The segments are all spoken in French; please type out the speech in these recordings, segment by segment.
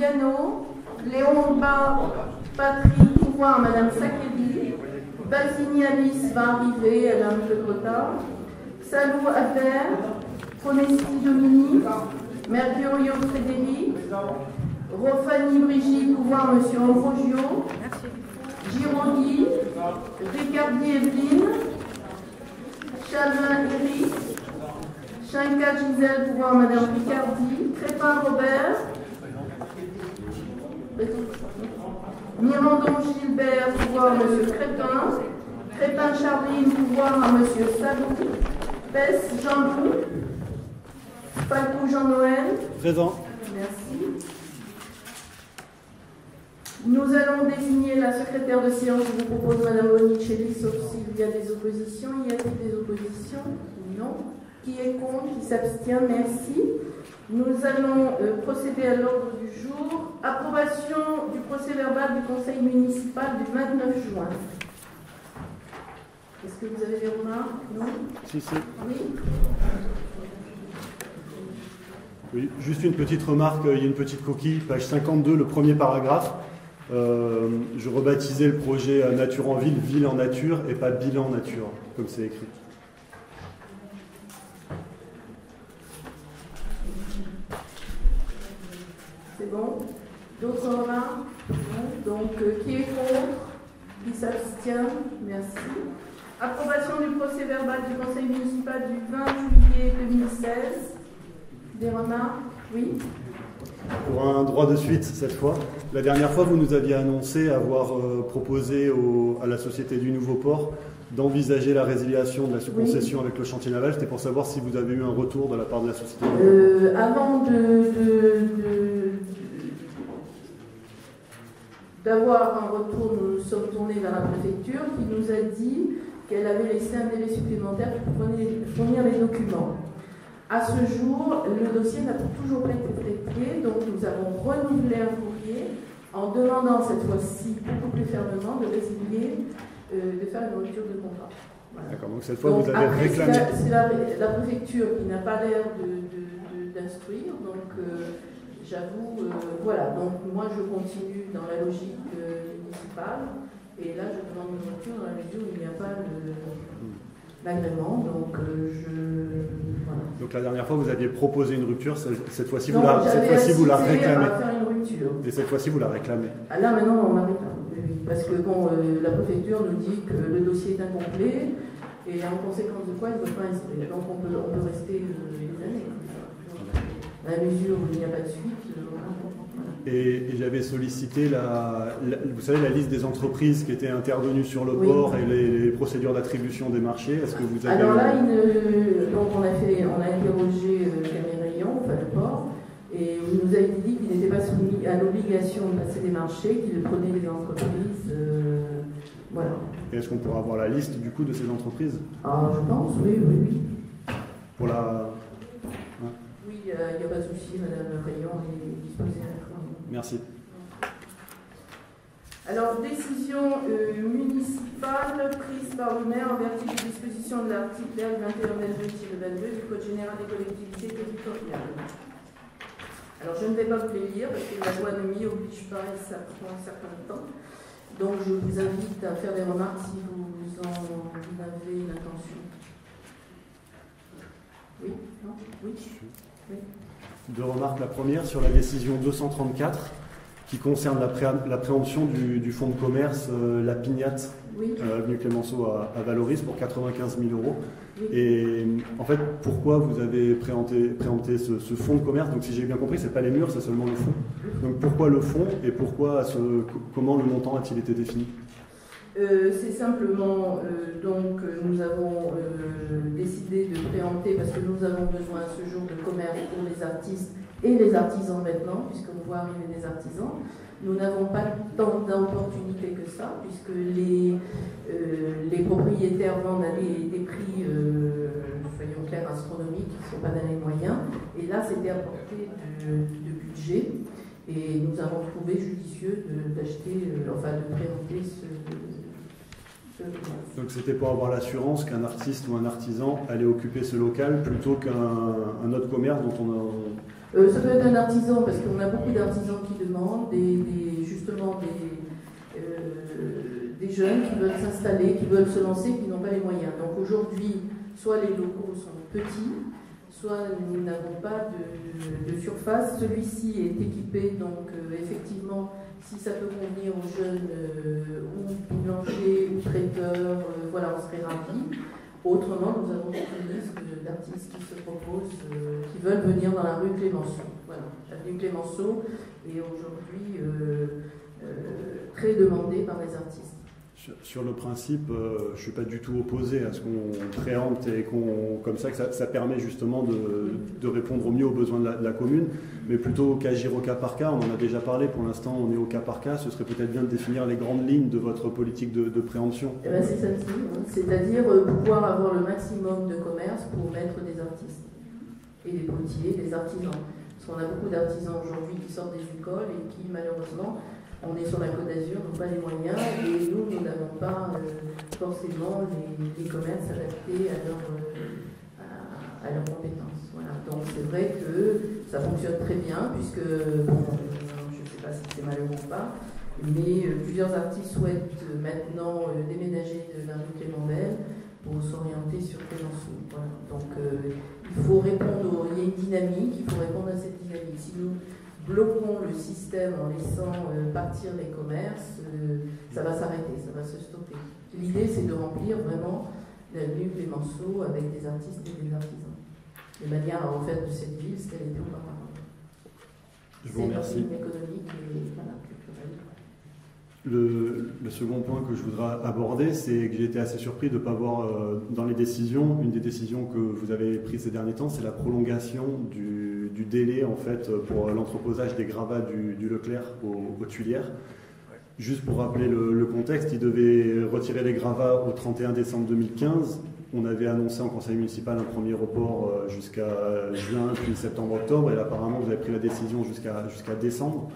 Viano, Léon Patrick, pouvoir Madame Sakeli, Basini Alice va arriver, elle a un de Salou Albert, Fonesti Dominique, Mercurio Frédéric, Rofani Brigitte, pouvoir Monsieur Ambrogio, Girondi, Ricardi Evelyne, Chalvin Eric, Chinka Gisèle, pouvoir Madame Ricardi, Crépin Robert, Mirandon Gilbert, pouvoir Monsieur Crépin, Crépin Charline, pouvoir à Monsieur Salou, Pesse Jean-Loup, Falco Jean-Noël. Présent. Merci. Nous allons désigner la secrétaire de séance. Je vous propose Madame Monicelli, sauf s'il y a des oppositions. Y a-t-il des oppositions? Non. Qui est contre Qui s'abstient Merci. Nous allons euh, procéder à l'ordre du jour. Approbation du procès verbal du conseil municipal du 29 juin. Est-ce que vous avez des remarques? Non? Si, si. Oui? Oui, juste une petite remarque, il y a une petite coquille, page 52, le premier paragraphe. Euh, je rebaptisais le projet euh, Nature en ville, ville en nature, et pas bilan nature, comme c'est écrit. C'est bon D'autres remarques Non Donc, euh, qui est contre? Qui s'abstient? Merci. Approbation du procès verbal du conseil municipal du 20 juillet 2016. Des remarques Oui Pour un droit de suite cette fois. La dernière fois, vous nous aviez annoncé avoir euh, proposé au- à la Société du Nouveau Port d'envisager la résiliation de la sous-concession avec le chantier naval. C'était pour savoir si vous avez eu un retour de la part de la Société du Nouveau Port. Euh, Avant de- de- de- d'avoir un retour, nous nous sommes tournés vers la préfecture qui nous a dit qu'elle avait laissé un délai supplémentaire pour fournir, les documents. À ce jour, le dossier n'a toujours pas été traité, donc nous avons renouvelé un courrier en demandant cette fois-ci beaucoup plus fermement de résilier, euh, de faire une rupture de contrat. Voilà. D'accord, donc cette fois, Donc, vous avez après, réclamé. C'est la, préfecture qui n'a pas l'air de- de- de- d'instruire, donc euh, j'avoue, euh, voilà. Donc moi je continue dans la logique euh, municipale, et là je demande une rupture dans la mesure où il n'y a pas l'agrément, donc euh, je. Voilà. Donc la dernière fois, vous aviez proposé une rupture. Cette fois-ci, vous la, cette fois-ci, vous la réclamez. à faire une rupture. Et cette fois-ci, vous la réclamez. Ah, Là maintenant on oui, oui. parce que bon, euh, la préfecture nous dit que le dossier est incomplet et en conséquence de quoi il ne veut pas instruire. Donc on peut, on peut rester des années. À la mesure où il n'y a pas de suite, voilà. Et, et j'avais sollicité la, la- vous savez, la liste des entreprises qui étaient intervenues sur le Oui. port et les, les procédures d'attribution des marchés. Est-ce que vous avez Alors là, donc on a, fait, on a interrogé euh, Camille enfin le port, et il nous a dit qu'il n'était pas soumis à l'obligation de passer des marchés, qu'il prenait des entreprises. euh, voilà. Et est-ce qu'on pourra avoir la liste du coup de ces entreprises? Ah, je pense, oui, oui, oui. pour la n'y a, pas de souci, Madame Rayon est disposée à être. Merci. Alors, décision euh, municipale prise par le maire en vertu des dispositions de l'article R21-22 du Code général des collectivités territoriales. Alors, je ne vais pas vous les lire parce que la loi ne m'y oblige pas et ça prend un certain temps. Donc, je vous invite à faire des remarques si vous en vous avez l'intention. Oui Non? Oui Deux remarques. La première sur la décision 234 qui concerne la, pré- la préemption du, du fonds de commerce euh, La Pignate, Oui euh, avenue Clémenceau à, à Valoris pour 95 000 euros. Oui. Et en fait, pourquoi vous avez préempté, préempté ce, ce fonds de commerce? Donc si j'ai bien compris, c'est pas les murs, c'est seulement le fonds. Donc pourquoi le fonds et pourquoi ce, comment le montant a-t-il été défini? Euh, c'est simplement, euh, donc, euh, nous avons décidé de préempter parce que nous avons besoin ce jour de commerce pour les artistes et les artisans maintenant, puisqu'on voit arriver des artisans. Nous n'avons pas tant d'opportunités que ça, puisque les, les propriétaires vendent à des, prix, soyons clairs, astronomiques, qui ne sont pas dans les moyens. Et là, c'était apporté de, de budget. Et nous avons trouvé judicieux d'acheter, enfin de préempter ce. Donc c'était pour avoir l'assurance qu'un artiste ou un artisan allait occuper ce local plutôt qu'un un autre commerce dont on, a- Euh, ça peut être un artisan, parce qu'on a beaucoup d'artisans qui demandent, justement des, euh, des jeunes qui veulent s'installer, qui veulent se lancer, qui n'ont pas les moyens. Donc aujourd'hui, soit les locaux sont petits, soit nous n'avons pas de, surface. Celui-ci est équipé, donc euh, effectivement, si ça peut convenir aux jeunes ou boulangers ou traiteurs, voilà, on serait ravis. Autrement, nous avons une liste d'artistes qui se proposent, euh, qui veulent venir dans la rue Clémenceau. Voilà, rue Clémenceau est aujourd'hui euh, euh, très demandée par les artistes. Sur, le principe, je ne suis pas du tout opposé à ce qu'on préempte et qu'on, comme ça, que ça, permet justement de, répondre au mieux aux besoins de la, commune, mais plutôt qu'agir au cas par cas. On en a déjà parlé, pour l'instant on est au cas par cas. Ce serait peut-être bien de définir les grandes lignes de votre politique de, préemption. Eh ben, c'est celle-ci, hein. c'est-à-dire euh, pouvoir avoir le maximum de commerce pour mettre des artistes et des potiers, des artisans. Parce qu'on a beaucoup d'artisans aujourd'hui qui sortent des écoles et qui malheureusement on est sur la Côte d'Azur, n'ont pas les moyens, et nous, nous n'avons pas euh, forcément les, commerces adaptés à, leur, euh, à, leurs compétences. Donc c'est vrai que ça fonctionne très bien, puisque, bon, je ne sais pas si c'est malheureux ou pas, mais euh, plusieurs artistes souhaitent maintenant déménager de la rue Clément pour s'orienter sur Clémenceau. Voilà. Donc il faut répondre, il y a une dynamique, il faut répondre à cette dynamique. Si nous, bloquons le système en laissant euh, partir les commerces, euh, ça va s'arrêter, ça va se stopper. L'idée, c'est de remplir vraiment la rue des morceaux avec des artistes et des artisans, de manière à en faire de cette ville ce qu'elle était auparavant. Je vous remercie. économique et voilà, le, le, second point que je voudrais aborder, c'est que j'ai été assez surpris de ne pas voir euh, dans les décisions, une des décisions que vous avez prises ces derniers temps, c'est la prolongation du, du, délai en fait pour l'entreposage des gravats du, Leclerc aux, Tuilières. Juste pour rappeler le, contexte, il devait retirer les gravats au 31 décembre 2015. On avait annoncé en conseil municipal un premier report euh, jusqu'à juin, puis septembre, octobre, et apparemment vous avez pris la décision jusqu'à jusqu'à décembre.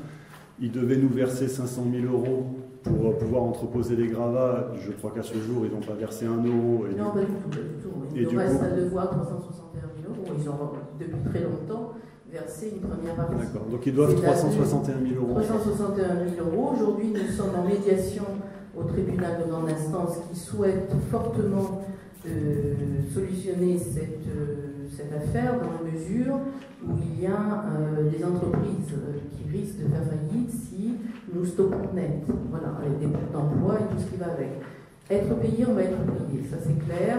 Ils devaient nous verser 500 000 euros pour euh, pouvoir entreposer les gravats. Je crois qu'à ce jour, ils n'ont pas versé un euro. Et non, pas du tout. Pas du tout. Il nous reste à devoir 361 000 euros. Ils ont, depuis très longtemps, versé une première partie. D'accord. Donc ils doivent 361 000 euros. 361 000 euros. Aujourd'hui, nous sommes en médiation au tribunal de grande instance qui souhaite fortement euh, solutionner cette, euh, cette affaire dans la mesure où il y a euh, des entreprises qui risquent de faire faillite si nous stoppons net, voilà, avec des pertes d'emploi et tout ce qui va avec. Être payé, on va être payé, ça c'est clair.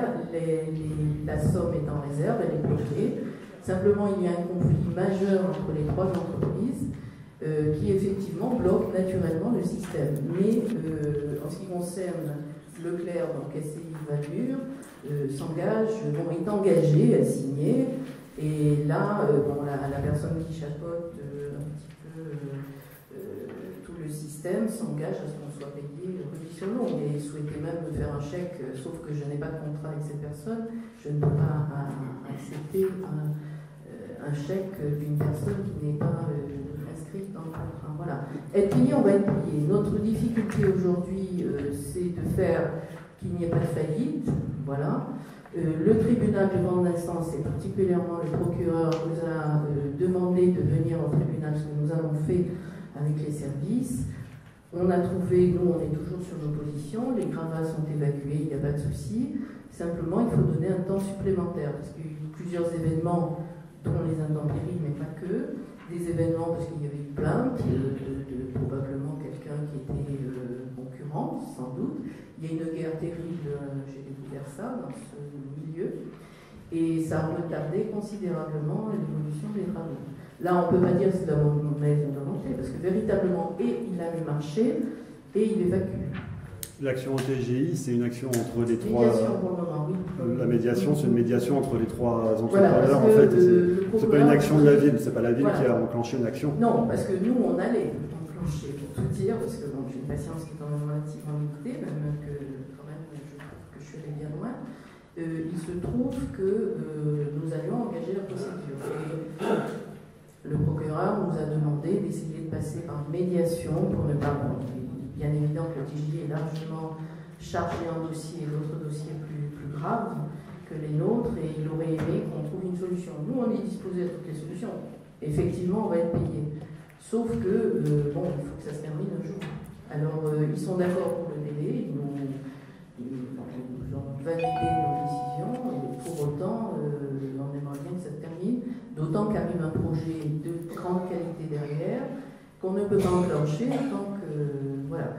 la somme est en réserve, elle est bloquée. Simplement, il y a un conflit majeur entre les trois entreprises qui effectivement bloque naturellement le système. Mais en ce qui concerne Leclerc, donc SCI Valure, euh, s'engage, bon, est engagé à signer, et là, euh, bon, la, personne qui chapeaute euh, un petit peu tout le système s'engage à ce qu'on soit payé condition longue et souhaitait même me faire un chèque, sauf que je n'ai pas de contrat avec cette personne, je ne peux pas accepter un, chèque d'une personne qui n'est pas inscrite dans le contrat. Voilà. Être payé, on va être payé. Notre difficulté aujourd'hui, c'est de faire qu'il n'y ait pas de faillite, voilà. Euh, le tribunal de grande instance, et particulièrement le procureur, nous a euh, demandé de venir au tribunal, ce que nous avons fait avec les services. On a trouvé, nous on est toujours sur nos positions, les gravats sont évacués, il n'y a pas de souci. Simplement, il faut donner un temps supplémentaire, parce qu'il y a eu plusieurs événements, les intempéries, mais pas que. Des événements parce qu'il y avait eu plainte de, probablement quelqu'un qui était euh, concurrent, sans doute. Il y a une guerre terrible j'ai découvert ça dans ce milieu, et ça a retardé considérablement l'évolution des travaux. Là, on ne peut pas dire que c'est la mauvaise volonté, parce que véritablement, et il a le marché, et il évacue. L'action TGI, c'est une action entre les trois. Pour le moment, oui. La médiation, c'est une médiation entre les trois entrepreneurs, en fait. C'est pas une action de la ville, c'est pas la ville qui a enclenché une action. Non, parce que nous, on allait enclencher, pour tout dire, parce que bon, j'ai une patience qui est quand même relativement limitée, même que bien loin, euh, il se trouve que euh, nous allions engager la procédure. Et le procureur nous a demandé d'essayer de passer par médiation pour ne pas. Bien évident que le TJ est largement chargé en dossier d'autres dossiers plus, graves que les nôtres et il aurait aimé qu'on trouve une solution. Nous, on est disposé à toutes les solutions. Effectivement, on va être payé. Sauf que, euh, bon, il faut que ça se termine un jour. Alors, euh, ils sont d'accord pour le délai, ils nous, ont validé nos décisions, et pour autant, euh, on aimerait bien que ça se termine, d'autant qu'arrive un projet de grande qualité derrière, qu'on ne peut pas enclencher tant que, voilà,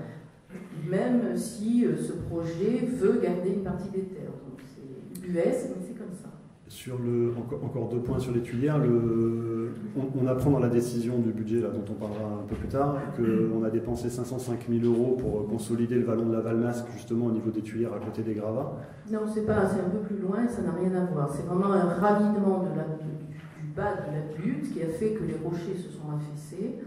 même si ce projet veut garder une partie des terres. Donc, c'est US, mais c'est comme ça. Sur le, encore, deux points sur les tuyères. Le, on, apprend dans la décision du budget, là, dont on parlera un peu plus tard, qu'on a dépensé 505 000 euros pour consolider le vallon de la Valmasque, justement au niveau des tuyères à côté des gravats. Non, c'est pas, c'est un peu plus loin, ça n'a rien à voir. C'est vraiment un ravidement de la, du, bas de la butte qui a fait que les rochers se sont affaissés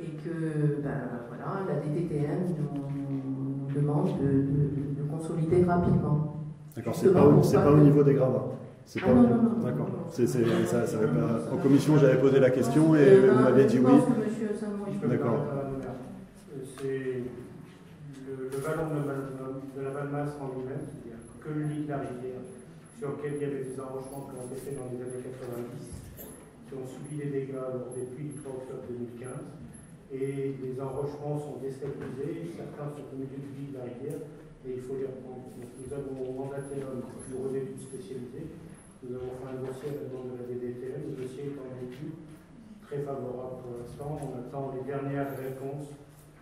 et que ben, voilà, la DTTM nous, demande de, de, consolider rapidement. D'accord, c'est pas, pas au niveau des gravats. C'est ah pas... non, non, non. D'accord. C'est, ça, ça pas... En commission, j'avais posé la question et vous m'avez dit oui. D'accord. C'est le, le vallon de, la Valmasse en lui-même, c'est-à-dire que le lit de la rivière, sur lequel il y avait des enrochements qui ont été faits dans les années 90, qui ont subi des dégâts lors des pluies du 3 octobre 2015. Et les enrochements sont déstabilisés, certains sont au milieu de la rivière, et il faut les reprendre. Nous avons mandaté un bureau d'études spécialisé nous avons fait un dossier à la demande de la DDTM. Le dossier est en étude, très favorable pour l'instant. On attend les dernières réponses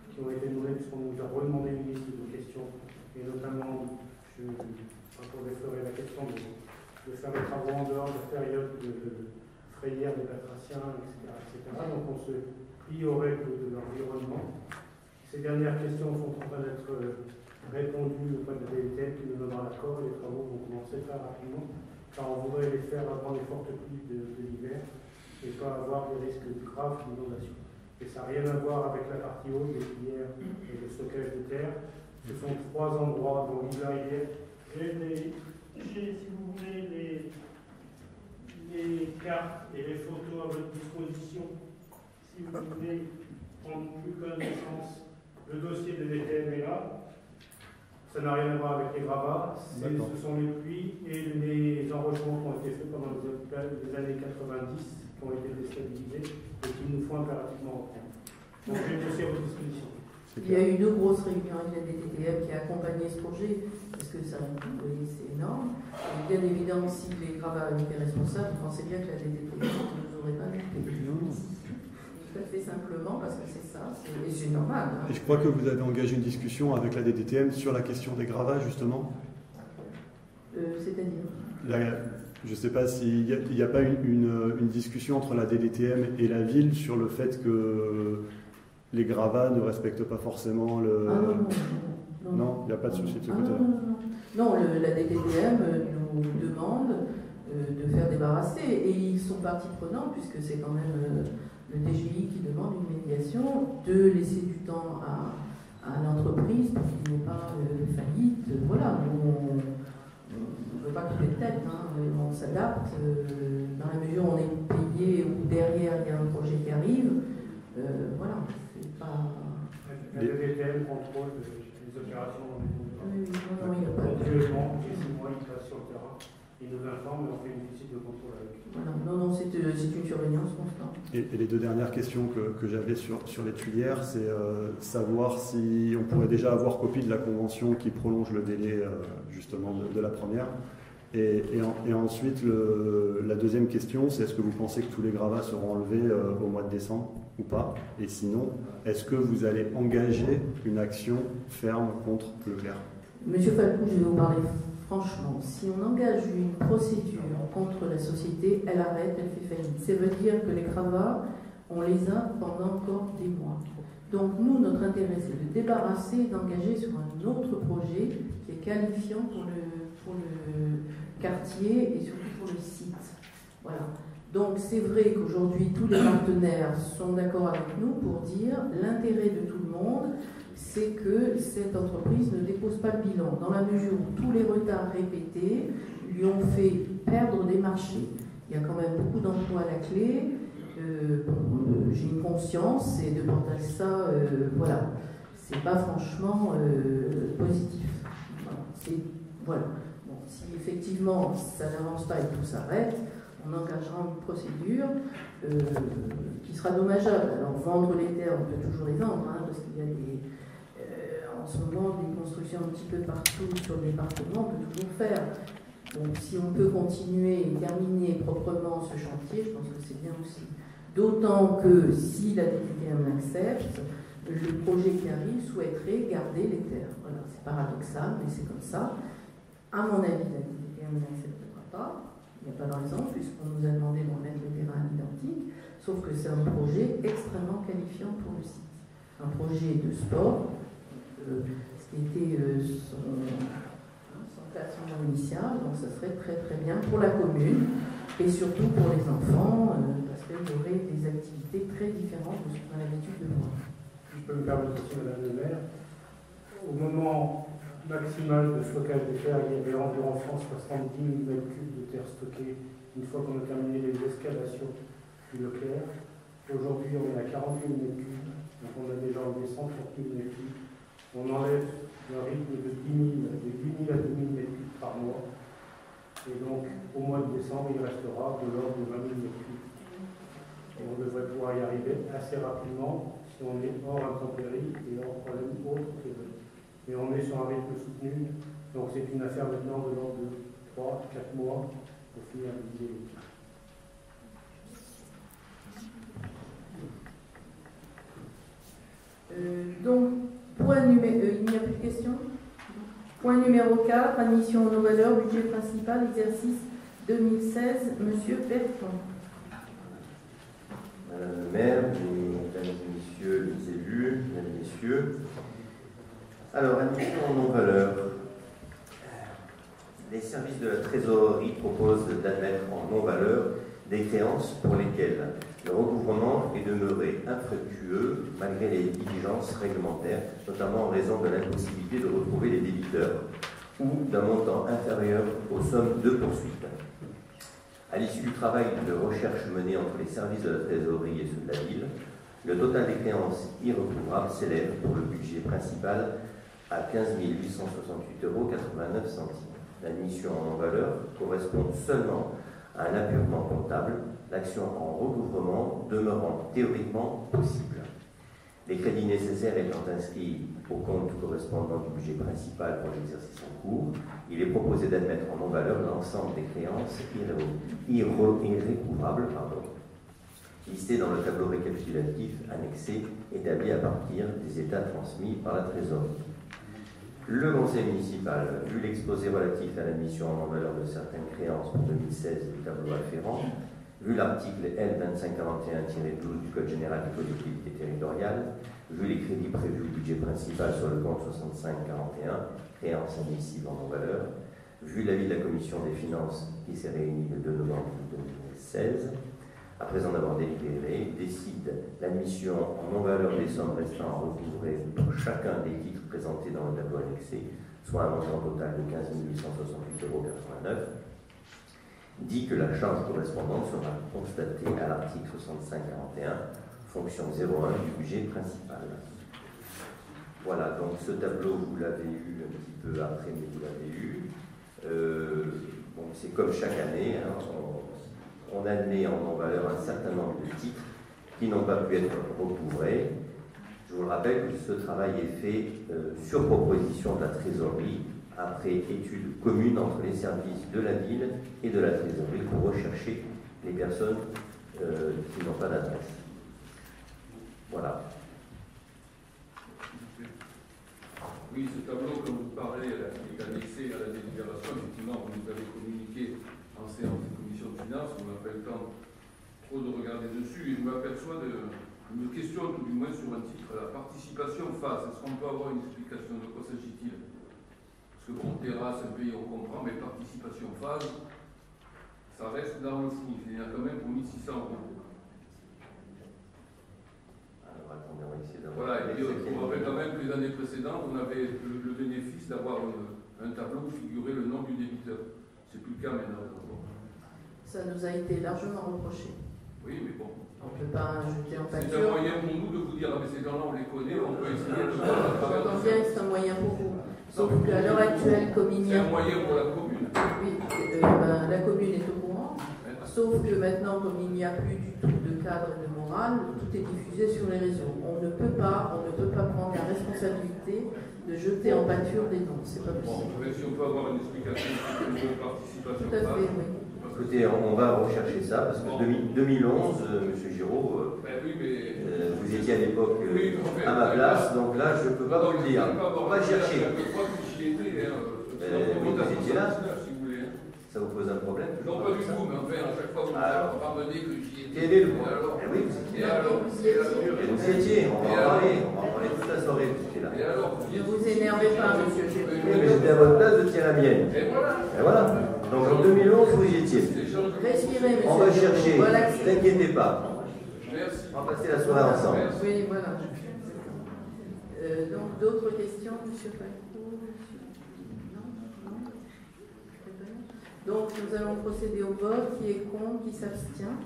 qui ont été données, puisqu'on nous a redemandé une liste de questions, et notamment, je, déflorer la question de, de, faire les travaux en dehors de la période de, de frayère des batraciens, etc., etc. Donc on se plie aux règles de l'environnement. Ces dernières questions sont en train d'être répondues auprès de la qui nous donnera l'accord les travaux vont commencer très rapidement car on voudrait les faire avant les fortes pluies de, l'hiver et pas avoir des risques graves d'inondation. Et ça n'a rien à voir avec la partie haute des filières et le stockage de terre. Ce sont trois endroits dans rivière. J'ai, si vous voulez, les cartes et les photos à votre disposition. Si vous voulez prendre plus connaissance, le dossier de l'ETM est là. Ça n'a rien à voir avec les gravats, ce sont les pluies et les enrochements qui ont été faits pendant les, années 90, qui ont été déstabilisés et qu'il nous faut impérativement reprendre. Donc j'ai le dossier à votre disposition. Il y a eu deux grosses réunions avec la DTTF qui a accompagné ce projet, parce que ça, vous voyez, c'est énorme. Et bien évidemment, si les gravats étaient responsables, vous pensez bien que la DTTF ne nous aurait pas tout à fait simplement parce que c'est ça, et c'est normal. Hein. Et je crois que vous avez engagé une discussion avec la DDTM sur la question des gravats, justement. Euh, c'est-à-dire? Je ne sais pas s'il n'y a, a, pas une, une, discussion entre la DDTM et la ville sur le fait que les gravats ne respectent pas forcément le. Ah non, non, il n'y a pas de souci de ce ah côté-là. Non, non, non. la DDTM nous demande euh, de faire débarrasser et ils sont partie prenante puisque c'est quand même. Le DGI qui demande une médiation, de laisser du temps à, l'entreprise pour qu'il n'y ait pas de faillite. Voilà, on ne veut pas couper de tête, hein, on s'adapte. Euh, dans la mesure où on est payé ou derrière il y a un projet qui arrive, euh, voilà, c'est pas. La DDTM contrôle les opérations dans les sur le terrain, il nous et on fait une visite de contrôle avec. Voilà, non, non, c'est une surveillance constante. Et, les deux dernières questions que, j'avais sur, sur les tuilières, c'est euh, savoir si on pourrait déjà avoir copie de la convention qui prolonge le délai euh, justement de, la première. Et, et, ensuite, la deuxième question, c'est est-ce que vous pensez que tous les gravats seront enlevés euh, au mois de décembre ou pas? Et sinon, est-ce que vous allez engager une action ferme contre le clair Monsieur Falcou, je vais vous parler franchement, si on engage une procédure contre la société, elle arrête, elle fait faillite. Ça veut dire que les gravats, on les a pendant encore des mois. Donc nous, notre intérêt, c'est de débarrasser, d'engager sur un autre projet qui est qualifiant pour le, pour le quartier et surtout pour le site. Voilà. Donc c'est vrai qu'aujourd'hui, tous les partenaires sont d'accord avec nous pour dire l'intérêt de tout le monde, c'est que cette entreprise ne dépose pas le bilan, dans la mesure où tous les retards répétés lui ont fait perdre des marchés. Il y a quand même beaucoup d'emplois à la clé. Euh, euh, j'ai une conscience et de porter ça, euh, voilà, c'est pas franchement positif. Voilà, voilà. Bon, si effectivement ça n'avance pas et tout s'arrête, on engagera une procédure euh, qui sera dommageable. Alors vendre les terres, on peut toujours les vendre, hein, parce qu'il y a des, euh, en ce moment des constructions un petit peu partout sur le département, on peut toujours faire. Donc si on peut continuer et terminer proprement ce chantier, je pense que c'est bien aussi. D'autant que si la DTM l'accepte, le projet qui arrive souhaiterait garder les terres. Voilà, c'est paradoxal, mais c'est comme ça. À mon avis, la DTM n'acceptera pas il n'y a pas de raison, puisqu'on nous a demandé d'en mettre le terrain identique, sauf que c'est un projet extrêmement qualifiant pour le site. Un projet de sport, ce qui était euh, son, son classement initial, donc ça serait très très bien pour la commune et surtout pour les enfants, euh, parce qu'il y aurait des activités très différentes de ce qu'on a l'habitude de voir. Je peux me permettre aussi, Madame le maire, au moment maximal de stockage des terres, il y avait environ 170 000 m3 de terre stockée une fois qu'on a terminé les excavations du Leclerc. Aujourd'hui, on est à 40 000 m3, donc on a déjà enlevé 130 000 m3. On enlève un rythme de 10 000, de 10 000 à 2 000 m3 par mois. Et donc, au mois de décembre, il restera de l'ordre de 20 000 m3. Et on devrait pouvoir y arriver assez rapidement si on est hors intempéries et hors problème autre que et on est sur un rythme soutenu. Donc c'est une affaire maintenant de l'ordre de 3, 4 mois pour de vider euh, donc, point numéro, euh, il n'y a plus de questions Point numéro 4, admission nos valeurs, budget principal, exercice 2016, Monsieur Bertrand. Madame le maire, mesdames et messieurs les élus, mesdames et messieurs, alors, admission en non-valeur. Les services de la trésorerie proposent d'admettre en non-valeur des créances pour lesquelles le recouvrement est demeuré infructueux malgré les diligences réglementaires, notamment en raison de l'impossibilité de retrouver les débiteurs ou d'un montant inférieur aux sommes de poursuite. À l'issue du travail de recherche mené entre les services de la trésorerie et ceux de la ville, le total des créances irrecouvrables s'élève pour le budget principal à 15 868,89 euros. L'admission en valeur correspond seulement à un apurement comptable, l'action en recouvrement demeurant théoriquement possible. Les crédits nécessaires étant inscrits au compte correspondant du budget principal pour l'exercice en cours, il est proposé d'admettre en non-valeur l'ensemble des créances irrécouvrables listées dans le tableau récapitulatif annexé établi à partir des états transmis par la trésorerie. Le conseil municipal, vu l'exposé relatif à l'admission en valeur de certaines créances pour 2016 du tableau afférent, vu l'article L2541-12 du Code général des collectivités territoriales, vu les crédits prévus du budget principal sur le compte 6541, créances admissibles en non-valeur, vu l'avis de la commission des finances qui s'est réunie le 2 novembre 2016, après en avoir délibéré, décide l'admission en non-valeur des sommes restant à recouvrer pour chacun des titres présentés dans le tableau annexé, soit un montant total de 15 868,89 euros, dit que la charge correspondante sera constatée à l'article 6541, fonction 01 du budget principal. Voilà, donc ce tableau, vous l'avez eu un petit peu après, mais vous l'avez eu. Euh, c'est comme chaque année, hein, on admet en non-valeur un certain nombre de titres qui n'ont pas pu être recouvrés. Je vous le rappelle ce travail est fait euh, sur proposition de la trésorerie après étude commune entre les services de la ville et de la trésorerie pour rechercher les personnes euh, qui n'ont pas d'adresse. Voilà. Oui, ce tableau, comme vous parlez, est annexé à la délibération. Effectivement, vous nous avez communiqué en séance finance, on n'a pas le temps trop de regarder dessus, et je m'aperçois de, je me questionne tout du moins sur un titre, la participation phase. Est-ce qu'on peut avoir une explication de quoi s'agit-il? Parce que bon, terrasse, un pays, on comprend, mais participation phase, ça reste dans le flou. Il y a quand même pour 1600 euros. Alors attendez, on va essayer d'avoir. Voilà, et on rappelle quand même que les années précédentes, on avait le, bénéfice d'avoir un tableau où figurait le nom du débiteur. C'est plus le cas maintenant ça nous a été largement reproché. Oui, mais bon. On ne peut pas jeter en pâture. C'est un moyen pour nous de vous dire, ah, mais ces gens-là, on les connaît, on peut essayer de voir. J'entends bien que c'est un moyen pour vous. Sauf qu'à l'heure actuelle, comme il C'est un moyen pour la commune. Oui, euh, ben, la commune est au courant. Sauf que maintenant, comme il n'y a plus du tout de cadre de morale, tout est diffusé sur les réseaux. On ne peut pas, on ne peut pas prendre la responsabilité de jeter en pâture des dons. C'est pas Bon, possible. si on peut avoir une explication sur vos participations. Tout à fait, oui. Écoutez, on va rechercher ça parce que 2000 2011, euh, Monsieur Giraud, euh, Ben oui, mais. euh, vous étiez à l'époque euh, Oui, à ma place, donc là je ne peux pas vous le dire. On va chercher. Je crois que j'y étais, hein. Euh, vous étiez là 79, si vous voulez. Ça vous pose un problème Non, pas du tout, mais enfin, à chaque fois, vous me ramenez que j'y étais. Quel est le Et alors Eh oui, vous étiez Et Vous étiez. durée Et vous y étiez, on va Et en alors parler, on va en parler toute la soirée, Ne vous énervez pas, monsieur Oui, mais j'étais à votre place, étiez à la mienne. Et voilà. Et voilà. Donc en 2011, vous y étiez. Respirez, monsieur On va chercher, Voilà. ne t'inquiétez pas. Merci. On va passer la soirée ensemble. Merci. Oui, voilà. Euh, donc, d'autres questions, monsieur Falco Non Non Très bien. Donc, nous allons procéder au vote. Qui est contre Qui s'abstient?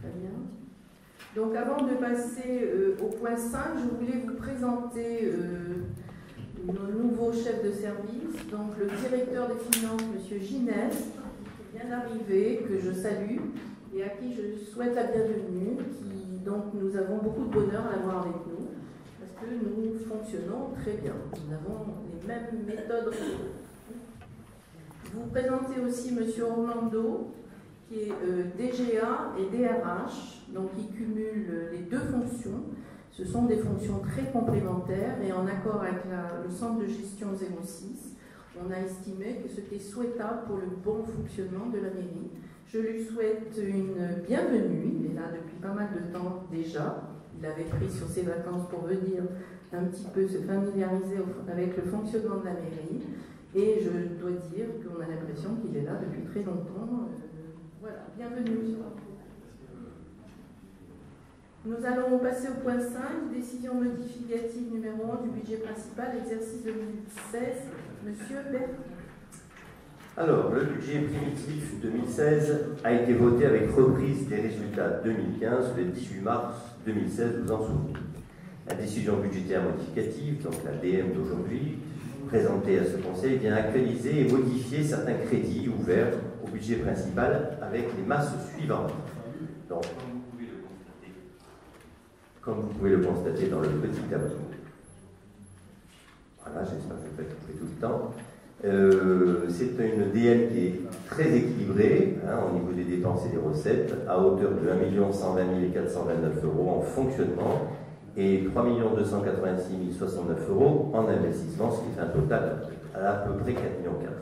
Très bien. Donc, avant de passer euh, au point 5, je voulais vous présenter euh, nos nouveaux chefs de service. Donc, le directeur des finances, monsieur Ginès, qui vient d'arriver, que je salue et à qui je souhaite la bienvenue, qui donc nous avons beaucoup de bonheur à l'avoir avec nous, parce que nous fonctionnons très bien. Nous avons les mêmes méthodes. Vous présentez aussi Monsieur Orlando, qui est euh, DGA et DRH, donc il cumule les deux fonctions. Ce sont des fonctions très complémentaires et en accord avec le centre de gestion 06, on a estimé que c'était souhaitable pour le bon fonctionnement de la mairie. Je lui souhaite une bienvenue. Il est là depuis pas mal de temps déjà. Il avait pris sur ses vacances pour venir un petit peu se familiariser avec le fonctionnement de la mairie. Et je dois dire qu'on a l'impression qu'il est là depuis très longtemps. Euh, voilà, bienvenue. Nous allons passer au point 5, décision modificative numéro 1 du budget principal, exercice 2016. Monsieur Bertrand. Alors, le budget primitif 2016 a été voté avec reprise des résultats 2015 le 18 mars 2016, vous en souvenez. La décision budgétaire modificative, donc la DM d'aujourd'hui, présentée à ce Conseil, vient actualiser et modifier certains crédits ouverts au budget principal avec les masses suivantes. Donc, comme vous pouvez le constater dans le petit tableau. Voilà, j'espère que je ne vais pas tout tout le temps. Euh, c'est une DM qui est très équilibrée hein, au niveau des dépenses et des recettes, à hauteur de 1 120 429 euros en fonctionnement et 3 286 069 euros en investissement, ce qui fait un total à peu près 4 millions 4.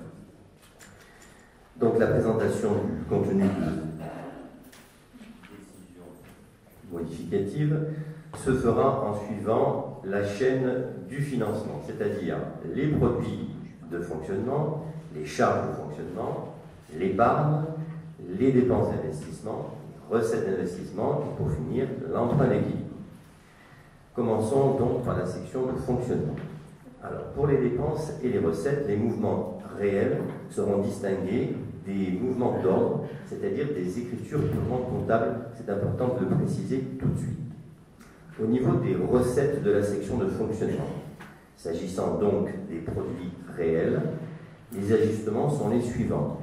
Donc la présentation du contenu de décision modificative se fera en suivant la chaîne du financement, c'est-à-dire les produits de fonctionnement, les charges de fonctionnement, l'épargne, les dépenses d'investissement, les recettes d'investissement et pour finir l'emprunt d'équilibre. Commençons donc par la section de fonctionnement. Alors pour les dépenses et les recettes, les mouvements réels seront distingués des mouvements d'ordre, c'est-à-dire des écritures purement comptables. C'est important de le préciser tout de suite. Au niveau des recettes de la section de fonctionnement, s'agissant donc des produits réels, les ajustements sont les suivants.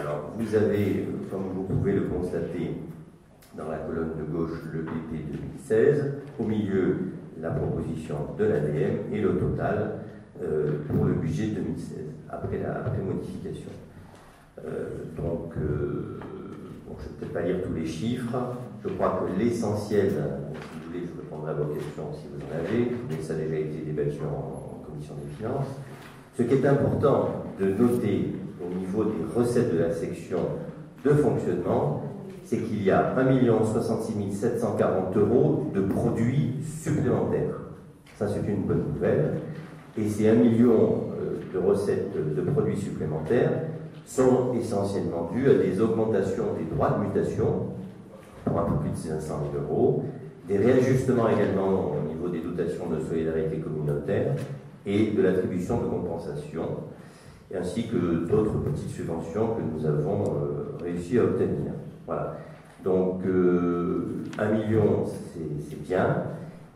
Alors, vous avez, euh, comme vous pouvez le constater dans la colonne de gauche, le BP 2016, au milieu, la proposition de l'ADM et le total euh, pour le budget 2016, après, la, modification. Euh, donc, bon, je ne vais peut-être pas lire tous les chiffres. Je crois que l'essentiel, si vous voulez, je répondrai à vos questions si vous en avez, mais ça a déjà été débattu en, commission des finances. Ce qui est important de noter au niveau des recettes de la section de fonctionnement, c'est qu'il y a 1 66 740 euros de produits supplémentaires. Ça, c'est une bonne nouvelle. Et ces 1 million euh, de recettes de produits supplémentaires sont essentiellement dus à des augmentations des droits de mutation pour un peu plus de 500 000 euros, des réajustements également au niveau des dotations de solidarité communautaire et de l'attribution de compensation, ainsi que d'autres petites subventions que nous avons euh, réussi à obtenir. Voilà. Donc, euh, un million, c'est bien,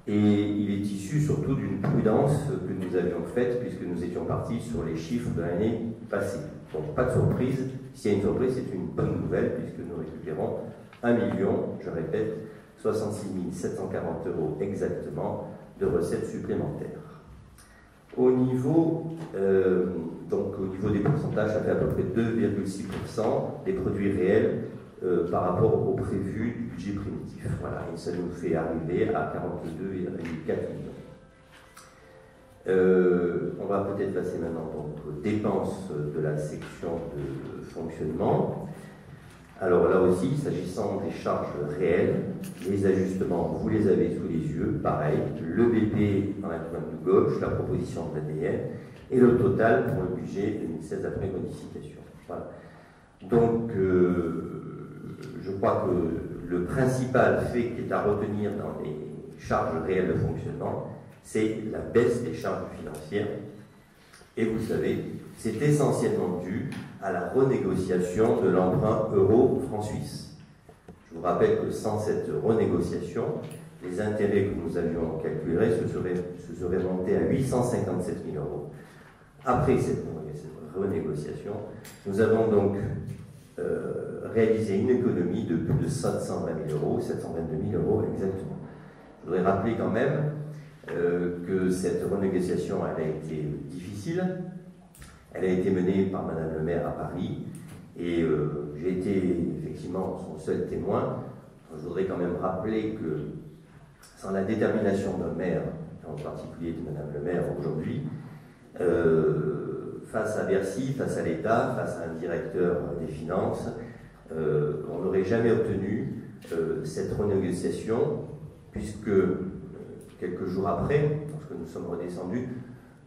et il est issu surtout d'une prudence que nous avions faite puisque nous étions partis sur les chiffres de l'année passée. Donc, pas de surprise, s'il y a une surprise, c'est une bonne nouvelle puisque nous récupérons 1 million, je répète, 66 740 euros exactement de recettes supplémentaires. Au niveau, euh, donc au niveau des pourcentages, ça fait à peu près 2,6% des produits réels euh, par rapport au prévu du budget primitif. Voilà, et ça nous fait arriver à 42,4 millions. Euh, on va peut-être passer maintenant aux dépenses de la section de fonctionnement. Alors là aussi, s'agissant des charges réelles, les ajustements, vous les avez sous les yeux, pareil, le BP dans la colonne de gauche, la proposition de l'ADN, et le total pour le budget 2016 après modification. Voilà. Donc, euh, je crois que le principal fait qui est à retenir dans les charges réelles de fonctionnement, c'est la baisse des charges financières. Et vous savez, c'est essentiellement dû à la renégociation de l'emprunt euro-franc suisse. Je vous rappelle que sans cette renégociation, les intérêts que nous avions calculés se seraient, se montés à 857 000 euros. Après cette renégociation, nous avons donc euh, réalisé une économie de plus de 720 000 euros, 722 000 euros exactement. Je voudrais rappeler quand même euh, que cette renégociation elle a été difficile. Elle a été menée par Madame le maire à Paris et euh, j'ai été effectivement son seul témoin. Je voudrais quand même rappeler que sans la détermination d'un maire, en particulier de Madame le maire aujourd'hui, euh, face à Bercy, face à l'État, face à un directeur des finances, on n'aurait jamais obtenu cette renégociation puisque Quelques jours après, lorsque nous sommes redescendus,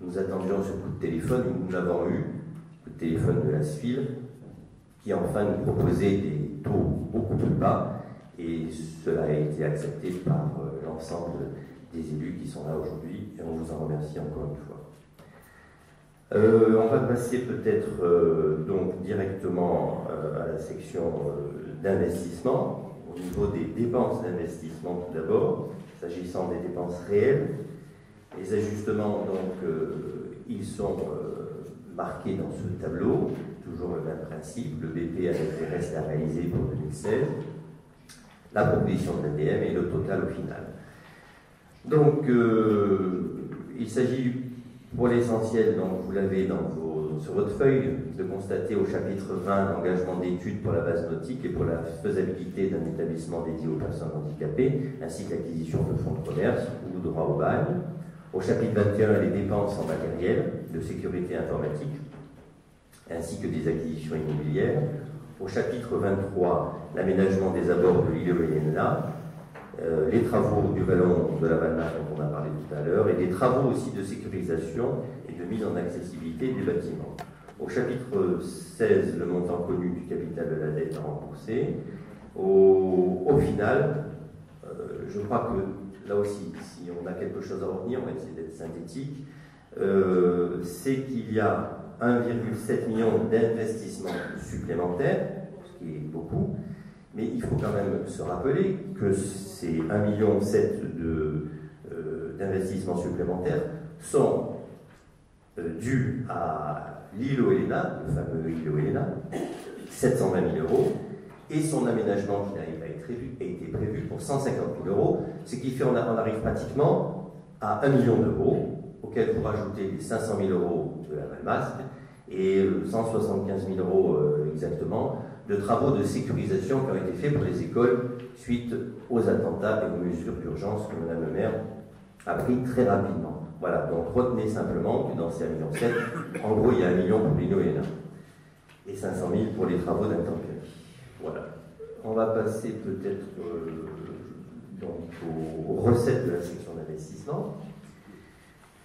nous attendions ce coup de téléphone nous l'avons eu, de téléphone de la SFIL, qui enfin nous proposait des taux beaucoup plus bas et cela a été accepté par euh, l'ensemble des élus qui sont là aujourd'hui et on vous en remercie encore une fois. Euh, on va passer peut-être euh, donc directement à la section d'investissement. Au niveau des dépenses d'investissement tout d'abord, s'agissant des dépenses réelles. Les ajustements, donc, euh, ils sont euh, marqués dans ce tableau, toujours le même principe. Le BP avec les restes à réaliser pour 2016, la proposition de l'ADM et le total au final. Donc, euh, il s'agit pour l'essentiel, donc vous l'avez dans sur votre feuille de constater au chapitre 20 l'engagement d'études pour la base nautique et pour la faisabilité d'un établissement dédié aux personnes handicapées, ainsi que l'acquisition de fonds de commerce ou droit au bail. Au chapitre 21, les dépenses en matériel de sécurité informatique, ainsi que des acquisitions immobilières. Au chapitre 23, l'aménagement des abords de l'île Elena, euh, les travaux du ballon de la Valma dont on a parlé tout à l'heure, et des travaux aussi de sécurisation et de mise en accessibilité des bâtiments. Au chapitre 16, le montant connu du capital de la dette à rembourser. Au, final, euh, je crois que là aussi, si on a quelque chose à retenir, on va essayer d'être synthétique, euh, c'est qu'il y a 1,7 million d'investissements supplémentaires, ce qui est beaucoup, mais il faut quand même se rappeler que ces 1,7 million euh, d'investissements supplémentaires sont euh, dus à l'îlot Elena, le fameux îlot Elena, 720 000 euros, et son aménagement qui n'arrive pas été prévu pour 150 000 euros, ce qui fait qu'on arrive pratiquement à 1 million d'euros, auquel vous rajoutez les 500 000 euros de la Valmasque et 175 000 euros euh, exactement de travaux de sécurisation qui ont été faits pour les écoles suite aux attentats et aux mesures d'urgence que Mme le maire a pris très rapidement. Voilà, donc retenez simplement que dans ces 1,7 million, en gros, il y a 1 million pour Noël et 500 000 pour les travaux d'intempéries. Voilà. On va passer peut-être euh, aux, recettes de la section d'investissement.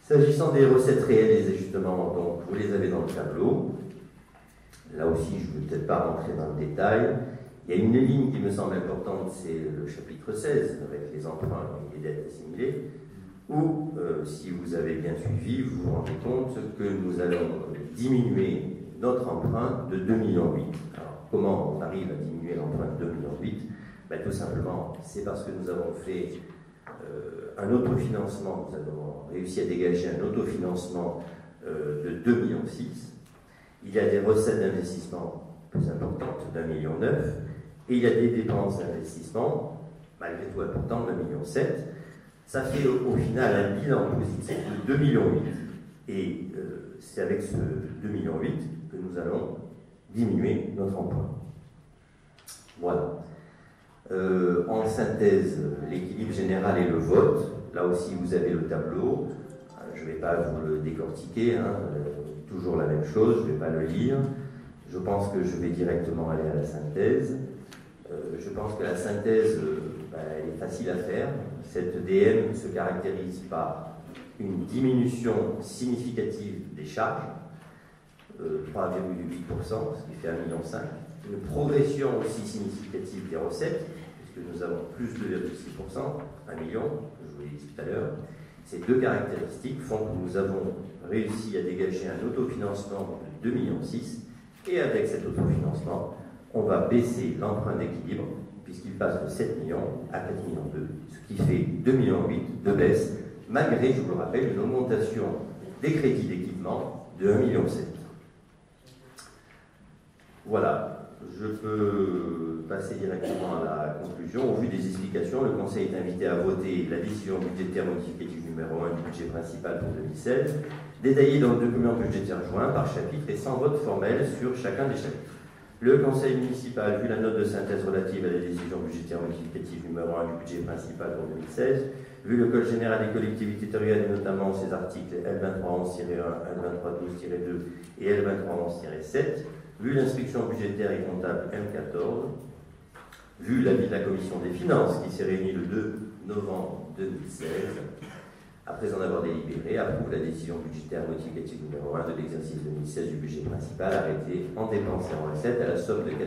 S'agissant des recettes réelles, les ajustements, donc vous les avez dans le tableau. Là aussi, je ne vais peut-être pas rentrer dans le détail. Il y a une ligne qui me semble importante, c'est le chapitre 16, avec les emprunts et les dettes assimilées, où, euh, si vous avez bien suivi, vous vous rendez compte que nous allons diminuer notre emprunt de 2,8 millions. Alors, comment on arrive à diminuer l'emprunt de 2,8 millions ben, Tout simplement, c'est parce que nous avons fait euh, un autofinancement, nous avons réussi à dégager un autofinancement euh, de 2,6 millions il y a des recettes d'investissement plus importante d'un million neuf, et il y a des dépenses d'investissement, malgré tout importantes, d'un million sept. Ça fait au, final un bilan positif de 2 millions Et euh, c'est avec ce 2 millions que nous allons diminuer notre emploi. Voilà. Euh, en synthèse, l'équilibre général et le vote. Là aussi, vous avez le tableau. Euh, je ne vais pas vous le décortiquer, hein. euh, toujours la même chose, je ne vais pas le lire. Je pense que je vais directement aller à la synthèse. je pense que la synthèse, bah, elle est facile à faire. Cette DM se caractérise par une diminution significative des charges, 3,8%, ce qui fait 1,5 million. Une progression aussi significative des recettes, puisque nous avons plus de 2,6%, 1 million, je vous l'ai dit tout à l'heure. Ces deux caractéristiques font que nous avons réussi à dégager un autofinancement de 2,6 millions. Et avec cet autofinancement, on va baisser l'emprunt d'équilibre, puisqu'il passe de 7 millions à 4 millions 2, ce qui fait 2 millions 8 de baisse, malgré, je vous le rappelle, une augmentation des crédits d'équipement de 1 million 7. Voilà, je peux passer directement à la conclusion. Au vu des explications, le Conseil est invité à voter la décision budgétaire modificative numéro 1 du budget principal pour 2016, détaillée dans le document budgétaire joint par chapitre et sans vote formel sur chacun des chapitres. Le Conseil municipal, vu la note de synthèse relative à la décision budgétaire modificative numéro 1 du budget principal pour 2016, vu le Code général des collectivités territoriales et notamment ses articles L2311-1, L2312-2 et L2311-7, vu l'inspection budgétaire et comptable M14, vu l'avis de la commission des finances qui s'est réunie le 2 novembre 2016, après en avoir délibéré, approuve la décision budgétaire modificative numéro 1 de l'exercice 2016 du budget principal arrêté en dépenses et en recettes à la somme de 4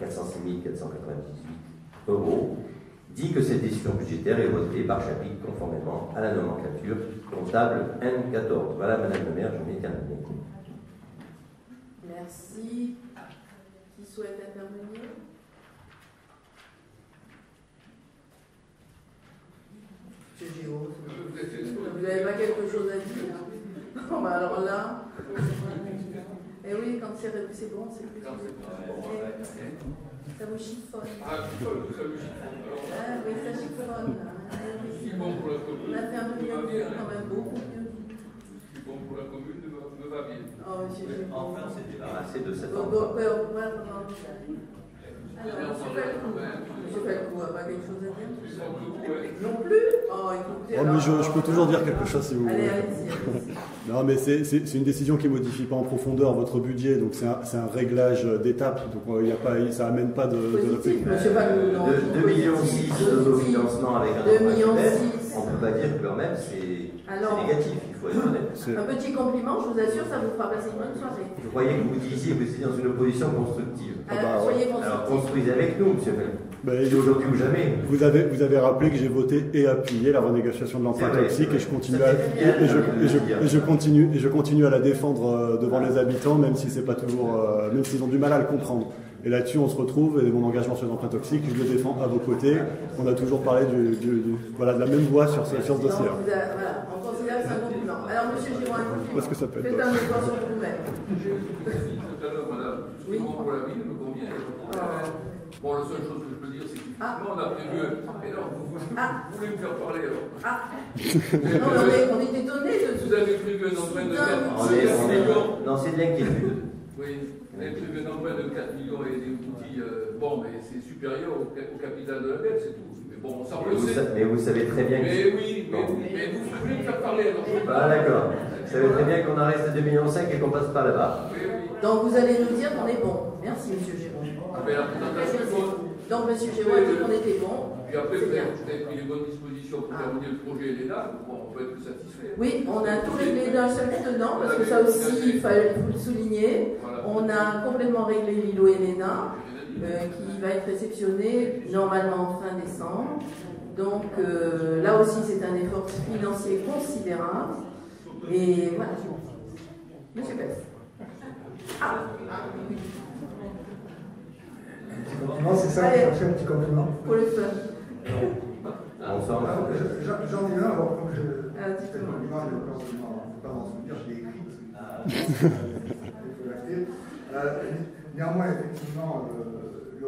406 498 euros, dit que cette décision budgétaire est votée par chapitre conformément à la nomenclature comptable M14. Voilà, Madame le maire, je m'ai terminé. Merci. Qui souhaite intervenir? Vous n'avez pas quelque chose à dire? Bon, bah alors là. Eh oui, quand c'est bon, c'est plus. Ça vous chiffonne. Ah, ça vous chiffonne. Ah oui, ça chiffonne. On a fait un peu mieux, quand même beaucoup mieux. Bon pour la commune Oh, enfin, c'est débarrassé de cette enfant. Alors, Falcou, pas quelque chose à dire Non plus Oh, écoutez. Oh, mais je, je, peux toujours dire quelque chose si vous voulez. Non, mais c'est une décision qui ne modifie pas en profondeur votre budget, donc c'est un, un, réglage d'étapes, donc il y a pas, ça n'amène pas de, Positif, de Monsieur Falcou, non. 2 millions 6 de financement avec un 2 millions 6. On ne peut pas dire que quand même c'est négatif. Un petit compliment, je vous assure, ça vous fera passer une bonne soirée. Je croyais que vous disiez que vous étiez dans une opposition constructive? Ah bah, soyez constructif. Alors construisez avec nous, monsieur bah, aujourd'hui ou jamais. Vous avez, vous avez rappelé que j'ai voté et appuyé la renégociation de l'emprunt toxique et je continue à, et, je, je, continue, et je continue à la défendre euh, devant les habitants, même si c'est pas toujours, euh, même s'ils ont du mal à le comprendre. Et là-dessus, on se retrouve, et mon engagement sur l'emprunt toxique, je le défends à vos côtés. On a toujours parlé du, voilà, de la même voix sur, sur ce dossier. voilà, on considère que c'est un compliment. Alors, monsieur Giron, Qu'est-ce que ça peut Faites un effort sur vous-même. Tout à l'heure, madame, oui. pour la ville me convient. Ah. Bon, la seule chose que je peux dire, c'est qu'effectivement, ah. on a prévu. Et non, vous, ah. vous, voulez me faire parler alors Ah Non, on est, on est étonné de Vous avez prévu un emprunt de 4 millions. Non, c'est de l'inquiétude. Oui. Vous avez prévu un emprunt de 4 millions et des outils, euh, bon, mais c'est supérieur au, au, capital de la dette, c'est tout. Mais bon, ça mais, vous, mais vous savez très bien que. Mais oui, mais, mais, vous voulez me faire parler alors je Ah, d'accord. Vous savez très bien qu'on reste à 2,5 millions et qu'on passe par là-bas. Oui, oui. Donc vous allez nous dire qu'on est bon. Merci, monsieur Jérôme. Ah, mais la présentation est bonne. Donc, monsieur Jérôme a dit qu'on était bon. Puis après, vous avez pris les bonnes dispositions pour ah. terminer le projet ELENA, bon, on peut être plus satisfait. Oui, on a tout réglé d'un seul tenant, parce que ça aussi, il fallait vous le souligner. On a complètement réglé l'îlot Elena, euh, qui va être réceptionné normalement fin décembre. Donc euh, là aussi, c'est un effort financier considérable. Et voilà. Monsieur Bess. Ah, Moi, c'est ça, je cherchais un petit compliment. Pour le fun. Bonsoir. J'en ai un, alors comme je. Un petit compliment, je ne peux pas m'en souvenir, je l'ai écrit. Euh, néanmoins, effectivement,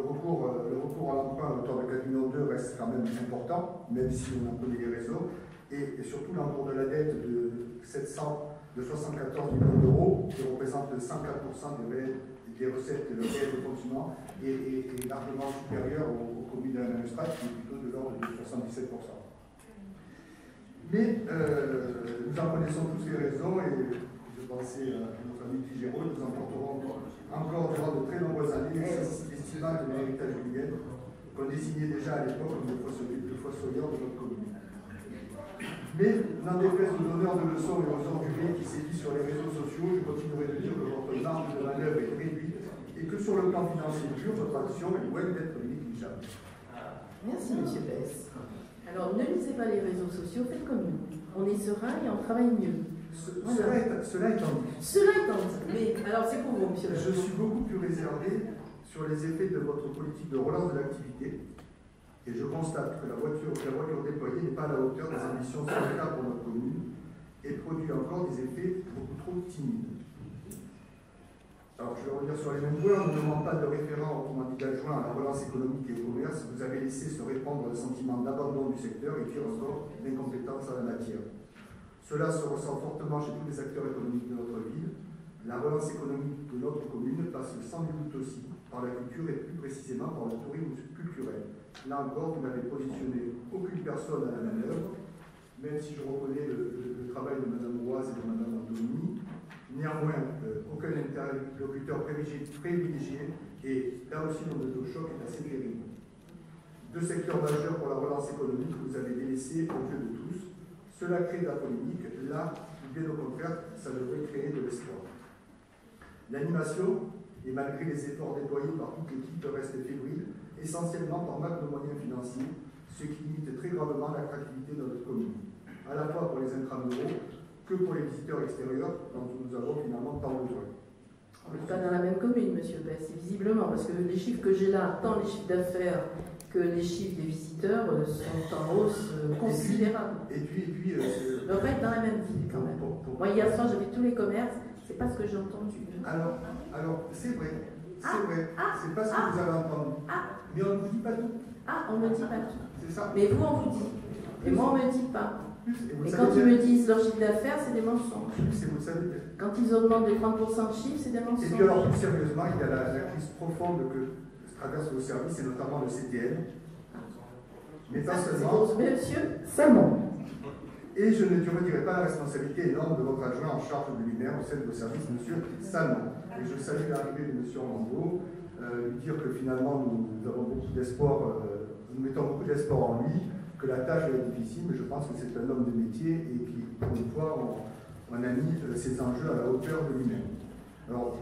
le, recours, le recours à l'emprunt à hauteur de 4 millions d'euros reste quand même important, même si on en connaît les réseaux. Et, surtout, l'encours de la dette de 700, de 74 millions d'euros, qui représente 104% des, des recettes, le réel de fonctionnement, est, largement supérieur aux, communes de la même qui est plutôt de l'ordre de 77%. Mais euh, nous en connaissons tous les raisons et je pensais à notre ami Tigéro, nous en porterons encore durant de très nombreuses années les estimants de l'héritage julienne qu'on désignait déjà à l'époque comme le fossoyeur de notre commune. Mais n'en déplaise aux donneurs de leçons et aux enjulés qui sévissent sur les réseaux sociaux, je continuerai de dire que votre marge de manœuvre est réduite et que sur le plan financier pur, votre action est loin d'être négligeable. Merci, M. Bess. Alors, ne lisez pas les réseaux sociaux, faites comme nous. On est serein et on travaille mieux. Cela, est, cela étant dit. Cela étant dit. Mais alors, c'est pour vous, monsieur. Je suis beaucoup plus réservé sur les effets de votre politique de relance de l'activité. Et je constate que la voiture, la voiture déployée n'est pas à la hauteur des ambitions syndicales pour notre commune et produit encore des effets beaucoup trop timides. Alors, je vais revenir sur les mêmes points. On ne demande pas de référent, autrement dit d'adjoint à la relance économique et au commerce. Vous avez laissé se répandre le sentiment d'abandon du secteur et pire encore, d'incompétence en la matière. Cela se ressent fortement chez tous les acteurs économiques de notre ville. La relance économique de notre commune passe sans doute aussi par la culture et plus précisément par le tourisme culturel. Là encore, vous n'avez positionné aucune personne à la manœuvre, même si je reconnais le, travail de Mme Roise et de Mme Antoni. Néanmoins, euh, aucun interlocuteur privilégié et là aussi le choc est assez terrible. Deux secteurs majeurs pour la relance économique que vous avez délaissés au lieu de tous. Cela crée de la polémique, là, bien au contraire, ça devrait créer de l'espoir. L'animation, et malgré les efforts déployés par toute l'équipe, reste fébrile, essentiellement par manque de moyens financiers, ce qui limite très gravement l'attractivité de notre commune, à la fois pour les intramuraux que pour les visiteurs extérieurs dont nous avons finalement tant besoin. On n'est pas dans la même commune, monsieur Bess, visiblement, parce que les chiffres que j'ai là, tant les chiffres d'affaires que les chiffres des visiteurs euh, sont en hausse euh, considérable. Et puis, et puis, euh, on être dans la même ville quand même. Moi, hier soir, j'avais tous les commerces, c'est pas ce que j'ai entendu. Alors, alors c'est vrai, c'est ah, vrai, ah, c'est pas ce que ah, vous avez entendu. Mais on ne vous dit pas tout. Ah, on ne dit pas tout. C'est ça. Mais vous, on vous dit. Et moi, on ne me dit pas. Et, quand ils me disent leur chiffre d'affaires, c'est des mensonges. vous savez Quand ils augmentent de 30% de chiffre, c'est des mensonges. Et puis alors, plus sérieusement, il y a la, crise profonde que traverse vos services, et notamment le CTN. Mais pas seulement. Monsieur Salmon. Et je ne redirai pas la responsabilité énorme de votre adjoint en charge de lui-même au sein de vos services, Monsieur Salmon. Et je salue l'arrivée de Monsieur Orlando, euh, lui dire que finalement nous, avons beaucoup d'espoir, euh, nous mettons beaucoup d'espoir en lui que la tâche être difficile, mais je pense que c'est un homme de métier et puis, pour une fois, on, a mis euh, ses enjeux à la hauteur de lui-même. Alors,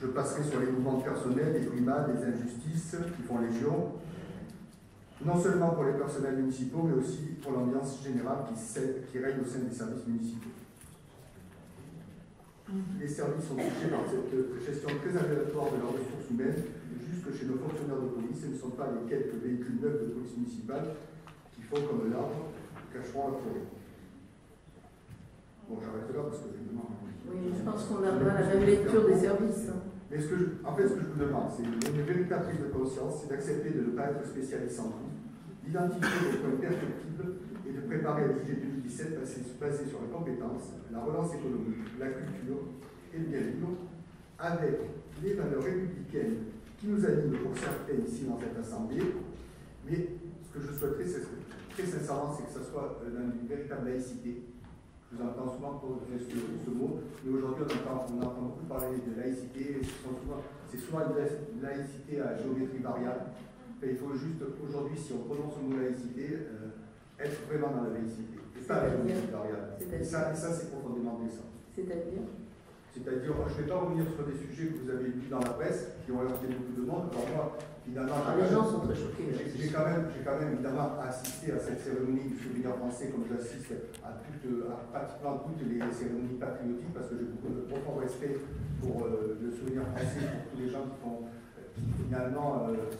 je, passerai sur les mouvements personnels, les brimades, les injustices qui font légion, non seulement pour les personnels municipaux, mais aussi pour l'ambiance générale qui, qui règne au sein des services municipaux. Les services sont touchés par cette gestion très aléatoire de leurs ressources humaines, jusque chez nos fonctionnaires de police, ce ne sont pas les quelques véhicules neufs de police municipale comme l'arbre cacheront la forêt. Bon, j'arrête là parce que je demande. Oui, je pense qu'on a la même lecture des services. Mais ce que je, en fait, ce que je vous demande, c'est une véritable prise de conscience, c'est d'accepter de ne pas être spécialiste en tout, d'identifier les points perfectibles et de préparer un budget 2017 basé sur les compétences, la relance économique, la culture et le bien-vivre, avec les valeurs républicaines qui nous animent pour certains ici dans cette Assemblée, mais ce que je souhaiterais, très sincèrement, c'est que ce soit euh, dans une véritable laïcité. Je vous entends souvent ce, ce, mot, mais aujourd'hui on entend, on entend beaucoup parler de laïcité, c'est souvent, une laïcité à géométrie variable. il faut juste, aujourd'hui, si on prononce le mot laïcité, euh, être vraiment dans la laïcité, et pas la géométrie variable. Et ça, ça c'est profondément blessant. C'est-à-dire c'est-à-dire, je ne vais pas revenir sur des sujets que vous avez lus dans la presse, qui ont heurté beaucoup de monde. Alors moi, ah, les gens sont très choqués. J'ai quand, même, quand même évidemment assisté à cette cérémonie du souvenir français, comme j'assiste à, à pratiquement toutes les cérémonies patriotiques, parce que j'ai beaucoup de profond respect pour euh, le souvenir français, pour tous les gens qui, font, finalement euh,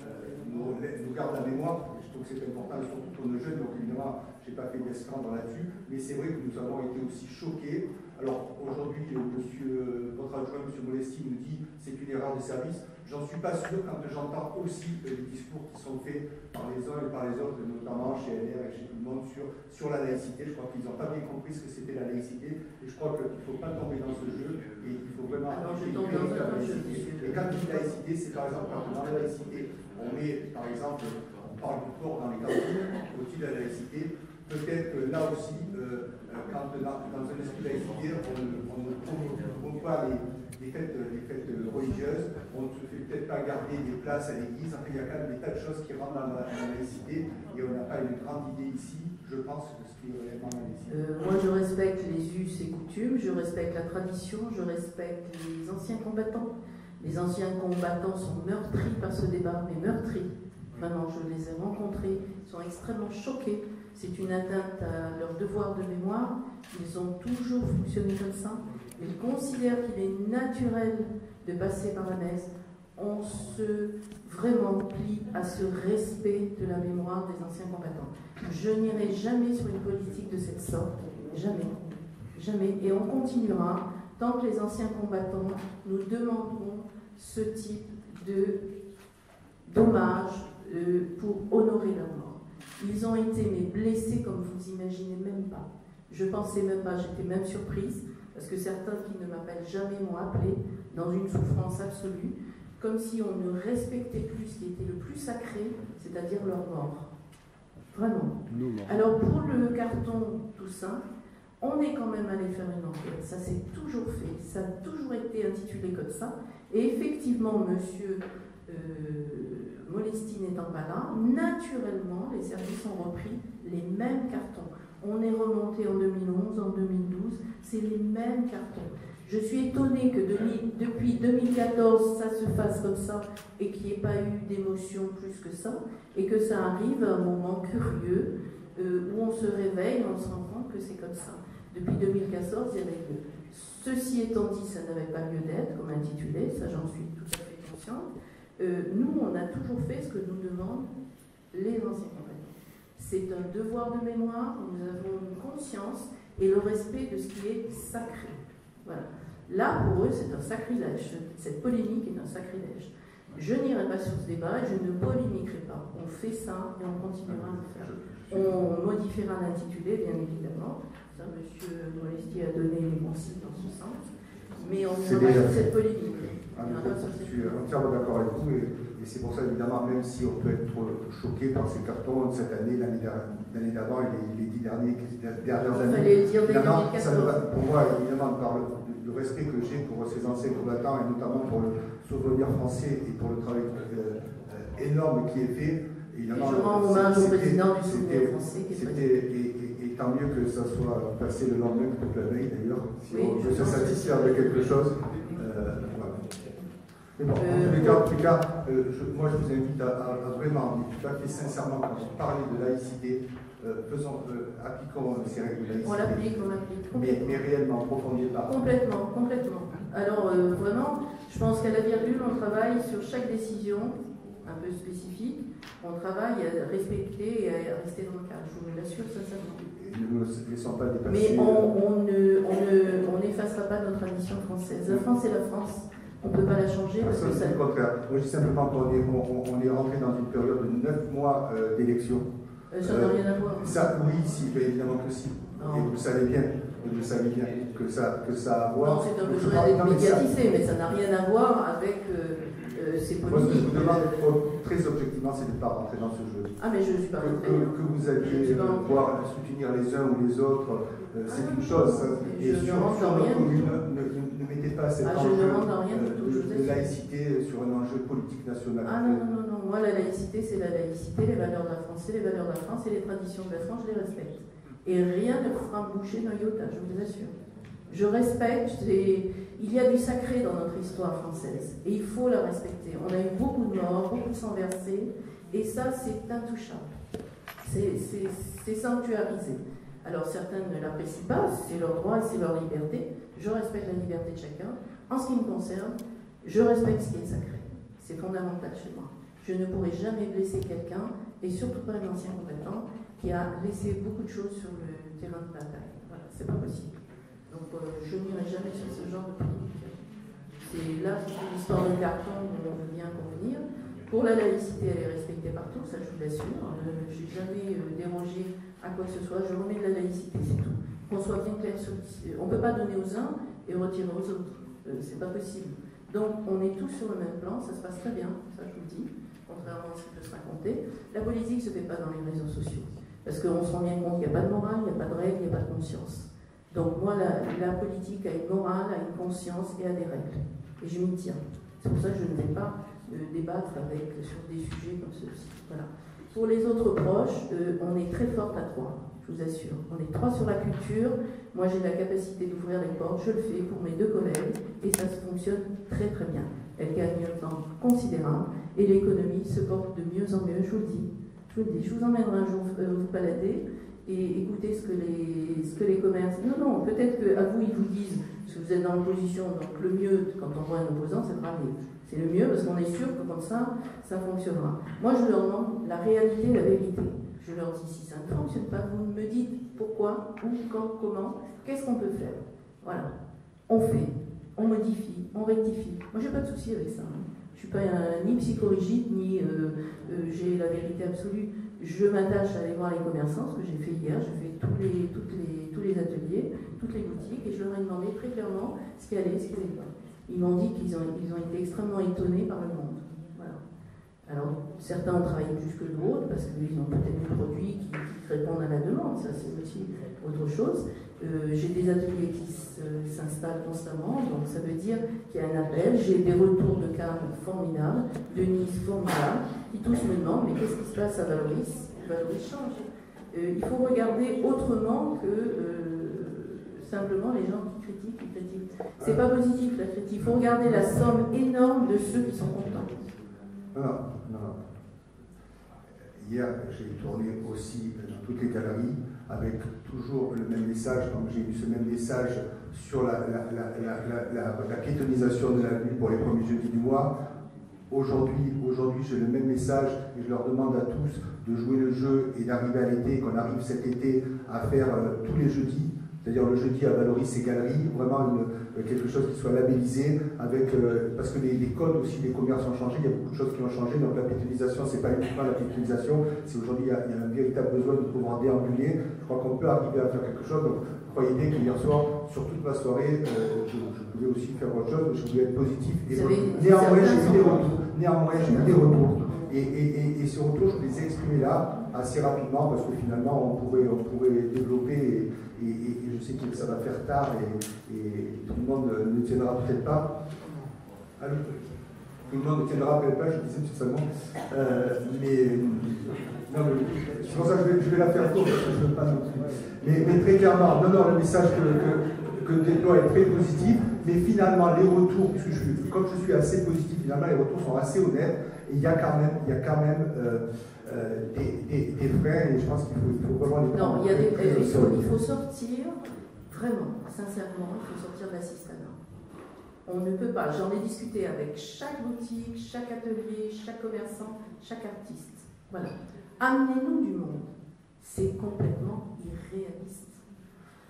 euh, nous, nous, gardent la mémoire. Je trouve que c'est important, surtout pour nos jeunes. Donc évidemment, j'ai pas fait d'escandre là-dessus, mais c'est vrai que nous avons été aussi choqués. Alors aujourd'hui, monsieur, votre adjoint, M. Molesti, nous dit c'est une erreur de service. J'en suis pas sûr quand j'entends aussi les discours qui sont faits par les uns et par les autres, notamment chez LR et chez tout le monde, sur, sur la laïcité. Je crois qu'ils n'ont pas bien compris ce que c'était la laïcité. Et je crois qu'il ne faut pas tomber dans ce jeu et il faut vraiment Alors, je tombe dans jeu, laïcité. Et quand je dis laïcité, c'est par exemple quand dans la laïcité, on met par exemple, on parle du porc dans les cantines, au-dessus de la laïcité. Peut-être que là aussi, euh, euh, quand dans, un esprit laïcité, on ne promeut pas les, les fêtes, les fêtes religieuses, on se fait peut-être pas garder des places à l'église. Enfin, il y a quand même des tas de choses qui rentrent dans la, dans la laïcité et on n'a pas une grande idée ici, je pense, de ce qui est réellement la laïcité. Euh, moi, je respecte les us et coutumes, je respecte la tradition, je respecte les anciens combattants. Les anciens combattants sont meurtris par ce débat, mais meurtris. Vraiment, je les ai rencontrés, ils sont extrêmement choqués. C'est une atteinte à leur devoir de mémoire. Ils ont toujours fonctionné comme ça. Ils considèrent qu'il est naturel de passer par la messe. On se vraiment plie à ce respect de la mémoire des anciens combattants. Je n'irai jamais sur une politique de cette sorte. Jamais. Jamais. Et on continuera tant que les anciens combattants nous demanderont ce type de d'hommage euh, pour honorer leur mort. Ils ont été mais blessés comme vous imaginez même pas. Je pensais même pas, j'étais même surprise, parce que certains qui ne m'appellent jamais m'ont appelé dans une souffrance absolue, comme si on ne respectait plus ce qui était le plus sacré, c'est-à-dire leur mort. Vraiment. Alors pour le carton Toussaint, on est quand même allé faire une enquête. Ça s'est toujours fait. Ça a toujours été intitulé comme ça. Et effectivement, monsieur euh, Molesti n'étant pas là, naturellement, les services ont repris les mêmes cartons. On est remonté en 2011, en 2012, c'est les mêmes cartons. Je suis étonnée que depuis 2014, ça se fasse comme ça et qu'il n'y ait pas eu d'émotion plus que ça, et que ça arrive à un moment curieux euh, où on se réveille et on se rend compte que c'est comme ça. Depuis 2014, il y avait lieu. Ceci étant dit, ça n'avait pas lieu d'être, comme intitulé, ça j'en suis tout à fait consciente. Euh, nous, on a toujours fait ce que nous demandent les anciens compagnons. C'est un devoir de mémoire, nous avons une conscience et le respect de ce qui est sacré. Voilà. Là, pour eux, c'est un sacrilège. Cette polémique est un sacrilège. Je n'irai pas sur ce débat et je ne polémiquerai pas. On fait ça et on continuera à le faire. On modifiera l'intitulé, bien évidemment. Ça, Monsieur Molesti a donné les consignes dans ce sens. Mais on n'ira pas sur cette polémique. Ah, Je suis entièrement d'accord avec vous et, et c'est pour ça évidemment, même si on peut être choqué par ces cartons cette année, l'année d'avant et les, les dix derniers, dernières années, évidemment, ça me 2014. va- pour moi, évidemment, par le, le respect que j'ai pour ces anciens combattants et notamment pour le souvenir français et pour le travail euh, euh, énorme qui est fait, Et évidemment, je rends hommage au président du souvenir français qui est et, et- et tant mieux que ça soit passé le lendemain plutôt que la veille d'ailleurs, si Oui, on je veut se satisfaire de quelque chose. euh. Mais bon, en Euh, tous les cas, en les cas, euh, je- moi je vous invite à, à- à vraiment, mais tout fait sincèrement, quand vous parlez de laïcité, euh, faisons, euh, appliquons ces règles de laïcité. On l'applique, on l'applique Mais, mais réellement, approfondis pas. Complètement, complètement. Alors vraiment, je pense qu'à la virgule, on travaille sur chaque décision un peu spécifique. On travaille à respecter et à rester dans le cadre. Je vous l'assure sincèrement. Pas dépasser. Mais on on ne- on ne- on n'effacera pas notre tradition française. La France est la France. On ne peut pas la changer parce ça, que ça. c'est le contraire. Moi, je dis simplement qu'on est, on, est rentré dans une période de 9 mois euh, d'élection. euh, Ça n'a rien à voir. Ça, oui, si, bien évidemment que si. Non. Et vous le savez bien, vous le savez bien, que ça, que ça a à voir. Non, c'est un Je besoin d'être mais ça- médiatisé, mais ça n'a rien à voir avec euh, euh, Moi, ce que je vous demande très objectivement, c'est de ne pas rentrer dans ce jeu. Ah, mais je ne suis pas Que, rentrée. que- que vous Je alliez pas euh, voir soutenir les uns ou les autres, euh, c'est une chose. ça. Je Et ne sur, sur nos communes, ne, ne- ne mettez pas cet Ah, je enjeu euh, je de, laïcité sur un enjeu politique national. Ah non, non, non, non. Moi, la laïcité, c'est la laïcité, les valeurs de la France, c'est les valeurs de la France et les traditions de la France, je les respecte. Et rien ne fera bouger d'un iota, je vous assure. Je respecte, et il y a du sacré dans notre histoire française, et il faut la respecter. On a eu beaucoup de morts, beaucoup de sang versé, et ça, c'est intouchable. C'est- sanctuarisé. Alors certains ne l'apprécient pas, c'est leur droit et c'est leur liberté. Je respecte la liberté de chacun. En ce qui me concerne, je respecte ce qui est sacré. C'est fondamental chez moi. Je ne pourrai jamais blesser quelqu'un, et surtout pas un ancien combattant, qui a laissé beaucoup de choses sur le terrain de bataille. Voilà, c'est pas possible. Donc euh, je n'irai jamais sur ce genre de politique. C'est là l'histoire de carton où on veut bien convenir. Pour la laïcité, elle est respectée partout, ça je vous l'assure. Euh, je n'ai jamais euh, dérangé à quoi que ce soit. Je remets de la laïcité, c'est tout. Qu'on soit bien clair sur. On ne peut pas donner aux uns et retirer aux autres. c'est pas possible. Donc on est tous sur le même plan, ça se passe très bien, ça je vous le dis contrairement à ce qui peut se raconter. La politique ne se fait pas dans les réseaux sociaux. Parce qu'on se rend bien compte qu'il n'y a pas de morale, il n'y a pas de règles, il n'y a pas de conscience. Donc moi, la, politique a une morale, a une conscience et a des règles. Et je m'y tiens. C'est pour ça que je ne vais pas euh, débattre avec, sur des sujets comme ceux-ci. Voilà. Pour les autres proches, euh, on est très forte à trois, je vous assure. On est trois sur la culture. Moi, j'ai la capacité d'ouvrir les portes. Je le fais pour mes deux collègues et ça se fonctionne très très bien. Elle gagne un temps considérable et l'économie se porte de mieux en mieux, je vous le dis. Je vous le dis, je vous emmènerai un jour euh, vous balader et écouter ce que les, ce que les commerces. Non, non, peut-être qu'à vous, ils vous disent, parce que vous êtes dans l'opposition, donc le mieux, quand on voit un opposant, c'est de. C'est le mieux parce qu'on est sûr que comme ça, ça fonctionnera. Moi, je leur demande la réalité, la vérité. Je leur dis, si ça ne fonctionne pas, vous me dites pourquoi, où, quand, comment, qu'est-ce qu'on peut faire. Voilà. On fait, on modifie, on rectifie. Moi, j'ai pas de souci avec ça. Hein suis pas ni psychorigide, ni euh, euh, j'ai la vérité absolue. Je m'attache à aller voir les commerçants, ce que j'ai fait hier. J'ai fait tous les, toutes les, tous les ateliers, toutes les boutiques, et je leur ai demandé très clairement ce qui allait, ce qui n'allait pas. Ils m'ont dit qu'ils ont, ils ont été extrêmement étonnés par le monde. Voilà. Alors, certains ont travaillé plus que d'autres, parce qu'ils ont peut-être des produits qui, répondent à la demande, ça c'est aussi autre chose. Euh, j'ai des ateliers qui s'installent constamment, donc ça veut dire qu'il y a un appel. J'ai des retours de cadres formidables, de Nice formidables, qui tous me demandent mais qu'est-ce qui se passe à Valoris? Valoris change. Euh, il faut regarder autrement que euh, simplement les gens qui critiquent, qui critiquent. C'est pas positif la critique. Il faut regarder la somme énorme de ceux qui sont contents. Non, non. Hier, j'ai tourné aussi dans toutes les galeries avec toujours le même message, comme j'ai eu ce même message sur la, la, de la ville pour les premiers jeudis du mois. Aujourd'hui, aujourd'hui j'ai le même message et je leur demande à tous de jouer le jeu et d'arriver à l'été, qu'on arrive cet été à faire euh, tous les jeudis c'est-à-dire le jeudi à Valoris et Galeries, vraiment euh, quelque chose qui soit labellisé, avec, euh, parce que les, codes aussi des commerces ont changé, il y a beaucoup de choses qui ont changé, donc la pétalisation, ce n'est pas uniquement la pétalisation, c'est aujourd'hui il, y, a un véritable besoin de pouvoir déambuler. Je crois qu'on peut arriver à faire quelque chose. Donc, croyez bien qu'hier soir, sur toute ma soirée, euh, je, pouvais aussi faire autre chose, mais je voulais être positif. Et néanmoins, j'ai eu des retours. Néanmoins, j'ai eu des retours. Et, et, et, ces retours, je les ai exprimés là assez rapidement parce que finalement, on pourrait, on pourrait développer et, je sais que ça va faire tard et, tout le monde ne tiendra peut-être pas. Allô tout le monde ne tiendra peut-être pas, je disais M. Salmon. Euh, mais, non, c'est pour ça que je vais, la faire courte, parce que je ne veux pas non plus. Mais, très clairement, non, non, le message que, que, que déploie est très positif, mais finalement, les retours, puisque je, comme je suis assez positif, finalement, les retours sont assez honnêtes, et il y a quand même, il y a quand même euh, euh, des, des, freins, et je pense qu'il faut, faut vraiment les Non, il, y a des, il, faut, il faut sortir, vraiment, sincèrement, il faut sortir de l'assistanat. On ne peut pas, j'en ai discuté avec chaque boutique, chaque atelier, chaque commerçant, chaque artiste. Voilà. Amenez-nous du monde. C'est complètement irréaliste.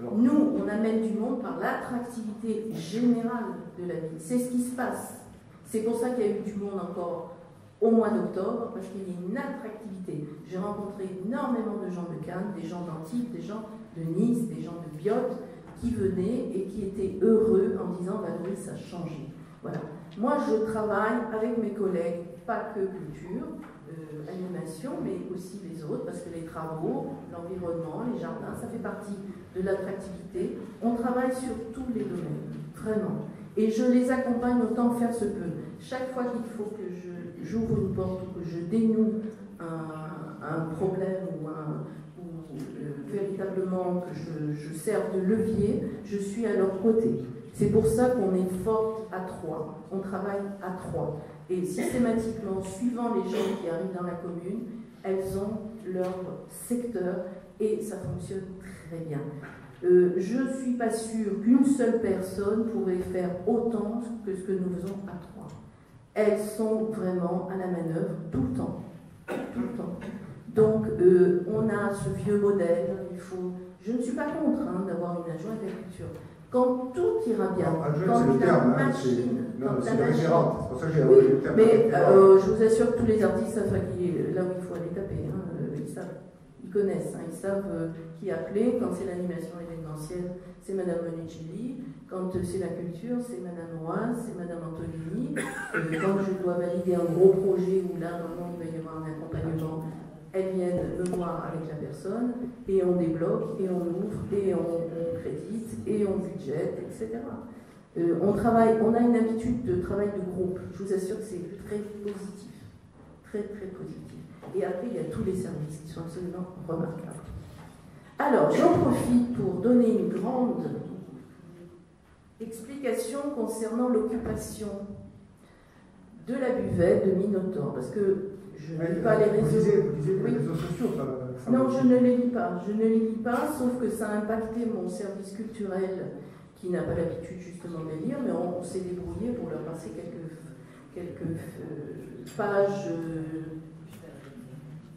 Nous, on amène du monde par l'attractivité générale de la ville. C'est ce qui se passe. C'est pour ça qu'il y a eu du monde encore au mois d'octobre, parce qu'il y a une attractivité. J'ai rencontré énormément de gens de Cannes, des gens d'Antibes, des gens de Nice, des gens de Biot, qui venaient et qui étaient heureux en disant Valérie, ça a changé. Voilà. Moi, je travaille avec mes collègues, pas que culture, euh, animation, mais aussi les autres, parce que les travaux, l'environnement, les jardins, ça fait partie de l'attractivité. On travaille sur tous les domaines, vraiment. Et je les accompagne autant faire se peut. Chaque fois qu'il faut que j'ouvre une porte ou que je dénoue un, problème ou, un, véritablement que je, je sers de levier, je suis à leur côté. C'est pour ça qu'on est forte à trois. On travaille à trois. Et systématiquement, suivant les gens qui arrivent dans la commune, elles ont leur secteur et ça fonctionne très bien. Euh, je ne suis pas sûre qu'une seule personne pourrait faire autant que ce que nous faisons à trois. Elles sont vraiment à la manœuvre tout le temps. Tout le temps. Donc, euh, on a ce vieux modèle, il faut... Je ne suis pas contre hein, d'avoir une adjointe à la culture. Quand tout ira bien, quand la terme, hein, machine, Non, quand c'est la machine... C'est pour ça que j'ai Oui, envoyé le terme. mais euh, je vous assure que tous les artistes savent là où il faut aller taper. hein, euh, ils savent, ils connaissent, hein, ils savent euh, qui appeler. Quand c'est l'animation événementielle, c'est Madame Monicelli. Quand c'est la culture, c'est Madame Roise, c'est Madame Antonini. Quand je dois valider un gros projet où là, vraiment, il va y avoir un accompagnement, elles viennent me voir avec la personne et on débloque et on ouvre et on, crédite et on budgète, etc. Euh, on travaille, on a une habitude de travail de groupe. Je vous assure que c'est très positif, très très positif. Et après, il y a tous les services qui sont absolument remarquables. Alors, j'en profite pour donner une grande explication concernant l'occupation de la buvette de Minotaur, parce que je ne lis pas les Vous réseaux. disiez, vous disiez les Oui. réseaux sociaux. ça- ça Non, je ne les lis pas. Je ne les lis pas, sauf que ça a impacté mon service culturel qui n'a pas l'habitude justement de les lire, mais on, on s'est débrouillé pour leur passer quelques, quelques euh, pages euh,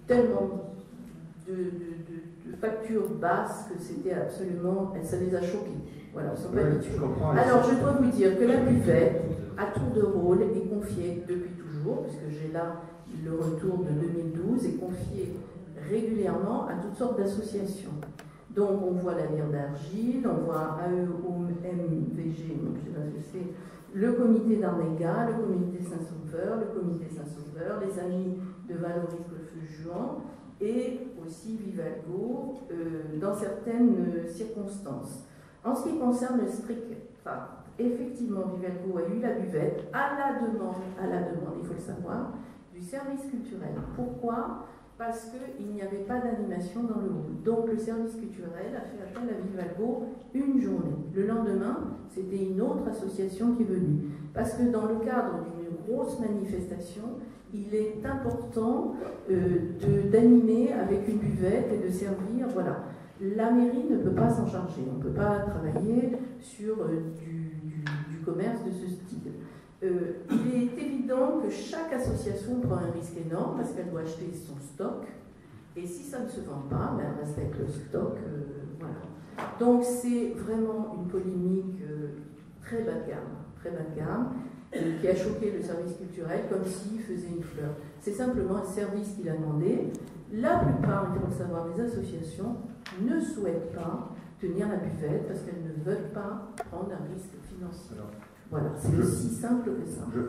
tellement de, de- de- de factures basses que c'était absolument. Ça les a choqués. Voilà, ils ne sont pas Oui, habitués. je. Alors, je dois vous dire que la buvette, à tour de rôle, est confiée depuis toujours, puisque j'ai là le retour de 2012, est confiée régulièrement à toutes sortes d'associations. Donc, on voit la Lire d'Argile, on voit AEOMVG, le comité d'Arnega, le comité Saint-Sauveur, le comité Saint-Sauveur, les amis de Valoris Golfe-Juan et aussi Vivalgo euh, dans certaines euh, circonstances. En ce qui concerne le strict, effectivement, Vivalgo a eu la buvette à la demande, à la demande, il faut le savoir, du service culturel. Pourquoi? Parce qu'il n'y avait pas d'animation dans le hall. Donc le service culturel a fait appel à Vivalgo une journée. Le lendemain, c'était une autre association qui est venue. Parce que dans le cadre d'une grosse manifestation, il est important euh, d'animer avec une buvette et de servir, voilà. La mairie ne peut pas s'en charger. On ne peut pas travailler sur euh, du commerce de ce style. Euh, il est évident que chaque association prend un risque énorme parce qu'elle doit acheter son stock. Et si ça ne se vend pas, ben, elle reste avec le stock. euh, voilà. Donc c'est vraiment une polémique euh, très bas de gamme, très bas de gamme, qui a choqué le service culturel comme s'il faisait une fleur. C'est simplement un service qu'il a demandé. La plupart, il faut le savoir, des associations ne souhaitent pas tenir la buvette parce qu'elles ne veulent pas prendre un risque financier. Voilà, c'est aussi simple que ça. je-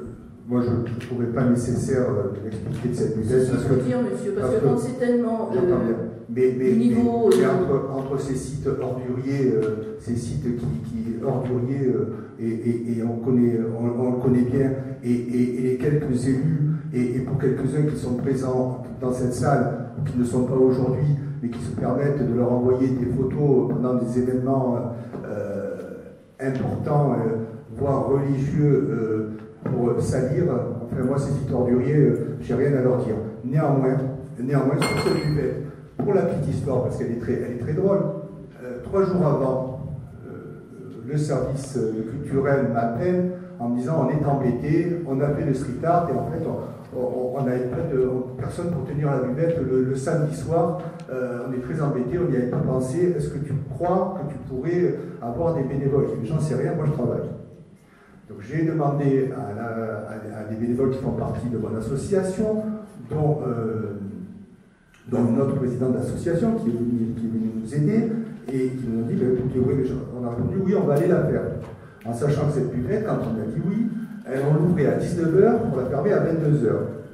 moi, je ne trouvais pas nécessaire euh, de l'expliquer de cette vitesse ce parce que dire, monsieur, parce parce que que- quand c'est tellement. Euh. Mais, mais, niveau, mais- mais euh, entre, entre ces sites orduriers, euh, ces sites qui, qui orduriers, euh, et, et- et on, connaît, on, on le connaît bien, et, et- les quelques élus, et, et pour quelques-uns qui sont présents dans cette salle, ou qui ne sont pas aujourd'hui, mais qui se permettent de leur envoyer des photos pendant des événements importants, euh, voire religieux, euh, pour salir, enfin moi ces sites orduriers, euh, j'ai rien à leur dire. Néanmoins, néanmoins sur cette buvette, pour la petite histoire, parce qu'elle est très, est très drôle, euh, trois jours avant, le service culturel m'appelle en me disant on est embêté, on a fait le street art et en fait on- on pas de on- personne pour tenir la buvette le, samedi soir. On est très embêté, on n'y avait pas pensé. Est-ce que tu crois que tu pourrais avoir des bénévoles? J'en sais rien, moi je travaille. Donc j'ai demandé à, des bénévoles qui font partie de mon association, dont, euh, notre président d'association qui, qui est venu nous aider, et qui nous ont dit, ben, écoutez, oui, on a répondu oui, on va aller la faire. En sachant que cette buvette, quand on a dit oui, elle, on l'ouvrait à 19h, on la fermait à 22h.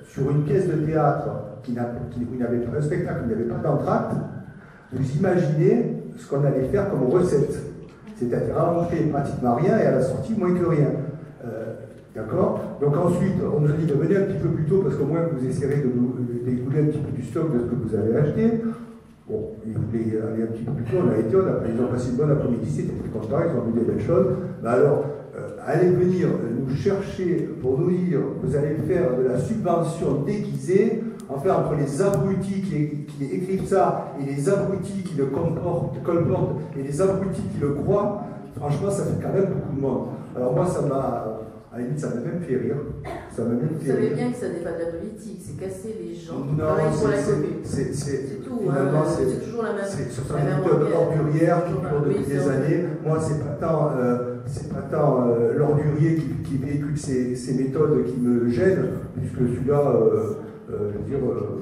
Sur une pièce de théâtre qui n'a- qui- où il n'y avait pas un spectacle, où il n'y avait pas d'entracte, vous imaginez ce qu'on allait faire comme recette. C'est-à-dire à l'entrée pratiquement rien et à la sortie moins que rien. Euh, D'accord Donc ensuite, on nous a dit de venir un petit peu plus tôt parce qu'au moins vous essayerez de nous découler un petit peu du stock de ce que vous avez acheté. Bon, ils voulaient aller un petit peu plus tôt, on a été, on a, ils ont passé une bonne après-midi, c'était très content, ils ont vu des belles choses. Mais alors, euh, allez venir nous chercher pour nous dire vous allez faire de la subvention déguisée, enfin entre les abrutis qui, qui écrivent ça et les abrutis qui le comportent, colportent et les abrutis qui le croient, franchement ça fait quand même beaucoup de monde. Alors moi ça m'a, à la limite ça m'a même fait rire, Ça me met Vous savez bien que ça n'est pas de la politique, c'est casser les gens qui Non, travaillent pour la c'est- commune. c'est- c'est C'est tout, finalement, hein, c'est- c'est toujours la même. C'est- Ce sont la même enquête. ordurières qui la- depuis oui, des c'est années. Moi, c'est pas tant, euh, c'est pas tant euh, l'ordurier qui, qui véhicule ces, ces méthodes qui me gênent, puisque celui-là, euh, euh, je veux dire, euh,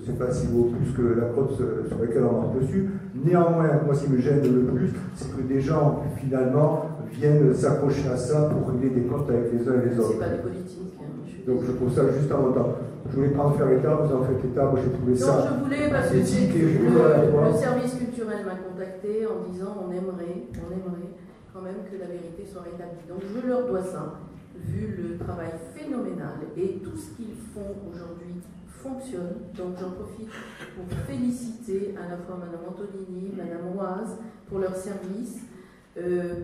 je sais pas s'il vaut plus que la crotte sur sur laquelle on marche dessus. Néanmoins, moi, ce qui me gêne le plus, c'est que des gens, finalement, viennent s'accrocher à ça pour régler des comptes avec les uns et les C'est autres. pas des politiques. hein, Donc, je trouve ça juste en temps. Je voulais pas en faire état, vous en faites état, moi j'ai trouvé Non, ça. je voulais parce que c'est- le, service culturel m'a contacté en disant on aimerait, on aimerait quand même que la vérité soit rétablie. Donc je leur dois ça, vu le travail phénoménal et tout ce qu'ils font aujourd'hui fonctionne. Donc j'en profite pour féliciter à la fois Madame Antonini, Madame Oise pour leur service,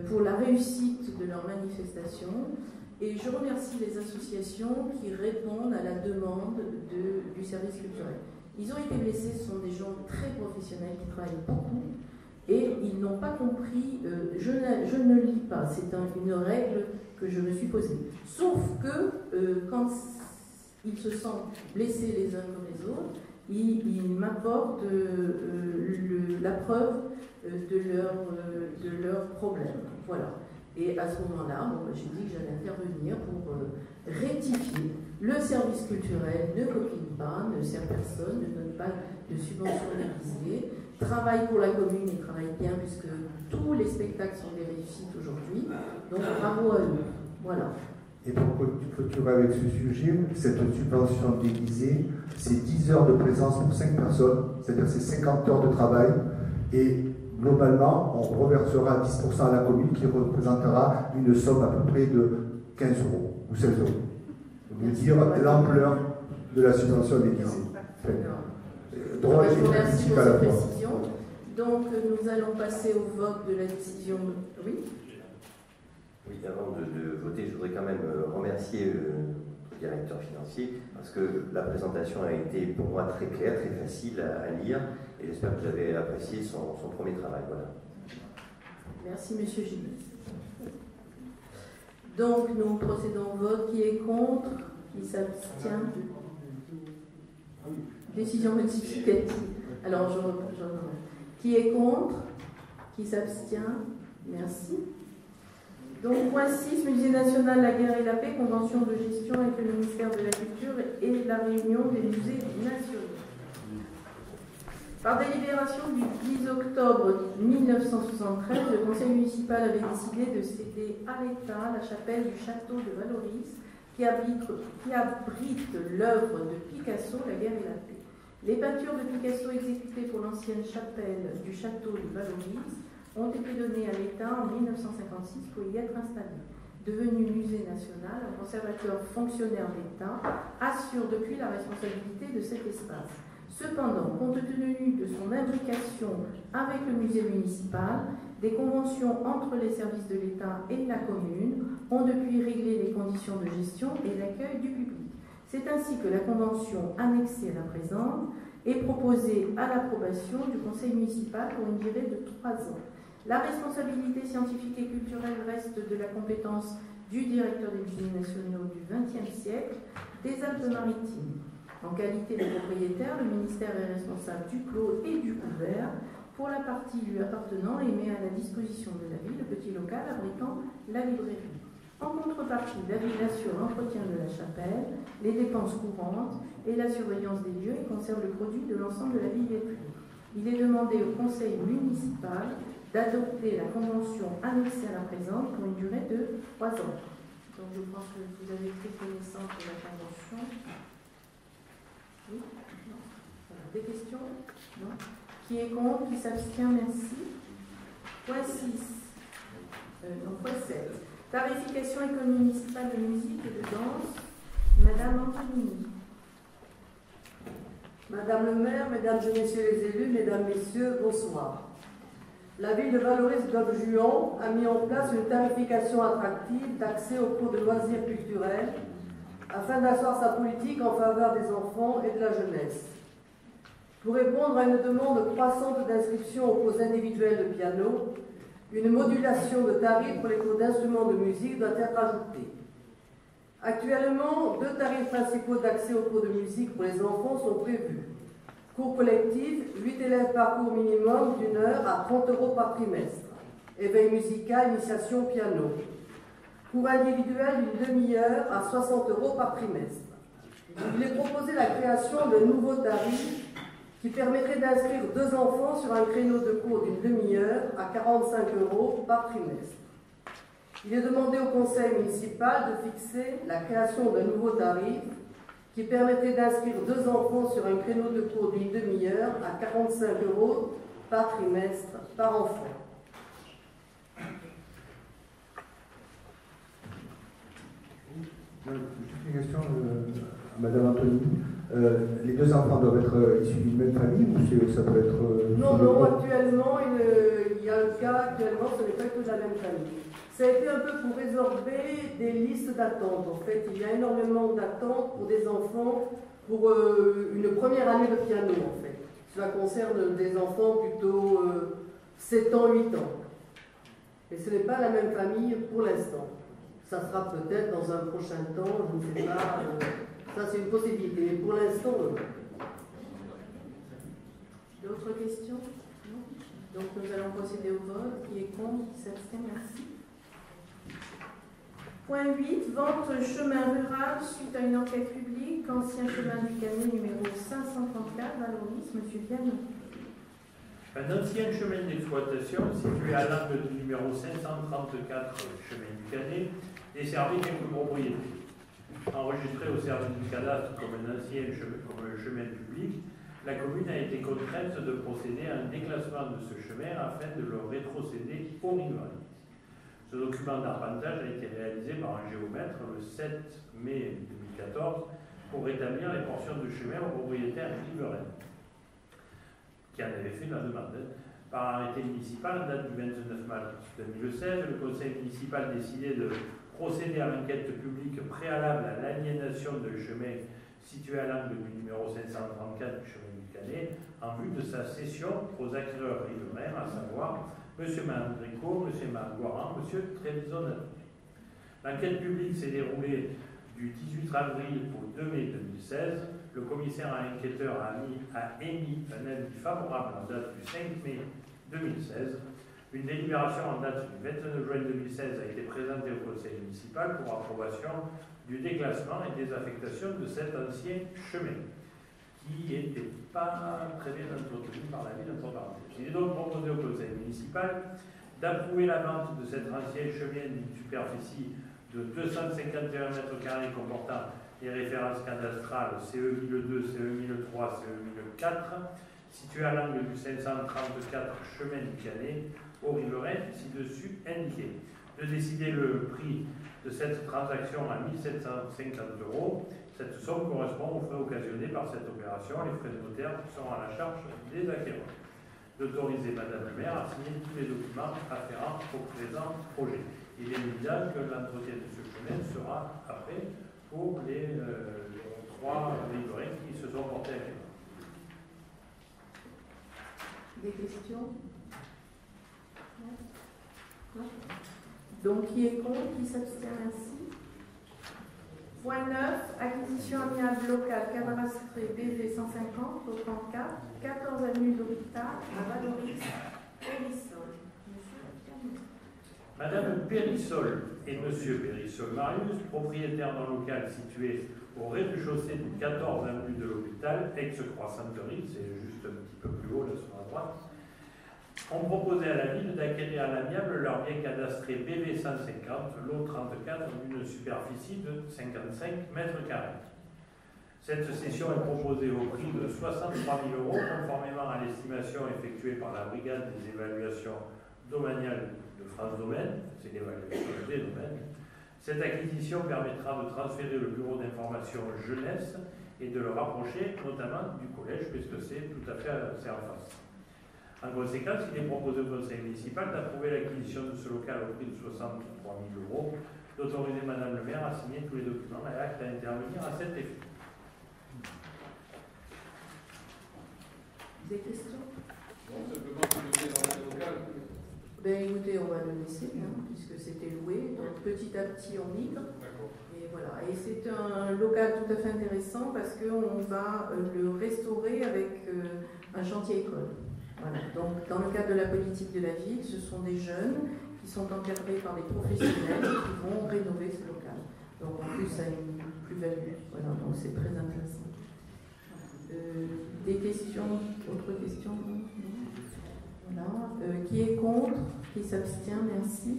pour la réussite de leur manifestation. Et je remercie les associations qui répondent à la demande de- du service culturel. Ils ont été blessés, ce sont des gens très professionnels qui travaillent beaucoup et ils n'ont pas compris, euh, je, je ne lis pas, c'est un- une règle que je me suis posée. Sauf que euh, quand ils se sentent blessés les uns comme les autres, ils, m'apportent euh, le- la preuve euh, de leur, euh, de problème. Voilà. Et à ce moment-là, bon, bah, j'ai dit que j'allais intervenir pour euh, rectifier. Le service culturel ne copine pas, ne sert personne, ne donne pas de subventions déguisées, travaille pour la commune et travaille bien puisque tous les spectacles sont des réussites aujourd'hui. Donc bravo à eux. Voilà. Et pour clôturer avec ce sujet, cette subvention déguisée, c'est 10 heures de présence pour 5 personnes, c'est-à-dire c'est 50 heures de travail, et globalement, on reversera 10% à la commune qui représentera une somme à peu près de 15 euros ou 16 euros. Vous dire l'ampleur de la subvention déguisée. Euh, droit Je vous remercie pour ces précisions. Donc nous allons passer au vote de la décision. Oui Oui, avant de, voter, je voudrais quand même euh, remercier euh, le directeur financier parce que la présentation a été pour moi très claire, très facile à, lire et j'espère que vous avez apprécié son, premier travail. Voilà. Merci, Monsieur Gilles. Donc, nous procédons au vote. Qui est contre? Qui s'abstient? Décision modificative. Alors, je je. Qui est contre? Qui s'abstient? Merci. Donc, point 6, Musée national La Guerre et la Paix, convention de gestion avec le ministère de la Culture et la réunion des musées nationaux. Par délibération du 10 octobre 1973, le conseil municipal avait décidé de céder à l'État la chapelle du château de Valoris, qui abrite, l'œuvre de Picasso, La guerre et la paix. Les peintures de Picasso exécutées pour l'ancienne chapelle du château de Valoris ont été données à l'État en 1956 pour y être installées. Devenu musée national, un conservateur fonctionnaire d'État assure depuis la responsabilité de cet espace. Cependant, compte tenu de son imbrication avec le musée municipal, des conventions entre les services de l'État et la commune ont depuis réglé les conditions de gestion et l'accueil du public. C'est ainsi que la convention annexée à la présente est proposée à l'approbation du conseil municipal pour une durée de trois ans. La responsabilité scientifique et culturelle reste de la compétence du directeur des musées nationaux du XXe siècle des Alpes-Maritimes. En qualité de propriétaire, le ministère est responsable du clos et du couvert pour la partie lui appartenant et met à la disposition de la ville le petit local abritant la librairie. En contrepartie, la ville assure l'entretien de la chapelle, les dépenses courantes et la surveillance des lieux et conserve le produit de l'ensemble de la billetterie. Il est demandé au conseil municipal d'adopter la convention annexée à la présente pour une durée de trois ans. Donc je pense que vous avez pris connaissance de la convention. Oui Non. Des questions? Non Qui est contre? Qui s'abstient? Merci. Point 6. Euh, non, point 7. Tarification municipale de musique et de danse. Madame Antonini. Madame le maire, mesdames et messieurs les élus, mesdames, messieurs, bonsoir. La ville de Valoris-Juan a mis en place une tarification attractive d'accès aux cours de loisirs culturels afin d'asseoir sa politique en faveur des enfants et de la jeunesse. Pour répondre à une demande croissante d'inscription aux cours individuels de piano, une modulation de tarifs pour les cours d'instruments de musique doit être ajoutée. Actuellement, deux tarifs principaux d'accès aux cours de musique pour les enfants sont prévus. Cours collectif, 8 élèves par cours minimum d'une heure à 30 euros par trimestre. Éveil musical, initiation piano. Cours individuel d'une demi-heure à 60 euros par trimestre. Il est proposé la création de nouveaux tarifs qui permettrait d'inscrire deux enfants sur un créneau de cours d'une demi-heure à 45 euros par trimestre. Il est demandé au conseil municipal de fixer la création d'un nouveau tarif qui permettrait d'inscrire deux enfants sur un créneau de cours d'une demi-heure à 45 euros par trimestre par enfant. Juste une question euh, à Madame Anthony. Euh, les deux enfants doivent être euh, issus d'une même famille ou ça peut être. Non, non, actuellement, il, il y a un cas, actuellement, ce n'est pas que de la même famille. Ça a été un peu pour résorber des listes d'attente. En fait, il y a énormément d'attentes pour des enfants pour euh, une première année de piano, en fait. Cela concerne des enfants plutôt euh, 7 ans, 8 ans. Et ce n'est pas la même famille pour l'instant. Ça sera peut-être dans un prochain temps, je ne sais pas. euh, ça, c'est une possibilité. Mais pour l'instant. D'autres questions? Non? Donc nous allons procéder au vote. Qui est contre? Qui s'abstient? Merci. Point 8, vente chemin rural suite à une enquête publique, ancien chemin du Canet numéro 534, Valoris, Monsieur Viano. Un ancien chemin d'exploitation situé à l'angle du numéro 534 chemin du Canet desservait quelques propriétés. Enregistré au service du cadastre comme un ancien chemin, chemin public, la commune a été contrainte de procéder à un déclassement de ce chemin afin de le rétrocéder au riverains. Ce document d'arpentage a été réalisé par un géomètre le 7 mai 2014 pour rétablir les portions de chemin aux propriétaires riverains qui en avait fait la demande. hein. Par arrêté municipal, date du 29 mars 2016, le conseil municipal décidait de procéder à l'enquête publique préalable à l'aliénation de chemin situé à l'angle du numéro 534 du chemin du Canet en vue de sa cession aux acquéreurs riverains, à savoir M. Mandrico, M. Manguaran, M. Trevisan. L'enquête publique s'est déroulée du 18 avril au 2 mai 2016 le commissaire enquêteur a, mis- émis un avis favorable en date du 5 mai 2016. Une délibération en date du 29 juin 2016 a été présentée au conseil municipal pour approbation du déclassement et des affectations de cet ancien chemin, qui n'était pas très bien entretenu par la ville entre parenthèses. Il est donc proposé au conseil municipal d'approuver la vente de cet ancien chemin d'une superficie de 251 mètres carrés comportant les références cadastrales CE 1002, CE 1003, CE 1004, situées à l'angle du 534 chemin du Canet, au riverain ci-dessus indiqué. De décider le prix de cette transaction à 1750 euros. Cette somme correspond aux frais occasionnés par cette opération. Les frais de notaire seront à la charge des acquéreurs. D'autoriser Madame le maire à signer tous les documents afférents au présent projet. Il est évident que l'entretien de ce chemin sera après pour les euh, trois riverains qui se sont portés cœur. Des questions? Non? Non? Donc qui est contre Qui s'abstient? Merci. Point 9, acquisition amiable locale cadastrée BV 150 au 34, 14 avenue d'Hôpital à Valoris, Périssol. Madame Périssol et Monsieur Périssol Marius, propriétaires d'un local situé au rez-de-chaussée du 14 avenue de l'hôpital, ex-croissanterie, c'est juste un petit peu plus haut là sur la droite, ont proposé à la ville d'acquérir à l'amiable leur bien cadastré BV 150, lot 34, d'une superficie de 55 mètres carrés. Cette cession est proposée au prix de 63 000 euros, conformément à l'estimation effectuée par la brigade des évaluations domaniales de France Domaine, c'est. Cette acquisition permettra de transférer le bureau d'information jeunesse et de le rapprocher notamment du collège, puisque c'est tout à fait en face. En conséquence, il est proposé au conseil municipal d'approuver l'acquisition de ce local au prix de 63 000 euros, d'autoriser Madame le maire à signer tous les documents et actes à intervenir à cet effet. Des questions? Non, simplement que dans le local. Ben écoutez, on va le laisser, hein, puisque c'était loué. Donc petit à petit, on migre. Et voilà, et c'est un local tout à fait intéressant parce qu'on va le restaurer avec un chantier école. Voilà. Donc, dans le cadre de la politique de la ville, ce sont des jeunes qui sont encadrés par des professionnels qui vont rénover ce local. Donc, en plus, ça a une plus-value. Voilà, donc c'est très intéressant. Euh, des questions Autres questions? Euh, qui est contre? Qui s'abstient? Merci.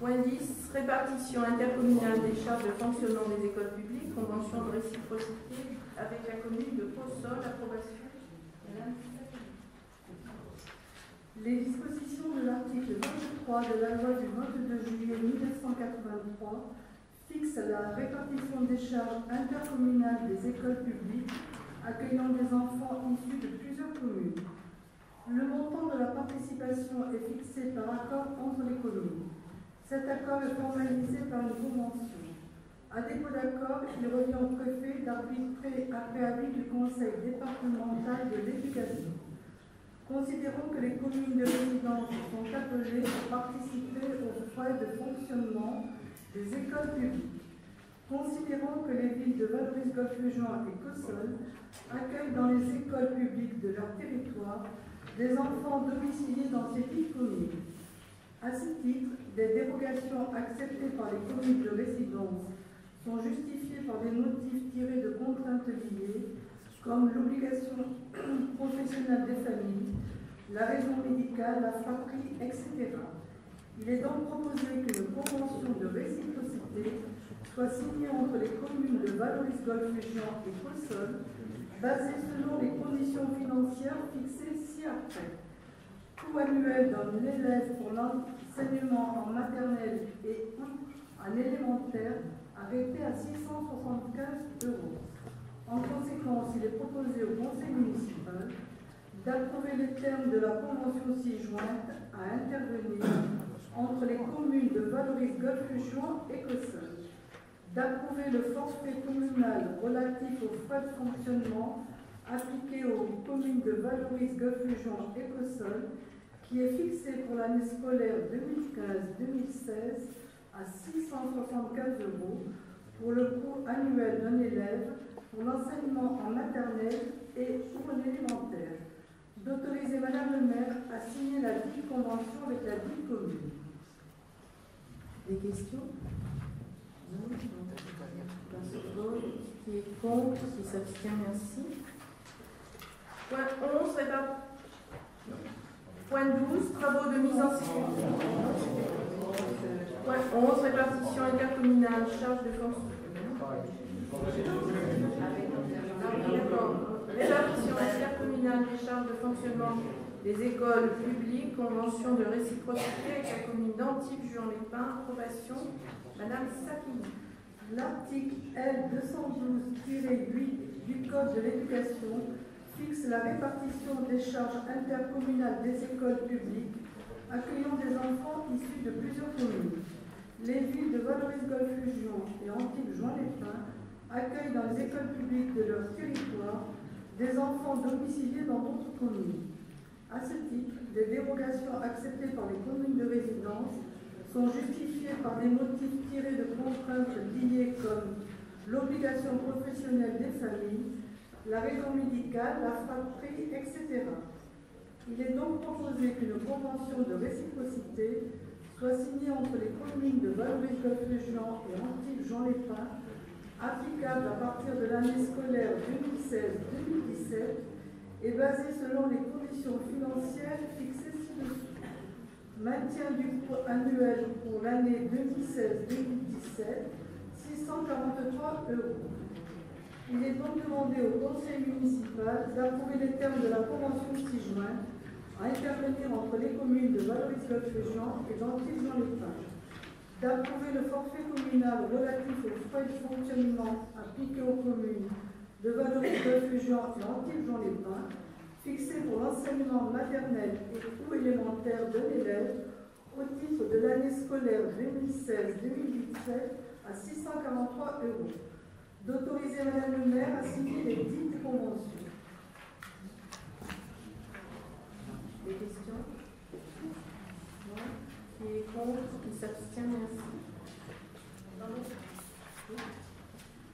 Point 10. Répartition intercommunale des charges de fonctionnement des écoles publiques. Convention de réciprocité avec la commune de Possol. Approbation. Les dispositions de l'article 23 de la loi du 22 juillet 1983 fixent la répartition des charges intercommunales des écoles publiques accueillant des enfants issus de plusieurs communes. Le montant de la participation est fixé par accord entre les communes. Cet accord est formalisé par une convention. À défaut d'accord, il revient au préfet d'arbitrer après avis du conseil départemental de l'éducation. Considérons que les communes de résidence sont appelées à participer aux frais de fonctionnement des écoles publiques. Considérons que les villes de Valoris, Golfe-Juan et Cossol accueillent dans les écoles publiques de leur territoire des enfants domiciliés dans ces villes communes. À ce titre, des dérogations acceptées par les communes de résidence sont justifiées par des motifs tirés de contraintes liées, comme l'obligation professionnelle des familles, la raison médicale, la fratrie, etc. Il est donc proposé qu'une convention de réciprocité soit signée entre les communes de Valoris Golfe-Jean et Cossol, basée selon les conditions financières fixées ci-après. Coût annuel d'un élève pour l'enseignement en maternelle et en élémentaire arrêté à 675 euros. En conséquence, il est proposé au conseil municipal d'approuver les termes de la convention ci-jointe à intervenir entre les communes de Valoris, Golfe-Juan et Cossol, d'approuver le forfait communal relatif aux frais de fonctionnement appliqué aux communes de Valoris, Golfe-Juan et Cossol, qui est fixé pour l'année scolaire 2015-2016 à 675 euros pour le coût annuel d'un élève pour l'enseignement en maternelle et ou en élémentaire, d'autoriser Madame le maire à signer la dite convention avec la dite commune. Des questions? Non Qui est contre? Qui s'abstient? Merci. Point 11, Point 12, travaux de mise en sécurité. Point 11, répartition intercommunale, charge de fonctionnement. Répartition intercommunale des charges de fonctionnement des écoles publiques, convention de réciprocité avec la commune d'Antibes, Juan-les-Pins, approbation, Madame Sakini. L'article L212-8 du Code de l'éducation fixe la répartition des charges intercommunales des écoles publiques accueillant des enfants issus de plusieurs communes. Les villes de Valoris Golfe-Fusion et Antibes, Juan-les-Pins accueillent dans les écoles publiques de leur territoire des enfants domiciliés dans d'autres communes. À ce titre, des dérogations acceptées par les communes de résidence sont justifiées par des motifs tirés de contraintes liées comme l'obligation professionnelle des familles, la raison médicale, la fratrie, etc. Il est donc proposé qu'une convention de réciprocité soit signée entre les communes de valoris golfe jean et Antibes-Jean-les-Pins, applicable à partir de l'année scolaire 2016-2017 est basé selon les conditions financières fixées ci-dessous. Maintien du coût annuel pour l'année 2016-2017, 643 euros. Il est donc demandé au conseil municipal d'approuver les termes de la convention 6 juin à intervenir entre les communes de valoris jean et d'Antibes jean les d'approuver le forfait communal relatif aux frais de fonctionnement appliqués aux communes de Valoris Golfe-Jean et Antibes-Jean-les-Pins, fixé pour l'enseignement maternel et ou élémentaire de l'élève au titre de l'année scolaire 2016-2017 à 643 euros. D'autoriser Madame le maire à signer les dites conventions. Des questions? Qui est contre Qui s'abstient Merci.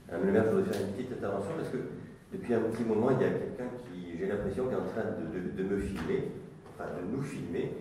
Madame le maire, je voudrais faire une petite intervention parce que depuis un petit moment, il y a quelqu'un qui, j'ai l'impression, qui est en train de, de- de me filmer, enfin de nous filmer.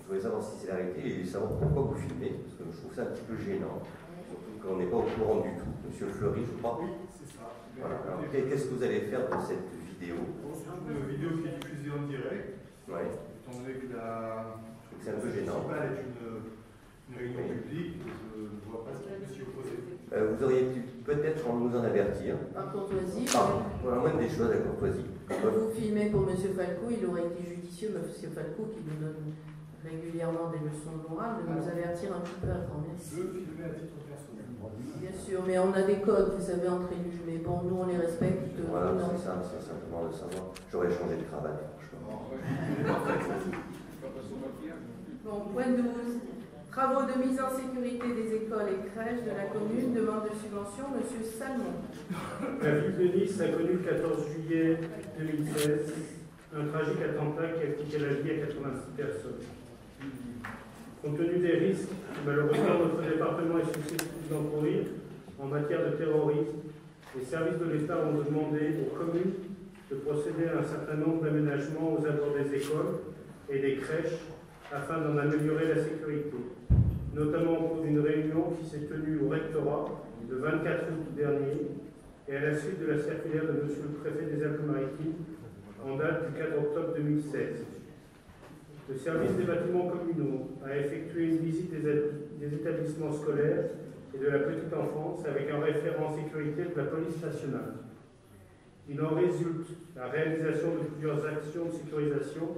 Je voudrais savoir si c'est la réalité et savoir pourquoi vous filmez, parce que je trouve ça un petit peu gênant, surtout qu'on n'est pas au courant du tout. Monsieur Fleury, je crois. Oui, c'est ça. Voilà. Alors, qu'est-ce que vous allez faire dans cette vidéo? C'est une vidéo qui est diffusée en direct, Ouais. étant donné que la C'est un peu gênant. une, une réunion publique, je ne vois pas ce qui peut s'y opposer. Euh, vous auriez pu peut-être nous en avertir. Par courtoisie, Pardon, pour la moindre des choses, la courtoisie. quand vous filmez pour M. Falco, il aurait été judicieux, M. Falco, qui nous donne régulièrement des leçons de morale, de nous avertir un petit peu avant. Merci. Je filmer à titre personnel. Bien sûr, mais on a des codes, vous savez, entre élus, mais bon, nous on les respecte. Voilà, c'est ça, c'est simplement de savoir. J'aurais changé de cravate, franchement. Bon, point 12. Travaux de mise en sécurité des écoles et crèches de la commune, demande de subvention, M. Salmon. La ville de Nice a connu le 14 juillet 2016 un tragique attentat qui a coûté la vie à 86 personnes. Compte tenu des risques que malheureusement notre département est susceptible d'encourir en matière de terrorisme, les services de l'État ont demandé aux communes de procéder à un certain nombre d'aménagements aux abords des écoles et des crèches afin d'en améliorer la sécurité, notamment au cours d'une réunion qui s'est tenue au rectorat le 24 août dernier et à la suite de la circulaire de M. le préfet des Alpes-Maritimes en date du 4 octobre 2016. Le service des bâtiments communaux a effectué une visite des, établissements scolaires et de la petite enfance avec un référent sécurité de la police nationale. Il en résulte la réalisation de plusieurs actions de sécurisation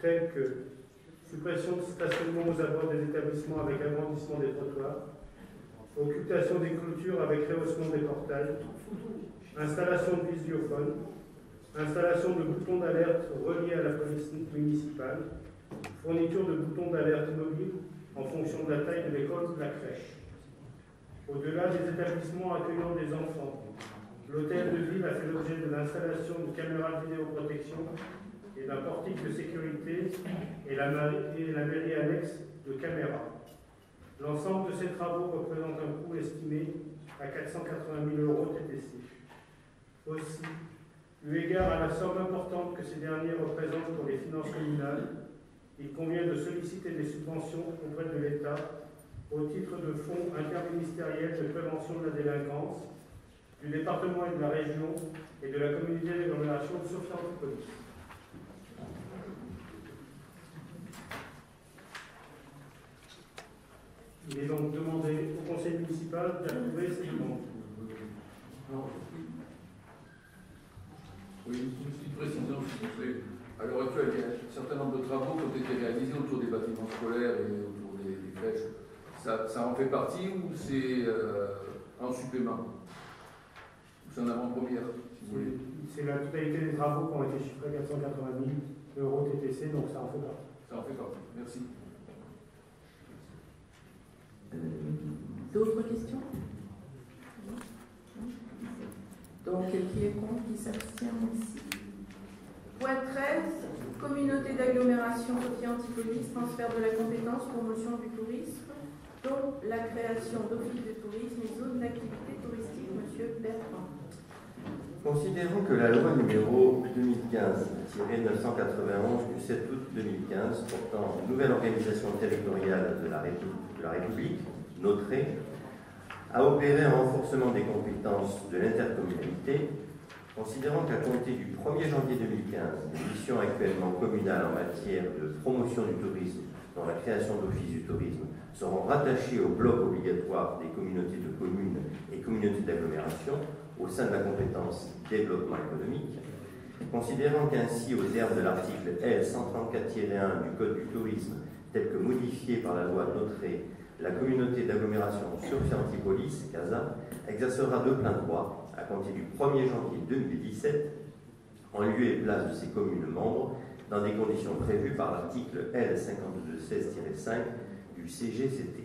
telles que suppression de stationnement aux abords des établissements avec agrandissement des trottoirs, occultation des clôtures avec rehaussement des portails, installation de visiophones, installation de boutons d'alerte reliés à la police municipale, fourniture de boutons d'alerte mobiles en fonction de la taille de l'école ou de la crèche. Au-delà des établissements accueillant des enfants, l'hôtel de ville a fait l'objet de l'installation de caméras de vidéoprotection et d'un portique de sécurité et la, mairie, annexe de caméras. L'ensemble de ces travaux représente un coût estimé à 480 000 euros TTC. Aussi, eu égard à la somme importante que ces derniers représentent pour les finances communales, il convient de solliciter des subventions auprès de l'État au titre de fonds interministériels de prévention de la délinquance, du département et de la région et de la communauté d'agglomération de Sophia Antipolis. Il est donc demandé au conseil municipal d'approuver ces demandes. Oui, une petite précision, s'il vous plaît. À l'heure actuelle, il y a un certain nombre de travaux qui ont été réalisés autour des bâtiments scolaires et autour des, des crèches. Ça, ça en fait partie ou c'est euh, en supplément? Ou c'est en avant-première, si vous voulez C'est la totalité des travaux qui ont été chiffrés 480 000 euros TTC, donc ça en fait partie. Ça en fait partie. Merci. D'autres questions Donc, qui est contre, qui s'abstient ici Point 13, communauté d'agglomération Sophia Antipolis, transfert de la compétence, promotion du tourisme, dont la création d'office de tourisme et zone d'activité touristique. Monsieur Bertrand. Considérons que la loi numéro 2015-991 du 7 août 2015 portant nouvelle organisation territoriale de la, République, la République, notée, a opéré un renforcement des compétences de l'intercommunalité, considérant qu'à compter du 1er janvier 2015, les missions actuellement communales en matière de promotion du tourisme, dont la création d'office du tourisme, seront rattachées au bloc obligatoire des communautés de communes et communautés d'agglomération au sein de la compétence développement économique, considérant qu'ainsi, au terme de l'article L134-1 du Code du tourisme, tel que modifié par la loi Notré, la communauté d'agglomération Sophia Antipolis, CASA, exercera de plein droit, à compter du 1er janvier 2017, en lieu et place de ses communes membres, dans des conditions prévues par l'article L5216-5 du CGCT.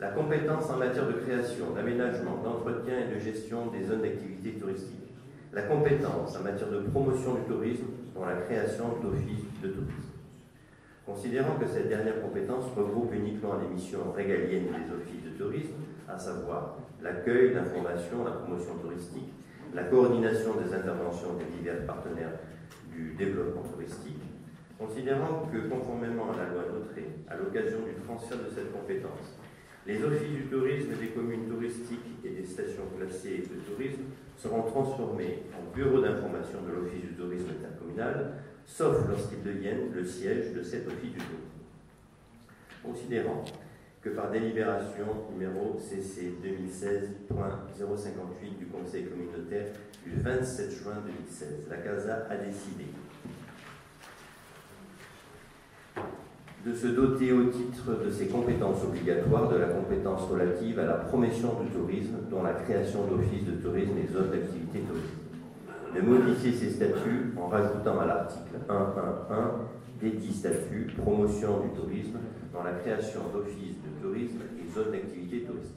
La compétence en matière de création, d'aménagement, d'entretien et de gestion des zones d'activité touristique. La compétence en matière de promotion du tourisme, dont la création d'offices de tourisme. Considérant que cette dernière compétence regroupe uniquement les missions régaliennes des offices de tourisme, à savoir l'accueil, l'information, la promotion touristique, la coordination des interventions des divers partenaires du développement touristique, considérant que, conformément à la loi Notré, à l'occasion du transfert de cette compétence, les offices du tourisme des communes touristiques et des stations classées de tourisme seront transformés en bureau d'information de l'office du tourisme intercommunal, sauf lorsqu'ils deviennent le siège de cet office du tourisme. Considérant que par délibération numéro CC 2016.058 du Conseil communautaire du 27 juin 2016, la CASA a décidé de se doter au titre de ses compétences obligatoires de la compétence relative à la promotion du tourisme, dont la création d'offices de tourisme et zones d'activité touristique. De modifier ses statuts en rajoutant à l'article 1.1.1 des dix statuts promotion du tourisme, dans la création d'offices de tourisme et zones d'activité touristique.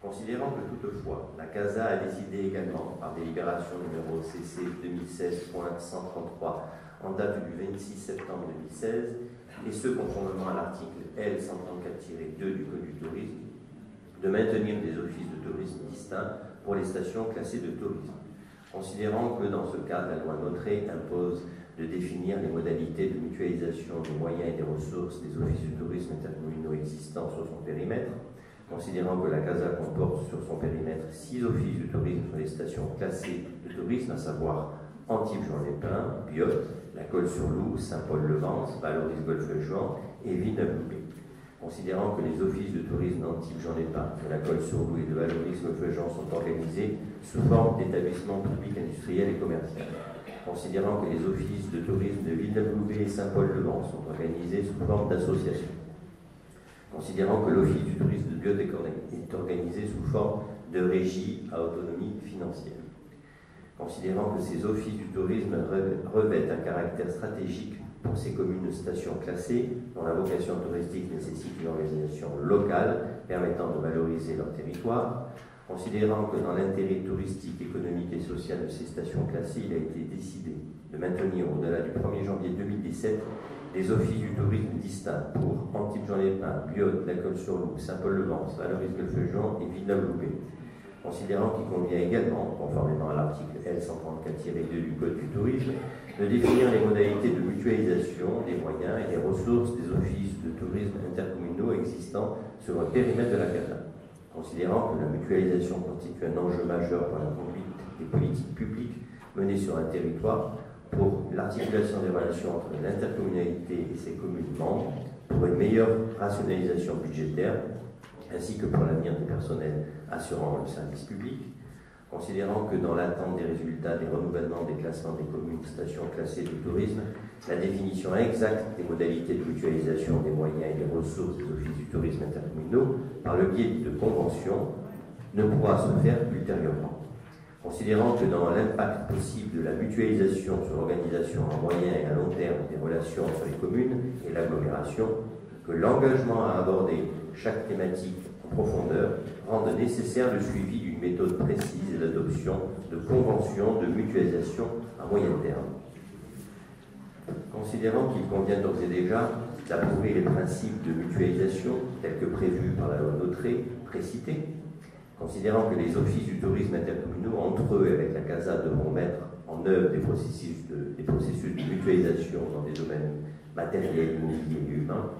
Considérant que toutefois, la CASA a décidé également, par délibération numéro CC 2016.133 en date du 26 septembre 2016, et ce conformément à l'article L134-2 du Code du tourisme, de maintenir des offices de tourisme distincts pour les stations classées de tourisme. Considérant que dans ce cadre, la loi Notré impose de définir les modalités de mutualisation des moyens et des ressources des offices du tourisme intercommunaux existants sur son périmètre, considérant que la CASA comporte sur son périmètre six offices du tourisme sur les stations classées de tourisme, à savoir Antibes-Jean-les-Pins, Biot, la Colle-sur-Loup, Saint-Paul-le-Vence, Valoris-Golfe-Juan et Villeneuve-Loubet. Considérant que les offices de tourisme d'Antibes-Jean-les-Pins, de la Colle-sur-Loup et de Valoris-Golfe-Jean sont organisés sous forme d'établissements publics industriels et commerciaux. Considérant que les offices de tourisme de Villeneuve-Loubet et Saint-Paul-le-Vent sont organisés sous forme d'associations. Considérant que l'office du tourisme de Biot est organisé sous forme de régie à autonomie financière considérant que ces offices du tourisme revêtent un caractère stratégique pour ces communes de stations classées, dont la vocation touristique nécessite une organisation locale permettant de valoriser leur territoire, considérant que dans l'intérêt touristique, économique et social de ces stations classées, il a été décidé de maintenir au-delà du 1er janvier 2017 des offices du tourisme distincts pour Antibes-Jean-les-Pins, Biot, Lacolle-sur-Loup, Saint-Paul-le-Vence, Valoris-Golfe-Jean et Villeneuve-Loubet considérant qu'il convient également, conformément à l'article L134-2 du Code du tourisme, de définir les modalités de mutualisation des moyens et des ressources des offices de tourisme intercommunaux existants sur un périmètre de la CATA. Considérant que la mutualisation constitue un enjeu majeur pour la conduite des politiques publiques menées sur un territoire, pour l'articulation des relations entre l'intercommunalité et ses communes membres, pour une meilleure rationalisation budgétaire, ainsi que pour l'avenir des personnels assurant le service public, considérant que dans l'attente des résultats des renouvellements des classements des communes stations classées du tourisme, la définition exacte des modalités de mutualisation des moyens et des ressources des offices du tourisme intercommunaux par le biais de conventions ne pourra se faire ultérieurement. Considérant que dans l'impact possible de la mutualisation sur l'organisation à moyen et à long terme des relations entre les communes et l'agglomération, que l'engagement à aborder chaque thématique profondeur rende nécessaire le suivi d'une méthode précise et l'adoption de conventions de mutualisation à moyen terme. Considérant qu'il convient d'ores et déjà d'approuver les principes de mutualisation tels que prévus par la loi Notré précitée, considérant que les offices du tourisme intercommunaux, entre eux et avec la CASA, devront mettre en œuvre des processus de, des processus de mutualisation dans des domaines matériels, immobiliers et humains,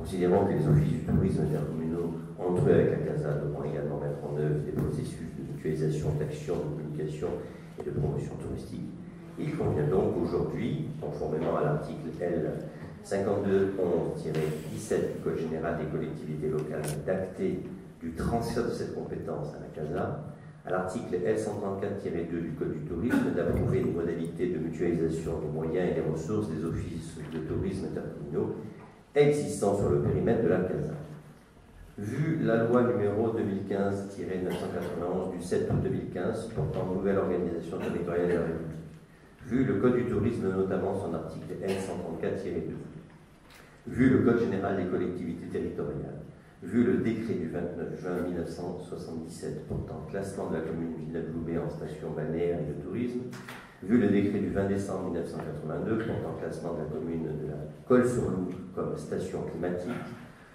Considérant que les offices du tourisme intercommunaux, entre eux avec la CASA, devront également mettre en œuvre des processus de mutualisation d'actions, de communication et de promotion touristique, il convient donc aujourd'hui, conformément à l'article L. 5211-17 du Code général des collectivités locales, d'acter du transfert de cette compétence à la CASA, à l'article L134-2 du Code du tourisme, d'approuver les modalités de mutualisation des moyens et des ressources des offices de tourisme intercommunaux existant sur le périmètre de la CASA. Vu la loi numéro 2015-991 du 7 août 2015 portant nouvelle organisation territoriale de la République, vu le Code du tourisme, notamment son article L134-2, vu le Code général des collectivités territoriales, vu le décret du 29 juin 1977 portant classement de la commune Villeneuve-Loubet en station balnéaire et de tourisme, vu le décret du 20 décembre 1982 portant classement de la commune de la Colle-sur-Loup comme station climatique,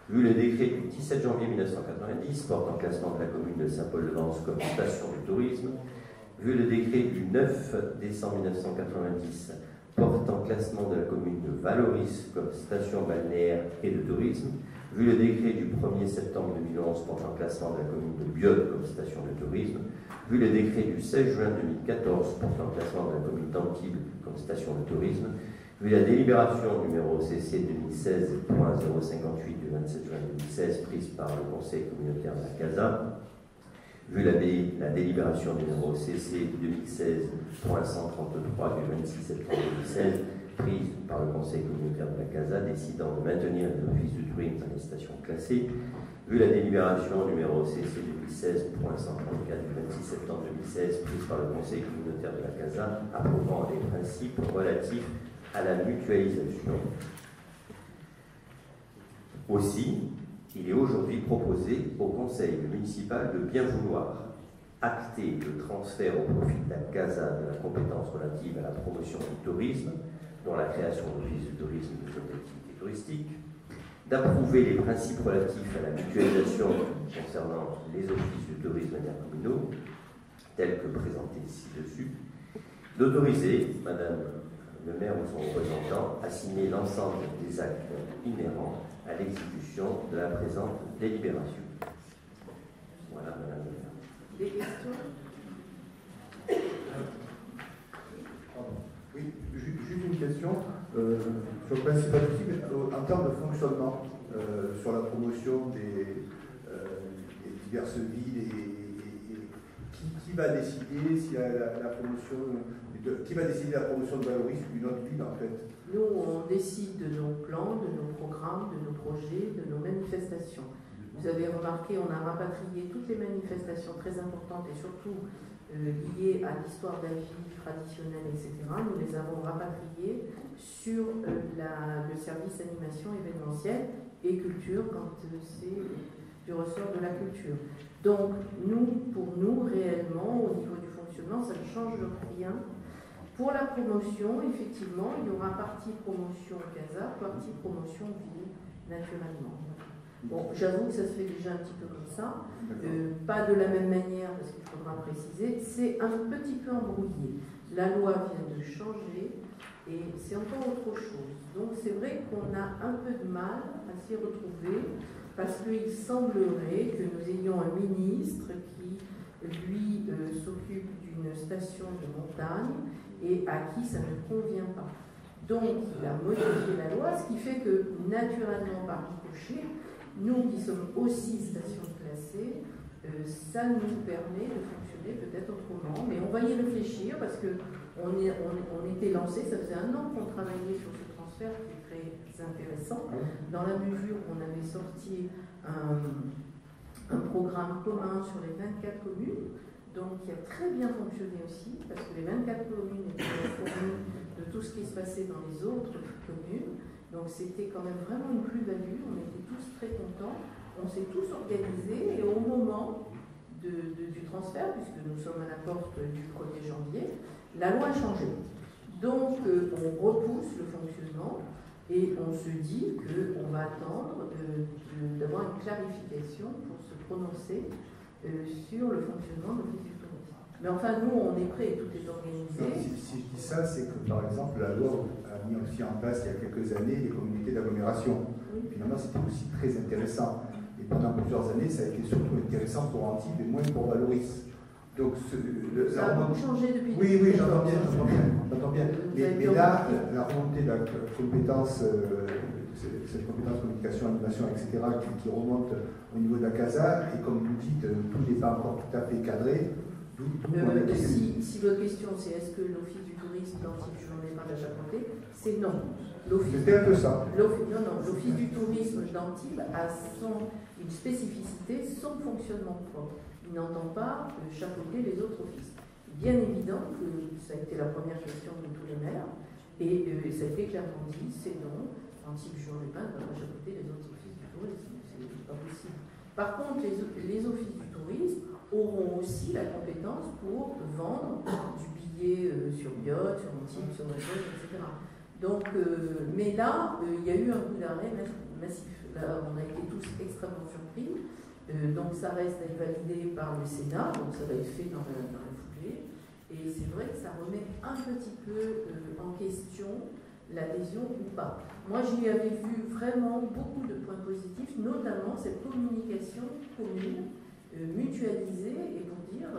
Vu le décret du 17 janvier 1990 portant classement de la commune de Saint-Paul-de-Vence comme station de tourisme, vu le décret du 9 décembre 1990 portant classement de la commune de Valoris comme station balnéaire et de tourisme, vu le décret du 1er septembre 2011 portant classement de la commune de Biot comme station de tourisme, vu le décret du 16 juin 2014 portant classement de la commune d'Antibes comme station de tourisme, vu la délibération numéro CC 2016.058 du 27 juin 2016 prise par le Conseil communautaire de la CASA, vu la, la délibération numéro CC 2016.133 du 26 septembre 2016 prise par le Conseil communautaire de la CASA décidant de maintenir les offices du tourisme dans les stations classées, vu la délibération numéro CC 2016.134 du 26 septembre 2016 prise par le Conseil communautaire de la CASA approuvant les principes relatifs à la mutualisation. Aussi, il est aujourd'hui proposé au Conseil municipal de bien vouloir acter le transfert au profit de la CASA de la compétence relative à la promotion du tourisme, dont la création d'offices de tourisme de activités touristiques, d'approuver les principes relatifs à la mutualisation concernant les offices de tourisme intercommunaux, tels que présentés ci-dessus, d'autoriser, Madame le maire ou son représentant à signer l'ensemble des actes inhérents à l'exécution de la présente délibération. Voilà, Madame le maire. Des questions? Juste une question euh, sur le euh, en termes de fonctionnement, euh, sur la promotion des, diverses villes et, qui, va décider si la, promotion de, qui va décider la promotion de Valoris ou d'une autre ville en fait? Nous, on décide de nos plans, de nos programmes, de nos projets, de nos manifestations. Vous avez remarqué, on a rapatrié toutes les manifestations très importantes et surtout liées à l'histoire de la vie traditionnelle, etc. Nous les avons rapatriées sur euh, le service animation événementielle et culture quand euh, c'est du ressort de la culture. Donc, nous, pour nous, réellement, au niveau du fonctionnement, ça ne change rien. Pour la promotion, effectivement, il y aura partie promotion CASA, partie promotion ville, naturellement. Bon, j'avoue que ça se fait déjà un petit peu comme euh, pas de la même manière parce qu'il faudra préciser, c'est un petit peu embrouillé. La loi vient de changer et c'est encore autre chose. Donc c'est vrai qu'on a un peu de mal à s'y retrouver parce qu'il semblerait que nous ayons un ministre qui, lui, euh, s'occupe d'une station de montagne et à qui ça ne convient pas. Donc il a modifié la loi, ce qui fait que naturellement par ricochet, nous qui sommes aussi stations classées, euh, ça nous permet de fonctionner peut-être autrement, mais on va y réfléchir parce que on, est, on, on était lancé, ça faisait un an qu'on travaillait sur ce transfert qui est très intéressant, dans la mesure où on avait sorti un, un programme commun sur les 24 communes, donc qui a très bien fonctionné aussi, parce que les 24 communes étaient informées de tout ce qui se passait dans les autres communes. Donc c'était quand même vraiment une plus-value, on était tous très contents, on s'est tous organisés et au moment de, de, du transfert, puisque nous sommes à la porte du 1er janvier, la loi a changé. Donc euh, on repousse le fonctionnement et on se dit qu'on va attendre d'avoir une clarification pour se prononcer euh, sur le fonctionnement de l'Office du tourisme. Mais enfin, nous, on est prêts, tout est organisé. Si, si, je dis ça, c'est que par exemple, la loi a mis aussi en place il y a quelques années les communautés d'agglomération. Oui. Finalement, c'était aussi très intéressant. Pendant plusieurs années, ça a été surtout intéressant pour Antibes et moins pour Valoris. Donc, ce, le, ça a beaucoup changé depuis. Oui, oui, j'entends bien, j'entends bien, j'entends bien. Mais, mais là, la, la, remontée de la compétence, euh, cette compétence communication, animation, etc., qui, qui, remonte au niveau de la CASA, et comme vous dites, tout n'est pas encore tout à fait cadré. D'où, euh, si, si, votre question c'est est-ce que l'Office du tourisme d'Antibes, ai pas déjà compté, c'est non. C'était un peu ça. Non, non, l'Office du tourisme d'Antibes a son, une spécificité, son fonctionnement propre. Il n'entend pas chapeauter les autres offices. Bien évident que ça a été la première question de tous les maires, et euh, ça a été clairement dit, c'est non, Antibes Jean Lupin ne va pas chapeauter les autres offices du tourisme, c'est pas possible. Par contre, les, offices du tourisme auront aussi la compétence pour vendre du billet euh, sur Biot, sur Antibes, sur Réseau, etc. Donc, euh, mais là, euh, il y a eu un coup d'arrêt massif là, on a été tous extrêmement surpris. Euh, donc ça reste à être validé par le Sénat, donc ça va être fait dans la, dans foulée. Et c'est vrai que ça remet un petit peu euh, en question l'adhésion ou pas. Moi, j'y avais vu vraiment beaucoup de points positifs, notamment cette communication commune, euh, mutualisée, et pour dire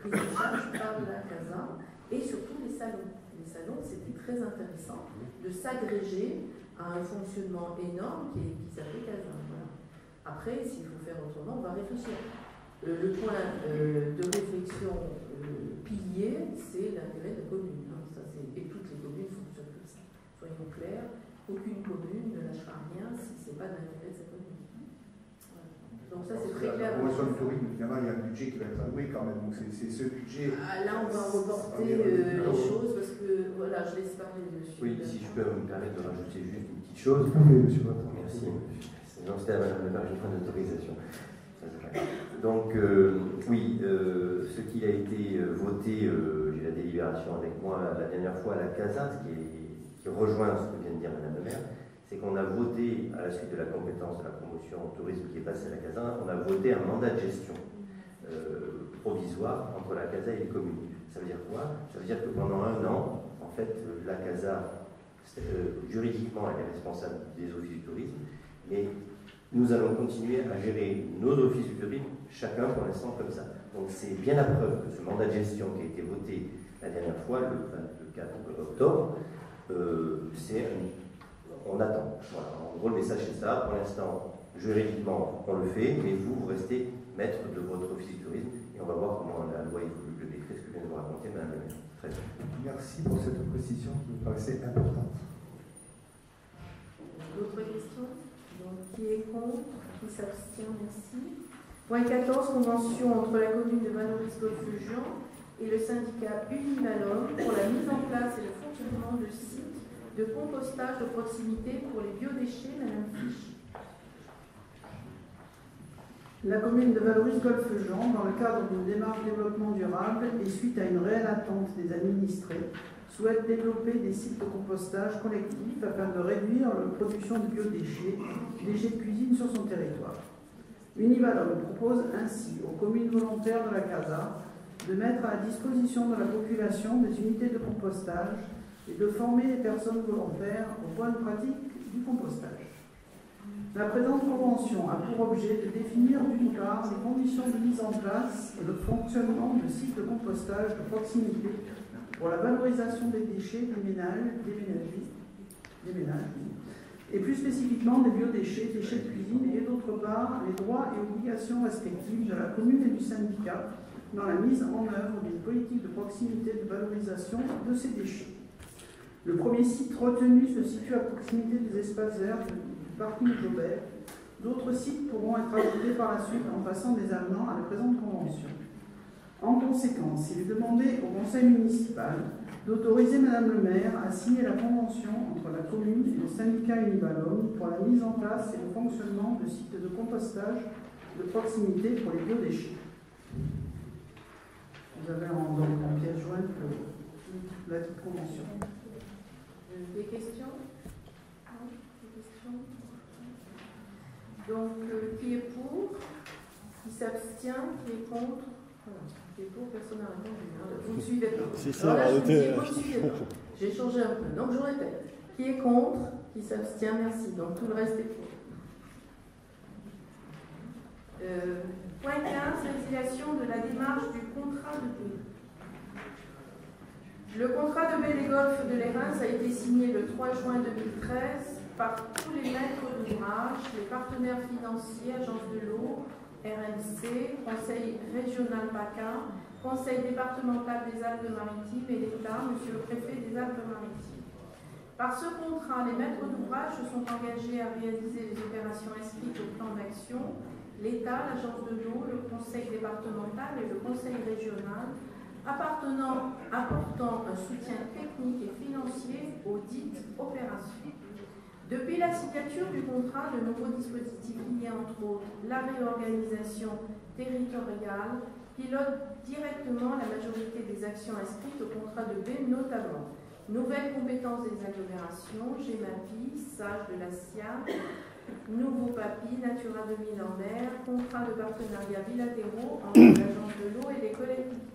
prise en charge par la CASA, et surtout les salons. Les salons, c'était très intéressant de s'agréger à un fonctionnement énorme qui, est- qui s'appelle CASA. Voilà. Après, s'il faut faire autrement, on va réfléchir. Euh, le point euh, de réflexion euh, pilier, c'est l'intérêt de la commune. hein. Ça, et toutes les communes fonctionnent comme ça. Soyons clairs, aucune commune ne lâchera rien si ce n'est pas l'intérêt de sa commune. Voilà. Donc ça, c'est très clair. La promotion du tourisme, évidemment, il y a un budget qui va être alloué quand même. Donc c'est c'est ce budget. Ah, là, on va reporter euh, les oui. choses parce que, voilà, je laisse parler monsieur. Oui, si je peux me permettre de rajouter juste une petite chose. Oui, monsieur Vatin. Merci. Non, c'était à Madame le maire, j'ai pas d'autorisation. Donc, euh, oui, euh, ce qui a été euh, voté, euh, j'ai la délibération avec moi la dernière fois à la CASA, ce qui, est- qui rejoint ce que vient de dire Madame le maire, qu'on a voté, à la suite de la compétence de la promotion tourisme qui est passée à la CASA, on a voté un mandat de gestion euh, provisoire entre la CASA et les communes. Ça veut dire quoi? Ça veut dire que pendant un an, en fait, la CASA, euh, juridiquement, elle est responsable des offices du tourisme, mais nous allons continuer à gérer nos offices du tourisme, chacun pour l'instant comme ça. Donc c'est bien la preuve que ce mandat de gestion qui a été voté la dernière fois, le 24 octobre, euh, c'est on attend. Voilà. En gros, le message c'est ça. Pour l'instant, juridiquement, on le fait, mais vous, vous restez maître de votre office du tourisme et on va voir comment la loi évolue. Le décret, ce que vient de vous raconter, Madame la maire. Très bien. Merci pour cette précision qui me paraissait importante. D'autres questions? Donc, qui est contre? Qui s'abstient? Merci. Point 14, convention entre la commune de Valoris-Golfe-Jean et le syndicat Univalom pour la mise en place et le fonctionnement de sites de compostage de proximité pour les biodéchets. Madame Fiche. La commune de Valoris-Golfe-Jean, dans le cadre d'une démarche développement durable et suite à une réelle attente des administrés, souhaite développer des sites de compostage collectif afin de réduire la production de biodéchets, déchets de cuisine sur son territoire. Univalom propose ainsi aux communes volontaires de la CASA de mettre à disposition de la population des unités de compostage et de former les personnes volontaires aux bonnes pratiques du compostage. La présente convention a pour objet de définir d'une part les conditions de mise en place et de fonctionnement de sites de compostage de proximité pour la valorisation des déchets des ménages, des ménages, des ménages, et plus spécifiquement des biodéchets, déchets de cuisine, et d'autre part les droits et obligations respectives de la commune et du syndicat dans la mise en œuvre d'une politique de proximité de valorisation de ces déchets. Le premier site retenu se situe à proximité des espaces verts du parking Jaubert. D'autres sites pourront être ajoutés par la suite en passant des avenants à la présente convention. En conséquence, il est demandé au conseil municipal d'autoriser Madame le maire à signer la convention entre la commune et le syndicat Univalom pour la mise en place et le fonctionnement de sites de compostage de proximité pour les biodéchets. Vous avez en, donc en pièce jointe le- la convention. Euh, Des questions Non Des questions Donc, euh, qui est pour Qui s'abstient Qui est contre Voilà. Qui est pour Personne n'a répondu. hein. Vous me suivez pas. C'est ça, là, je vous arrêtez. dis, vous me suivez pas. J'ai changé un peu. Donc, je répète. Qui est contre Qui s'abstient Merci. Donc, tout le reste est pour. Euh, point 15, résiliation de la démarche du contrat de paix. Le contrat de Golfes de l'Érins a été signé le 3 juin 2013 par tous les maîtres d'ouvrage, les partenaires financiers, Agence de l'eau, RMC, Conseil régional PACA, Conseil départemental des Alpes-Maritimes et l'État, Monsieur le préfet des Alpes-Maritimes. Par ce contrat, les maîtres d'ouvrage se sont engagés à réaliser les opérations inscrites au plan d'action. L'État, l'Agence de l'eau, le Conseil départemental et le Conseil régional appartenant, apportant un soutien technique et financier aux dites opérations. Depuis la signature du contrat, de nouveaux dispositifs liés entre autres la réorganisation territoriale pilotent directement la majorité des actions inscrites au contrat de baie, notamment Nouvelles compétences des agglomérations, GEMAPI, SAGE de la SIA, Nouveau PAPI, Natura 2000 en mer, contrats de partenariat bilatéraux entre l'agence de l'eau et les collectivités.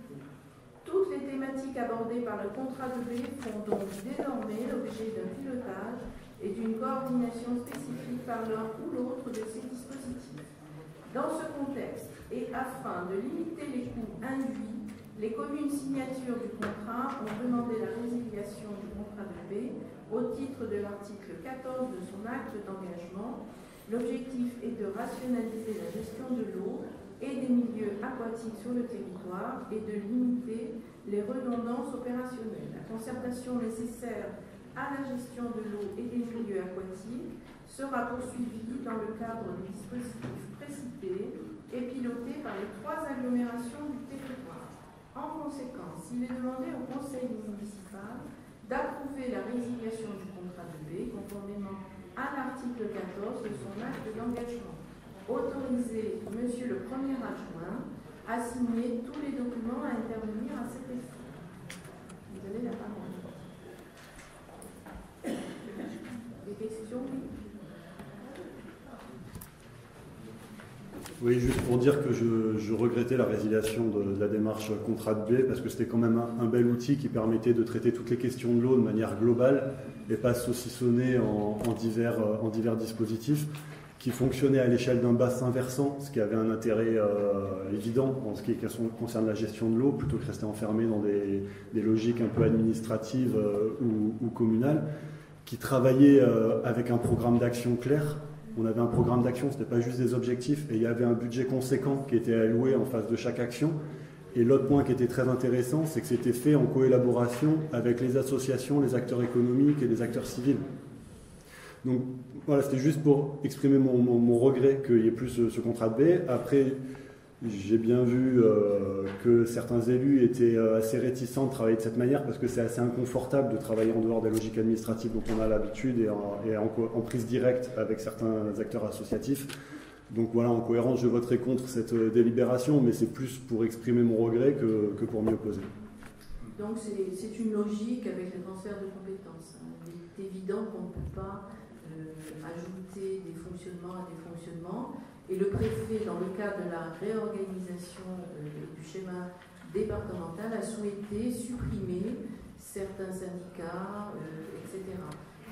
Toutes les thématiques abordées par le contrat de B font donc désormais l'objet d'un pilotage et d'une coordination spécifique par l'un ou l'autre de ces dispositifs. Dans ce contexte, et afin de limiter les coûts induits, les communes signatures du contrat ont demandé la résiliation du contrat de B au titre de l'article 14 de son acte d'engagement. L'objectif est de rationaliser la gestion de l'eau et des milieux aquatiques sur le territoire et de limiter les redondances opérationnelles. La concertation nécessaire à la gestion de l'eau et des milieux aquatiques sera poursuivie dans le cadre du dispositif précité et piloté par les trois agglomérations du territoire. En conséquence, il est demandé au conseil municipal d'approuver la résiliation du contrat de B conformément à l'article 14 de son acte d'engagement autoriser Monsieur le Premier adjoint à signer tous les documents à intervenir à cet effet. Vous avez la parole. Des questions? Oui, juste pour dire que je, regrettais la résiliation de, la démarche contrat de B parce que c'était quand même un, bel outil qui permettait de traiter toutes les questions de l'eau de manière globale et pas saucissonner en, divers, en divers dispositifs qui fonctionnait à l'échelle d'un bassin versant, ce qui avait un intérêt euh, évident en ce qui concerne la gestion de l'eau, plutôt que rester enfermé dans des, logiques un peu administratives euh, ou, communales, qui travaillait euh, avec un programme d'action clair. On avait un programme d'action, ce n'était pas juste des objectifs, et il y avait un budget conséquent qui était alloué en face de chaque action. Et l'autre point qui était très intéressant, c'est que c'était fait en collaboration avec les associations, les acteurs économiques et les acteurs civils. Donc voilà, c'était juste pour exprimer mon, regret qu'il n'y ait plus ce, contrat de B. Après, j'ai bien vu euh, que certains élus étaient euh, assez réticents de travailler de cette manière parce que c'est assez inconfortable de travailler en dehors des logiques administratives dont on a l'habitude et, en, prise directe avec certains acteurs associatifs. Donc voilà, en cohérence, je voterai contre cette euh, délibération, mais c'est plus pour exprimer mon regret que, que pour m'y opposer. Donc c'est une logique avec les transferts de compétences. Il est évident qu'on ne peut pas ajouter des fonctionnements à des fonctionnements. Et le préfet, dans le cadre de la réorganisation euh, du schéma départemental, a souhaité supprimer certains syndicats, euh, etc.,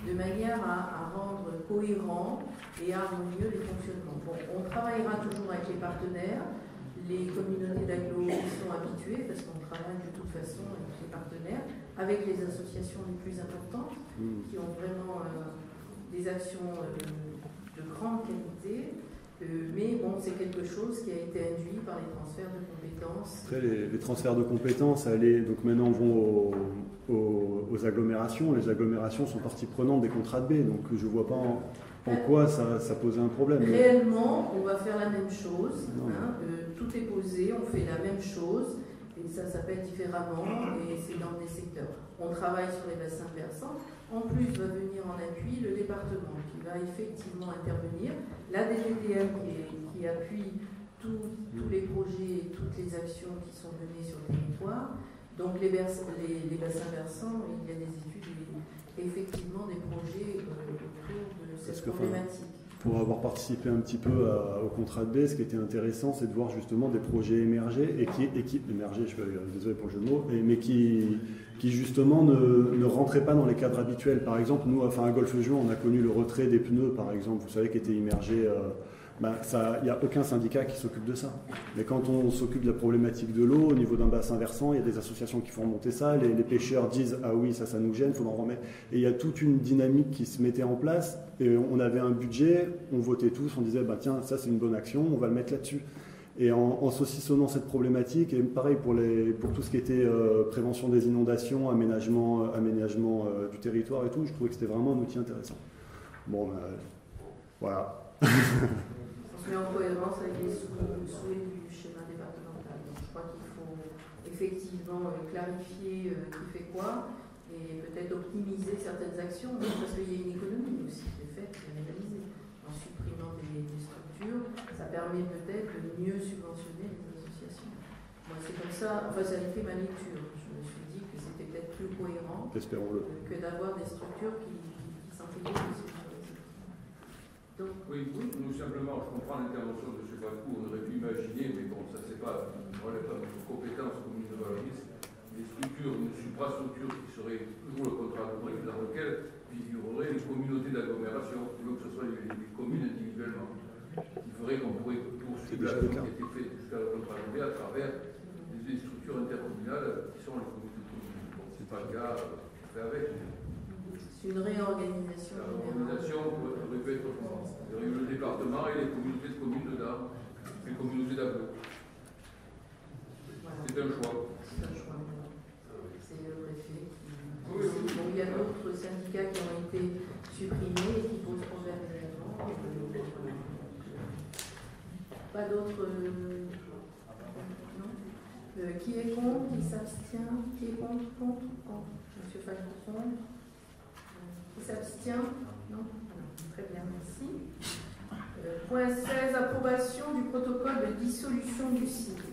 de manière à, rendre cohérent et harmonieux les fonctionnements. Bon, on travaillera toujours avec les partenaires, les communautés d'agglo sont habituées, parce qu'on travaille de toute façon avec les partenaires, avec les associations les plus importantes, mmh. qui ont vraiment... Euh, des actions euh, de grande qualité, euh, mais bon, c'est quelque chose qui a été induit par les transferts de compétences. Après, les, transferts de compétences, allez, donc maintenant vont aux, agglomérations. Les agglomérations sont partie prenante des contrats de B, donc je ne vois pas en, quoi ça, ça, posait un problème. Réellement, on va faire la même chose. Hein, euh, tout est posé, on fait la même chose et ça s'appelle différemment, et c'est dans des secteurs. On travaille sur les bassins versants. En plus, va venir en appui le département qui va effectivement intervenir. La DGTM qui, appuie tous les projets, toutes les actions qui sont menées sur le territoire. Donc les, les, bassins versants, il y a des études et effectivement des projets euh, autour de cette problématique pour avoir participé un petit peu au contrat de baisse, ce qui était intéressant, c'est de voir justement des projets émerger et qui, et qui émerger, je suis désolé pour le jeu de mots, mais qui, qui justement ne, ne rentraient pas dans les cadres habituels. Par exemple, nous, enfin à Golfe Juin, on a connu le retrait des pneus, par exemple, vous savez, qui était immergé. Euh, ben, il n'y a aucun syndicat qui s'occupe de ça. Mais quand on s'occupe de la problématique de l'eau, au niveau d'un bassin versant, il y a des associations qui font remonter ça, les, pêcheurs disent Ah oui, ça, ça nous gêne, il faut en remettre. Et il y a toute une dynamique qui se mettait en place, et on avait un budget, on votait tous, on disait bah, Tiens, ça c'est une bonne action, on va le mettre là-dessus. Et en, saucissonnant cette problématique, et pareil pour, les, pour tout ce qui était euh, prévention des inondations, aménagement, euh, aménagement euh, du territoire et tout, je trouvais que c'était vraiment un outil intéressant. Bon, ben, voilà. met en cohérence avec les souhaits du schéma départemental. Donc je crois qu'il faut effectivement clarifier qui fait quoi et peut-être optimiser certaines actions, parce qu'il y a une économie aussi qui est faite, qui est réalisée. En supprimant des, structures, ça permet peut-être de mieux subventionner les associations. Moi, c'est comme ça, enfin, ça a été ma lecture. Je me suis dit que c'était peut-être plus cohérent Espérons-le. que d'avoir des structures qui, qui, qui s'intègrent. Donc, Oui, oui, nous simplement, je comprends l'intervention de M. Bacou, on aurait pu imaginer, mais bon, ça c'est pas, ne relève pas de notre compétence commune de Valoris, des structures, une suprastructure qui serait toujours le contrat de dans lequel figureraient les communautés d'agglomération, plutôt que ce soit les, les communes individuellement. Il faudrait qu'on pourrait poursuivre l'action qui a été faite jusqu'à la de à travers des, structures intercommunales qui sont les communautés de communes. Bon, c'est pas le cas, euh, on fait avec. c'est une réorganisation. La générale. organisation aurait pu être autrement. Il y aurait eu le département et les communautés de communes dedans, les communautés d'agglo. Voilà. C'est un choix. C'est un choix. C'est le préfet qui. Oui, oui. Bon, il y a d'autres syndicats qui ont été supprimés et qui posent problème également. Pas d'autres. euh, Euh, Qui est contre Qui s'abstient Qui est contre Contre Contre Monsieur contre Qui s'abstient Non Très bien, merci. Euh, Point 16, approbation du protocole de dissolution du cycle.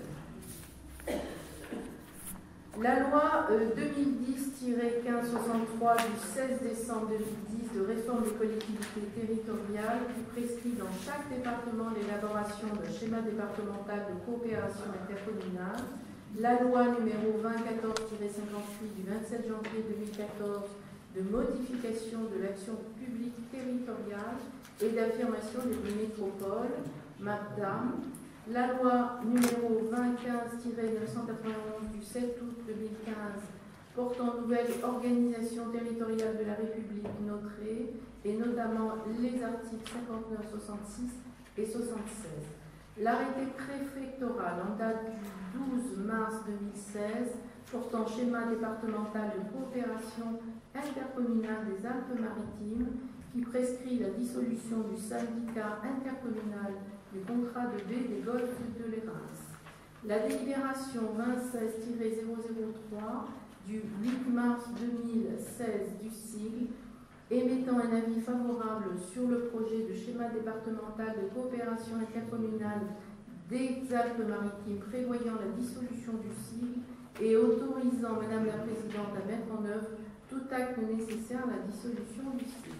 La loi euh, 2010-1563 du 16 décembre 2010 de réforme des collectivités territoriales qui prescrit dans chaque département l'élaboration d'un schéma départemental de coopération intercommunale. La loi numéro 2014-58 du 27 janvier 2014 de modification de l'action publique territoriale et d'affirmation des métropoles, MAPDAM, la loi numéro 2015-991 du 7 août 2015 portant nouvelle organisation territoriale de la République notée et notamment les articles 59, 66 et 76. L'arrêté préfectoral en date du 12 mars 2016 portant schéma départemental de coopération intercommunale des Alpes-Maritimes qui prescrit la dissolution du syndicat intercommunal du contrat de baie des Golfes de l'Érins. La délibération 2016-003 du 8 mars 2016 du SIG émettant un avis favorable sur le projet de schéma départemental de coopération intercommunale des Alpes-Maritimes prévoyant la dissolution du SIG et autorisant Madame la Présidente à mettre en œuvre tout acte nécessaire à la dissolution du SIG.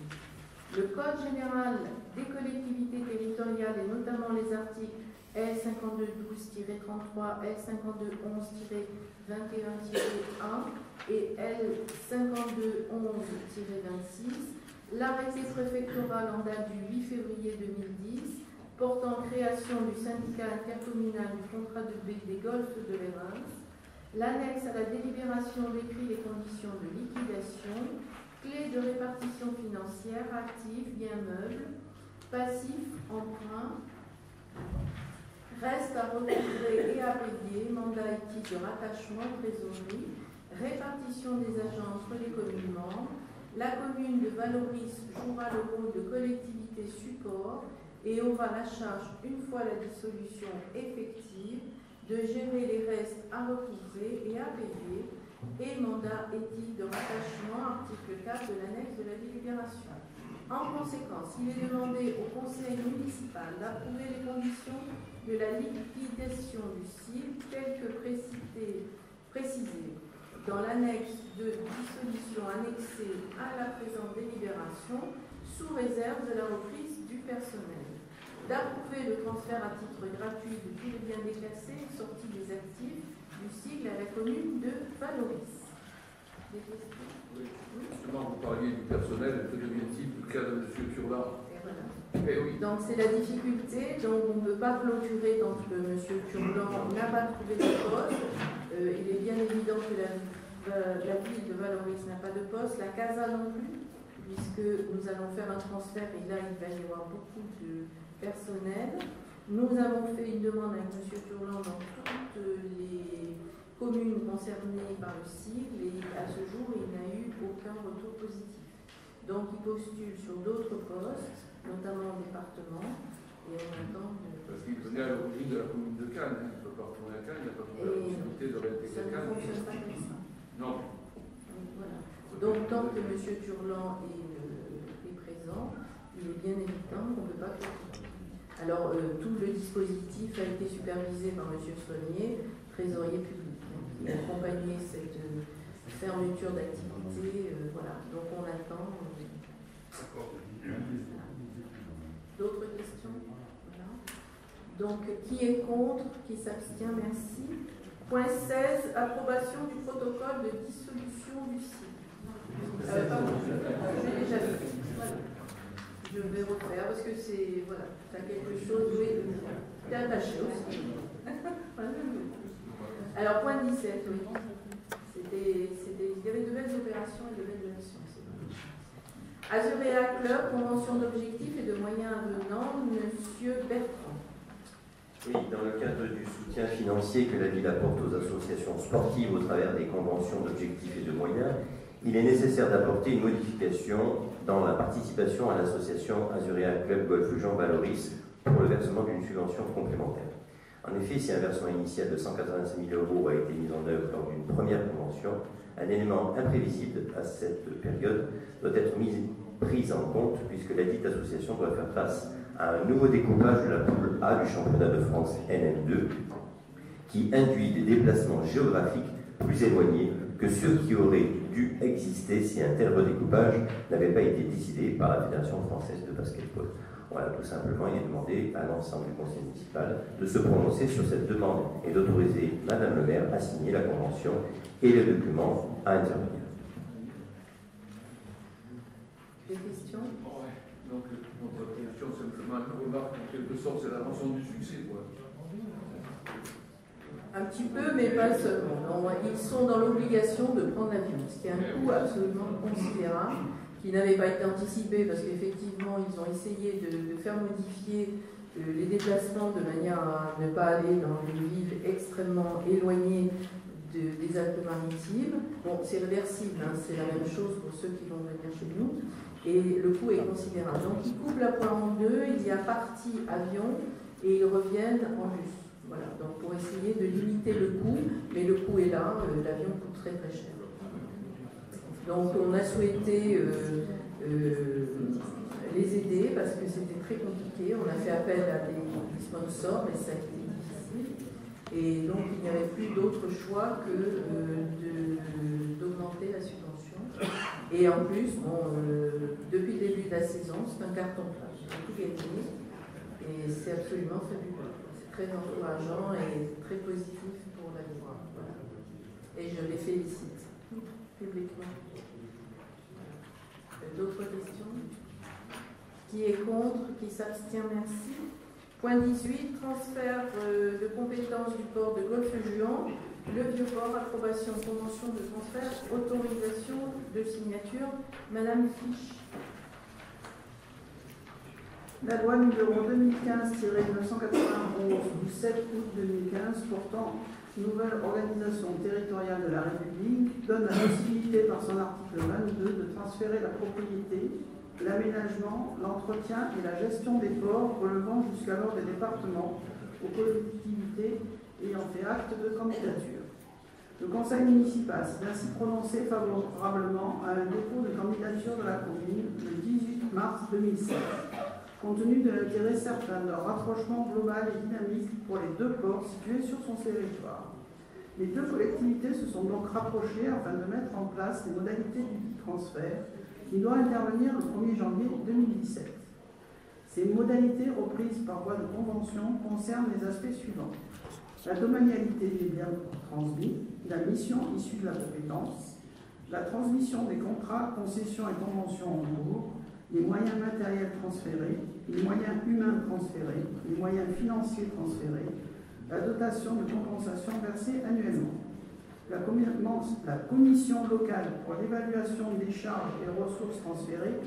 Le Code général des collectivités territoriales et notamment les articles L5212-33, L5211-21-1 et L5211-26, l'arrêté préfectoral en date du 8 février 2010 portant création du syndicat intercommunal du contrat de baie des Golfes de l'Érins, l'annexe à la délibération décrit les conditions de liquidation, clé de répartition financière, actifs, biens meubles, passifs, emprunts, reste à recouvrer et à payer, mandat titre de rattachement, trésorerie, répartition des agents entre les communes membres, la commune de Valoris jouera le rôle de collectivité support et aura la charge, une fois la dissolution effective, de gérer les restes à recouvrer et à payer, et mandat éthique de rattachement, article 4 de l'annexe de la délibération. En conséquence, il est demandé au conseil municipal d'approuver les conditions de la liquidation du site telles que précisées, précisées dans l'annexe de dissolution annexée à la présente délibération sous réserve de la reprise du personnel. D'approuver le transfert à titre gratuit de tous les biens déclassés sortis des actifs du sigle à la commune de Valoris. Justement, vous parliez du personnel, que devient-il du cas de M. Voilà. Eh oui. Donc c'est la difficulté, donc on ne peut pas clôturer tant que M. Turlan n'a pas trouvé de poste. Euh, il est bien évident que la, euh, la ville de Valoris n'a pas de poste, la CASA non plus, puisque nous allons faire un transfert et là il va y avoir beaucoup de personnel. Nous avons fait une demande avec M. Turlan dans toutes les communes concernées par le cycle et à ce jour il n'a eu aucun retour positif. Donc il postule sur d'autres postes, notamment au département, et on attend de... Parce qu'il venait à l'origine de la commune de Cannes, hein. il ne peut pas retourner à Cannes, il n'a pas trouvé la possibilité de ça réintégrer ne Cannes. fonctionne pas comme ça. Non. Donc, voilà. Donc tant que M. Turlan est, euh, est présent, il est bien évident qu'on ne peut pas. Alors euh, tout le dispositif a été supervisé par M. Saunier, trésorier public, accompagné cette, fermeture d'activité, euh, voilà. Donc on attend. D'autres questions? Voilà. Donc qui est contre? Qui s'abstient? Merci. Point 16, approbation du protocole de dissolution du site. Euh, j'ai déjà fait. Je vais refaire parce que c'est. Voilà, tu as quelque chose. Oui, tu es attaché aussi. Alors, point 17, oui. C'était, c'était, il y avait de belles opérations et de belles actions. Azurea Club, convention d'objectifs et de moyens venant, Monsieur Bertrand. Oui, dans le cadre du soutien financier que la ville apporte aux associations sportives au travers des conventions d'objectifs et de moyens, il est nécessaire d'apporter une modification dans la participation à l'association Azurea Club Golf Jean Valoris pour le versement d'une subvention complémentaire. En effet, si un versement initial de 185 000 euros a été mis en œuvre lors d'une première convention, un élément imprévisible à cette période doit être pris en compte puisque la dite association doit faire face à un nouveau découpage de la poule A du championnat de France NM2 qui induit des déplacements géographiques plus éloignés que ceux qui auraient dû exister si un tel redécoupage n'avait pas été décidé par la Fédération française de basketball. Voilà, tout simplement, il est demandé à l'ensemble du conseil municipal de se prononcer sur cette demande et d'autoriser Madame le maire à signer la convention et les documents à intervenir. Des questions? Donc, notre question, simplement, une remarque, en quelque sorte, c'est la rançon du succès. Quoi. Un petit peu, mais pas seulement. Ils sont dans l'obligation de prendre l'avion, ce qui est un coût absolument considérable qui n'avait pas été anticipé parce qu'effectivement, ils ont essayé de, faire modifier euh, les déplacements de manière à ne pas aller dans des villes extrêmement éloignées des Alpes-Maritimes. Bon, c'est réversible, hein, c'est la même chose pour ceux qui vont venir chez nous. Et le coût est considérable. Donc, ils coupent la poire en deux, il y a partie avion et ils reviennent en bus. Voilà, donc pour essayer de limiter le coût, mais le coût est là, euh, l'avion coûte très très cher. Donc on a souhaité euh, euh, les aider parce que c'était très compliqué. On a fait appel à des sponsors, mais ça a été difficile. Et donc il n'y avait plus d'autre choix que euh, d'augmenter la subvention. Et en plus, bon, depuis le début de la saison, c'est un carton plein. Tout gagné. Et c'est absolument fabuleux. C'est très encourageant et très positif pour la Voilà. Et je les félicite publiquement. D'autres questions Qui est contre Qui s'abstient Merci. Point 18, transfert euh, de compétences du port de Golfe-Juan. Le Vieux-Port, approbation, convention de transfert, autorisation de signature. Madame Fiche. La loi numéro 2015-991 du 7 août 2015 portant nouvelle organisation territoriale de la République donne la possibilité par son article 22 de transférer la propriété, l'aménagement, l'entretien et la gestion des ports relevant jusqu'alors des départements aux collectivités ayant fait acte de candidature. Le conseil municipal s'est ainsi prononcé favorablement à un dépôt de candidature de la commune le 18 mars 2016, compte tenu de l'intérêt certain d'un rapprochement global et dynamique pour les deux ports situés sur son territoire. Les deux collectivités se sont donc rapprochées afin de mettre en place les modalités du transfert qui doit intervenir le 1er janvier 2017. Ces modalités reprises par voie de convention concernent les aspects suivants. La domanialité des biens transmis, la mission issue de la compétence, la transmission des contrats, concessions et conventions en cours, les moyens matériels transférés, les moyens humains transférés, les moyens financiers transférés, la dotation de compensation versée annuellement. La, commission locale pour l'évaluation des charges et ressources transférées,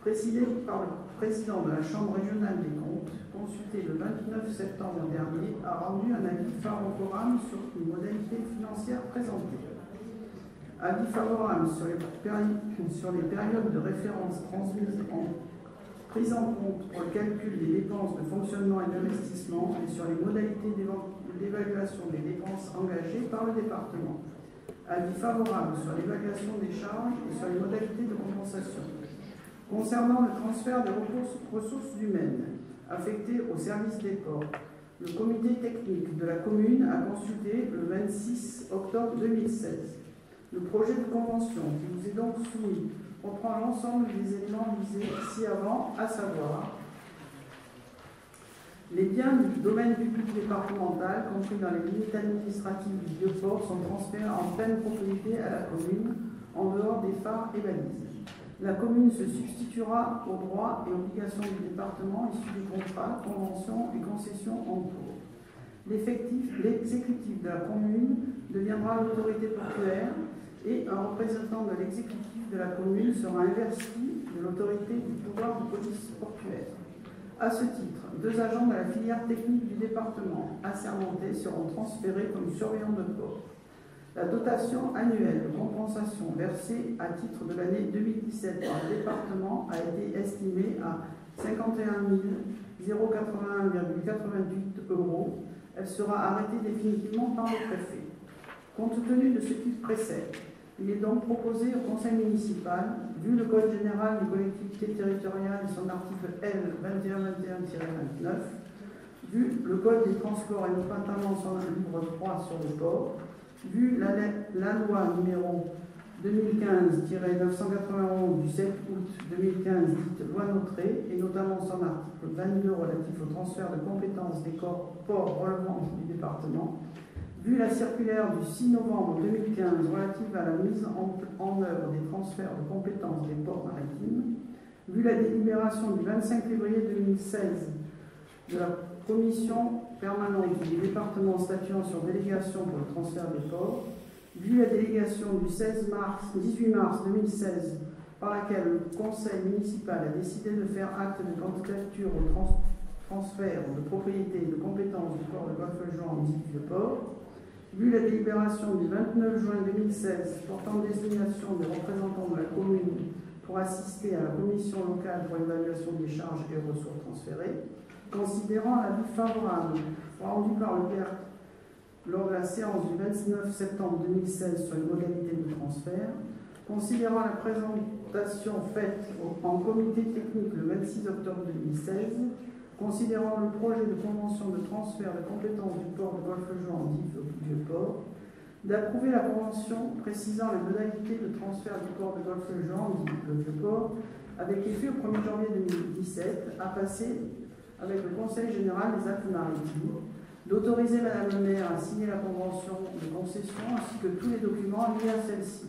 présidée par le président de la Chambre régionale des comptes, consulté le 29 septembre dernier, a rendu un avis favorable sur les modalités financières présentées. Avis favorable sur les, sur les périodes de référence transmises en prise en compte pour le calcul des dépenses de fonctionnement et d'investissement et sur les modalités d'évaluation des dépenses engagées par le département. Avis favorable sur l'évaluation des charges et sur les modalités de compensation. Concernant le transfert des ressources humaines affectées au service des ports, le comité technique de la commune a consulté le 26 octobre 2016 Le projet de convention qui vous est donc soumis comprend l'ensemble des éléments visés ci-avant, à savoir les biens du domaine public départemental, compris dans les limites administratives du Vieux-Port, sont transférés en pleine propriété à la commune, en dehors des phares et balises. La commune se substituera aux droits et obligations du département issus des contrats, conventions et concessions en cours. L'exécutif de la commune deviendra l'autorité portuaire et un représentant de l'exécutif de la commune sera investi de l'autorité du pouvoir de police portuaire. À ce titre, deux agents de la filière technique du département assermentés seront transférés comme surveillants de port. La dotation annuelle de compensation versée à titre de l'année 2017 par le département a été estimée à 51 081,88 euros. Elle sera arrêtée définitivement par le préfet. Compte tenu de ce qui précède, il est donc proposé au conseil municipal, vu le code général des collectivités territoriales et son article L 2121-29, vu le code des transports et notamment son livre 3 sur le port, vu la loi numéro 2015-991 du 7 août 2015, dite loi Notré, et notamment son article 22 relatif au transfert de compétences des ports relevant du département, vu la circulaire du 6 novembre 2015 relative à la mise en, en œuvre des transferts de compétences des ports maritimes, vu la délibération du 25 février 2016 de la commission permanente du département statuant sur délégation pour le transfert des ports, vu la délégation du 16 mars, 18 mars 2016 par laquelle le conseil municipal a décidé de faire acte de candidature au trans transfert de propriété et de compétences du port de Golfe-Jean dit le port, vu la délibération du 29 juin 2016 portant désignation des représentants de la commune pour assister à la commission locale pour l'évaluation des charges et ressources transférées, considérant l'avis favorable rendu par le PERC lors de la séance du 29 septembre 2016 sur les modalités de transfert, considérant la présentation faite en comité technique le 26 octobre 2016, considérant le projet de convention de transfert de compétences du port de Golfe-Jean dit Vieux-Port, d'approuver la convention précisant les modalités de transfert du port de Golfe-Jean dit le Vieux-Port, avec effet au 1er janvier 2017, à passer avec le Conseil général des Alpes-Maritimes, d'autoriser Madame le maire à signer la convention de concession ainsi que tous les documents liés à celle-ci,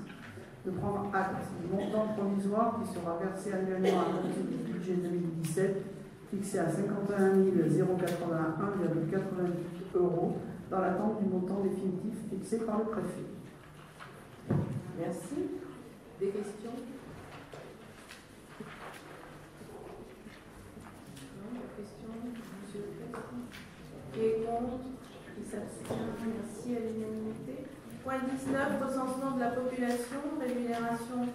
de prendre acte du montant provisoire qui sera versé annuellement à compter du budget 2017, fixé à 51 081,88 euros, dans l'attente du montant définitif fixé par le préfet. Merci. Des questions? Est contre Qui s'abstient Merci à l'unanimité. Point 19, recensement de la population, rémunération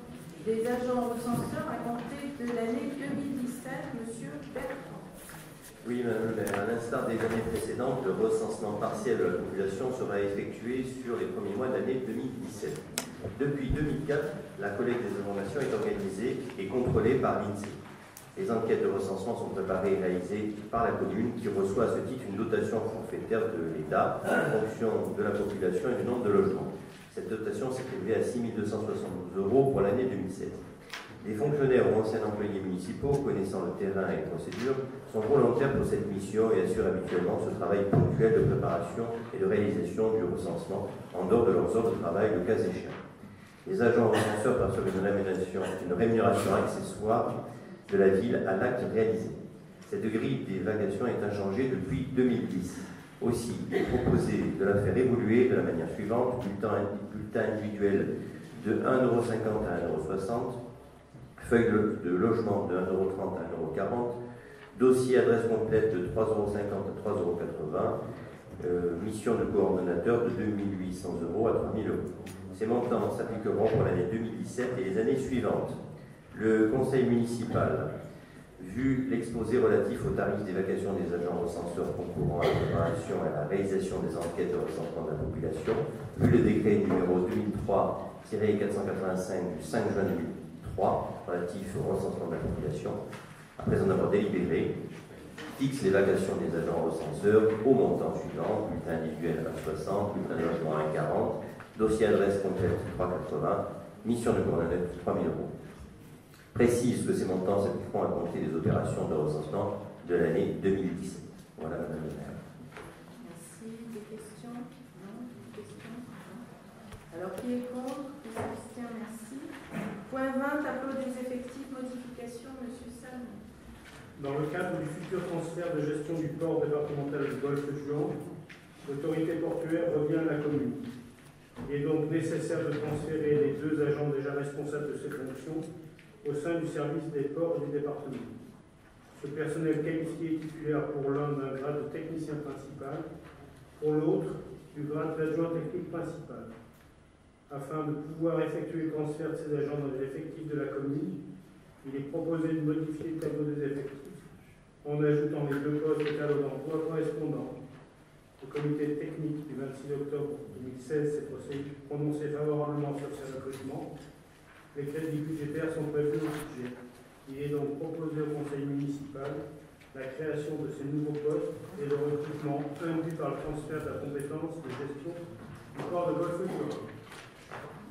des agents recenseurs à compter de l'année 2017. Monsieur Bertrand. Oui, Madame à l'instar des années précédentes, le recensement partiel de la population sera effectué sur les premiers mois de l'année 2017. Depuis 2004, la collecte des informations est organisée et contrôlée par l'INSEE. Les enquêtes de recensement sont préparées et réalisées par la commune qui reçoit à ce titre une dotation forfaitaire de l'État en fonction de la population et du nombre de logements. Cette dotation s'est élevée à 6 272 euros pour l'année 2007. Les fonctionnaires ou anciens employés municipaux connaissant le terrain et les procédures sont volontaires pour cette mission et assurent habituellement ce travail ponctuel de préparation et de réalisation du recensement en dehors de leurs heures de travail, le cas échéant. Les agents recenseurs perçoivent une rémunération, accessoire de la ville à l'acte réalisé. Cette grille d'évaluation est inchangée depuis 2010. Aussi, il est proposé de la faire évoluer de la manière suivante bulletin, individuel de 1,50€ à 1,60€, feuille de, de, logement de 1,30€ à 1,40€, dossier adresse complète de 3,50€ à 3,80€, euh, mission de coordonnateur de 2800 euros à 3000 euros. Ces montants s'appliqueront pour l'année 2017 et les années suivantes. Le conseil municipal, vu l'exposé relatif aux tarifs d'évacuation des agents recenseurs concourant à la préparation et à la réalisation des enquêtes de recensement de la population, vu le décret numéro 2003-485 du 5 juin 2003 relatif au recensement de la population, après en avoir délibéré, fixe l'évacuation des agents recenseurs au montant suivant, bulletin individuel à 60, bulletin de logement à 40, dossier adresse complète 380, mission de commandement 3 000 euros. Précise que ces montants s'appliqueront à compter des opérations de recensement de l'année 2017. Voilà, Madame le maire. Merci. Des questions? Non? Des questions? Non? Alors, qui est contre Qui s'abstient? Merci. Point 20, tableau des effectifs, modification, Monsieur Salmon. Dans le cadre du futur transfert de gestion du port départemental du Golfe-Juan, l'autorité portuaire revient à la commune. Il est donc nécessaire de transférer les deux agents déjà responsables de ces fonctions au sein du service des ports du département. Ce personnel qualifié est titulaire pour l'un d'un grade de technicien principal, pour l'autre du grade d'adjoint technique principal. Afin de pouvoir effectuer le transfert de ces agents dans les effectifs de la commune, il est proposé de modifier le tableau des effectifs en ajoutant les deux postes au tableau d'emploi correspondants. Le comité technique du 26 octobre 2016 s'est prononcé favorablement sur ces recrutements. Les crédits budgétaires sont prévus au budget. Il est donc proposé au conseil municipal la création de ces nouveaux postes et le recrutement induit par le transfert de la compétence de gestion du corps de golfe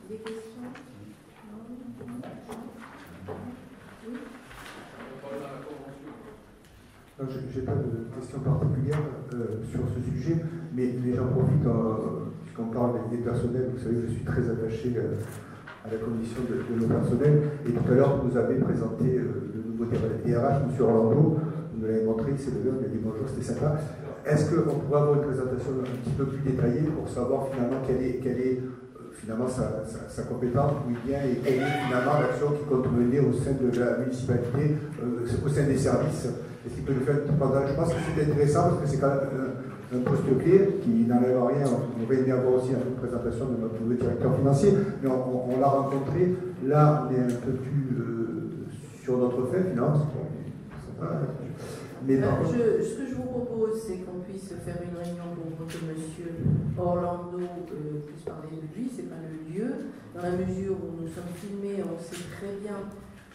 Des questions? Oui Je n'ai pas de questions particulières euh, sur ce sujet, mais, mais j'en profite, euh, puisqu'on parle des, des personnels, vous savez, je suis très attaché euh, à la commission de, nos personnels, et tout à l'heure, vous nous avez présenté euh, le nouveau DRH, M. Orlando, vous nous l'avez montré, c'est le il m'a dit bonjour, c'était sympa. Est-ce qu'on pourrait avoir une présentation un petit peu plus détaillée pour savoir finalement quelle est, quelle est euh, finalement sa, sa, compétence, où il vient et quelle est finalement l'action qu'il compte mener au sein de la municipalité, euh, au sein des services? Est-ce qu'il peut le faire Je pense que c'est intéressant parce que c'est quand même un, poste clé qui n'enlève rien. On aurait aimé avoir aussi une présentation de notre nouveau directeur financier, mais on, on, on l'a rencontré. Là, on est un peu plus euh, sur notre fait, finance. Mais euh, je, ce que je vous propose, c'est qu'on puisse faire une réunion pour que M. Orlando euh, puisse parler de lui, c'est pas le lieu, dans la mesure où nous sommes filmés, on sait très bien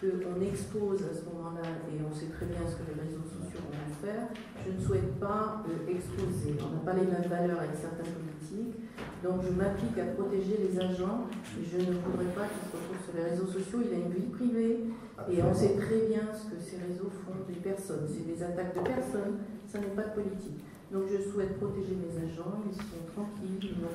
qu'on expose à ce moment-là, et on sait très bien ce que les réseaux sociaux vont faire, je ne souhaite pas euh, exposer. On n'a pas les mêmes valeurs avec certains politiques, donc je m'applique à protéger les agents, et je ne voudrais pas qu'ils se retrouvent sur les réseaux sociaux. Il a une vie privée, et on sait très bien ce que ces réseaux font des personnes. C'est des attaques de personnes, ça n'est pas de politique. Donc je souhaite protéger mes agents, ils sont tranquilles, ils n'ont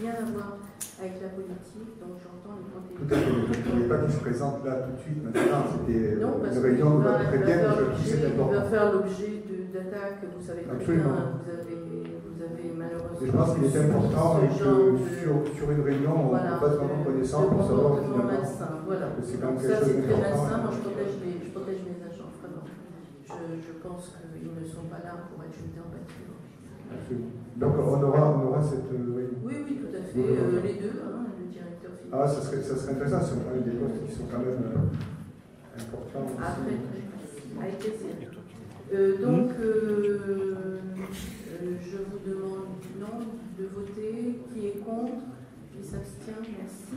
rien à voir avec la politique, donc j'entends les protéger. Vous ne voulez pas qu'ils se là tout de suite, maintenant, c'était une réunion va très bien, je va faire l'objet d'attaques, vous savez très bien, vous avez, vous avez malheureusement... je pense qu'il est important que sur, sur, une réunion, on voilà, fasse vraiment connaissance pour savoir finalement voilà. c'est d'important. Ça c'est très malsain, moi je protège, les, je protège mes agents, vraiment. Je, je pense qu'ils ne sont pas là pour être jetés en pâture. Donc on aura, on aura cette réunion. Oui, oui, tout à fait. Euh, les deux, hein, le directeur financier. Ah, ça serait, ça serait intéressant si on parlait des postes qui sont quand même euh, importants. Aussi. Après, avec plaisir. Euh, donc, euh, je vous demande non de voter. Qui est contre Qui s'abstient Merci.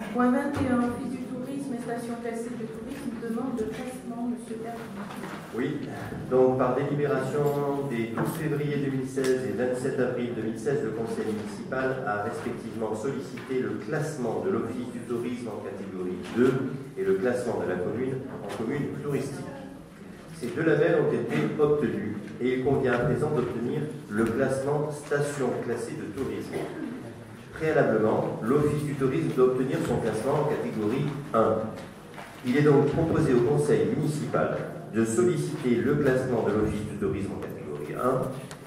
Point 21, Office du tourisme et station classée de tourisme, demande de classement, M. Bernard. Oui, donc par délibération des 12 février 2016 et 27 avril 2016, le Conseil municipal a respectivement sollicité le classement de l'Office du tourisme en catégorie 2 et le classement de la commune en commune touristique. Ces deux labels ont été obtenus et il convient à présent d'obtenir le classement station classée de tourisme. Préalablement, l'Office du tourisme doit obtenir son classement en catégorie 1. Il est donc proposé au Conseil municipal de solliciter le classement de l'Office du tourisme en catégorie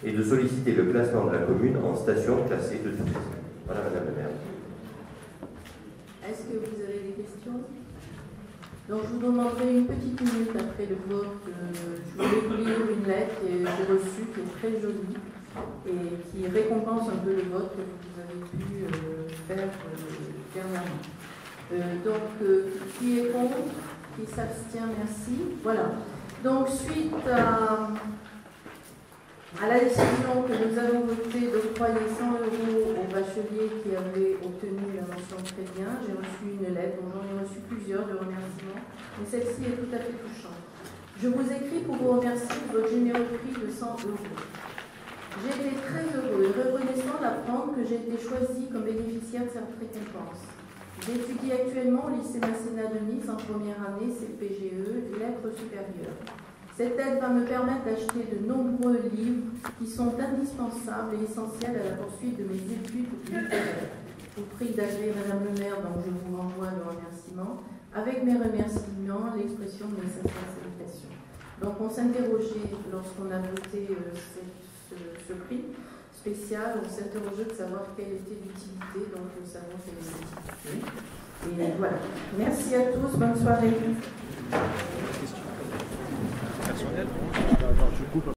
1 et de solliciter le classement de la commune en station classée de tourisme. Voilà, Madame la maire. Est-ce que vous avez des questions? Donc, je vous demanderai une petite minute après le vote. Euh, je voulais vous lire une lettre que j'ai reçue qui est très jolie et qui récompense un peu le vote que vous avez pu euh, faire euh, dernièrement. Euh, donc, qui est contre Qui s'abstient Merci. Voilà. Donc, suite à, la décision que nous avons votée d'octroyer 100 euros aux bacheliers qui avaient obtenu la mention très bien, j'ai reçu une lettre, j'en ai reçu plusieurs de remerciements, mais celle-ci est tout à fait touchante. Je vous écris pour vous remercier de votre généreux prix de 100 euros. Été très heureux et reconnaissant d'apprendre que j'ai été choisie comme bénéficiaire de cette récompense. J'étudie actuellement au lycée Masséna de Nice en première année CPGE, lettres supérieures. Cette aide va me permettre d'acheter de nombreux livres qui sont indispensables et essentiels à la poursuite de mes études littéraires. Je vous prie d'agréer Madame le maire, donc je vous renvoie le remerciement, avec mes remerciements, l'expression de mes salutations. Donc on s'interrogeait lorsqu'on a voté euh, cette- ce, prix spécial, on s'interrogeait de savoir quelle était l'utilité, donc nous savons quelle est l'utilité. Et voilà. Merci à tous, bonne soirée.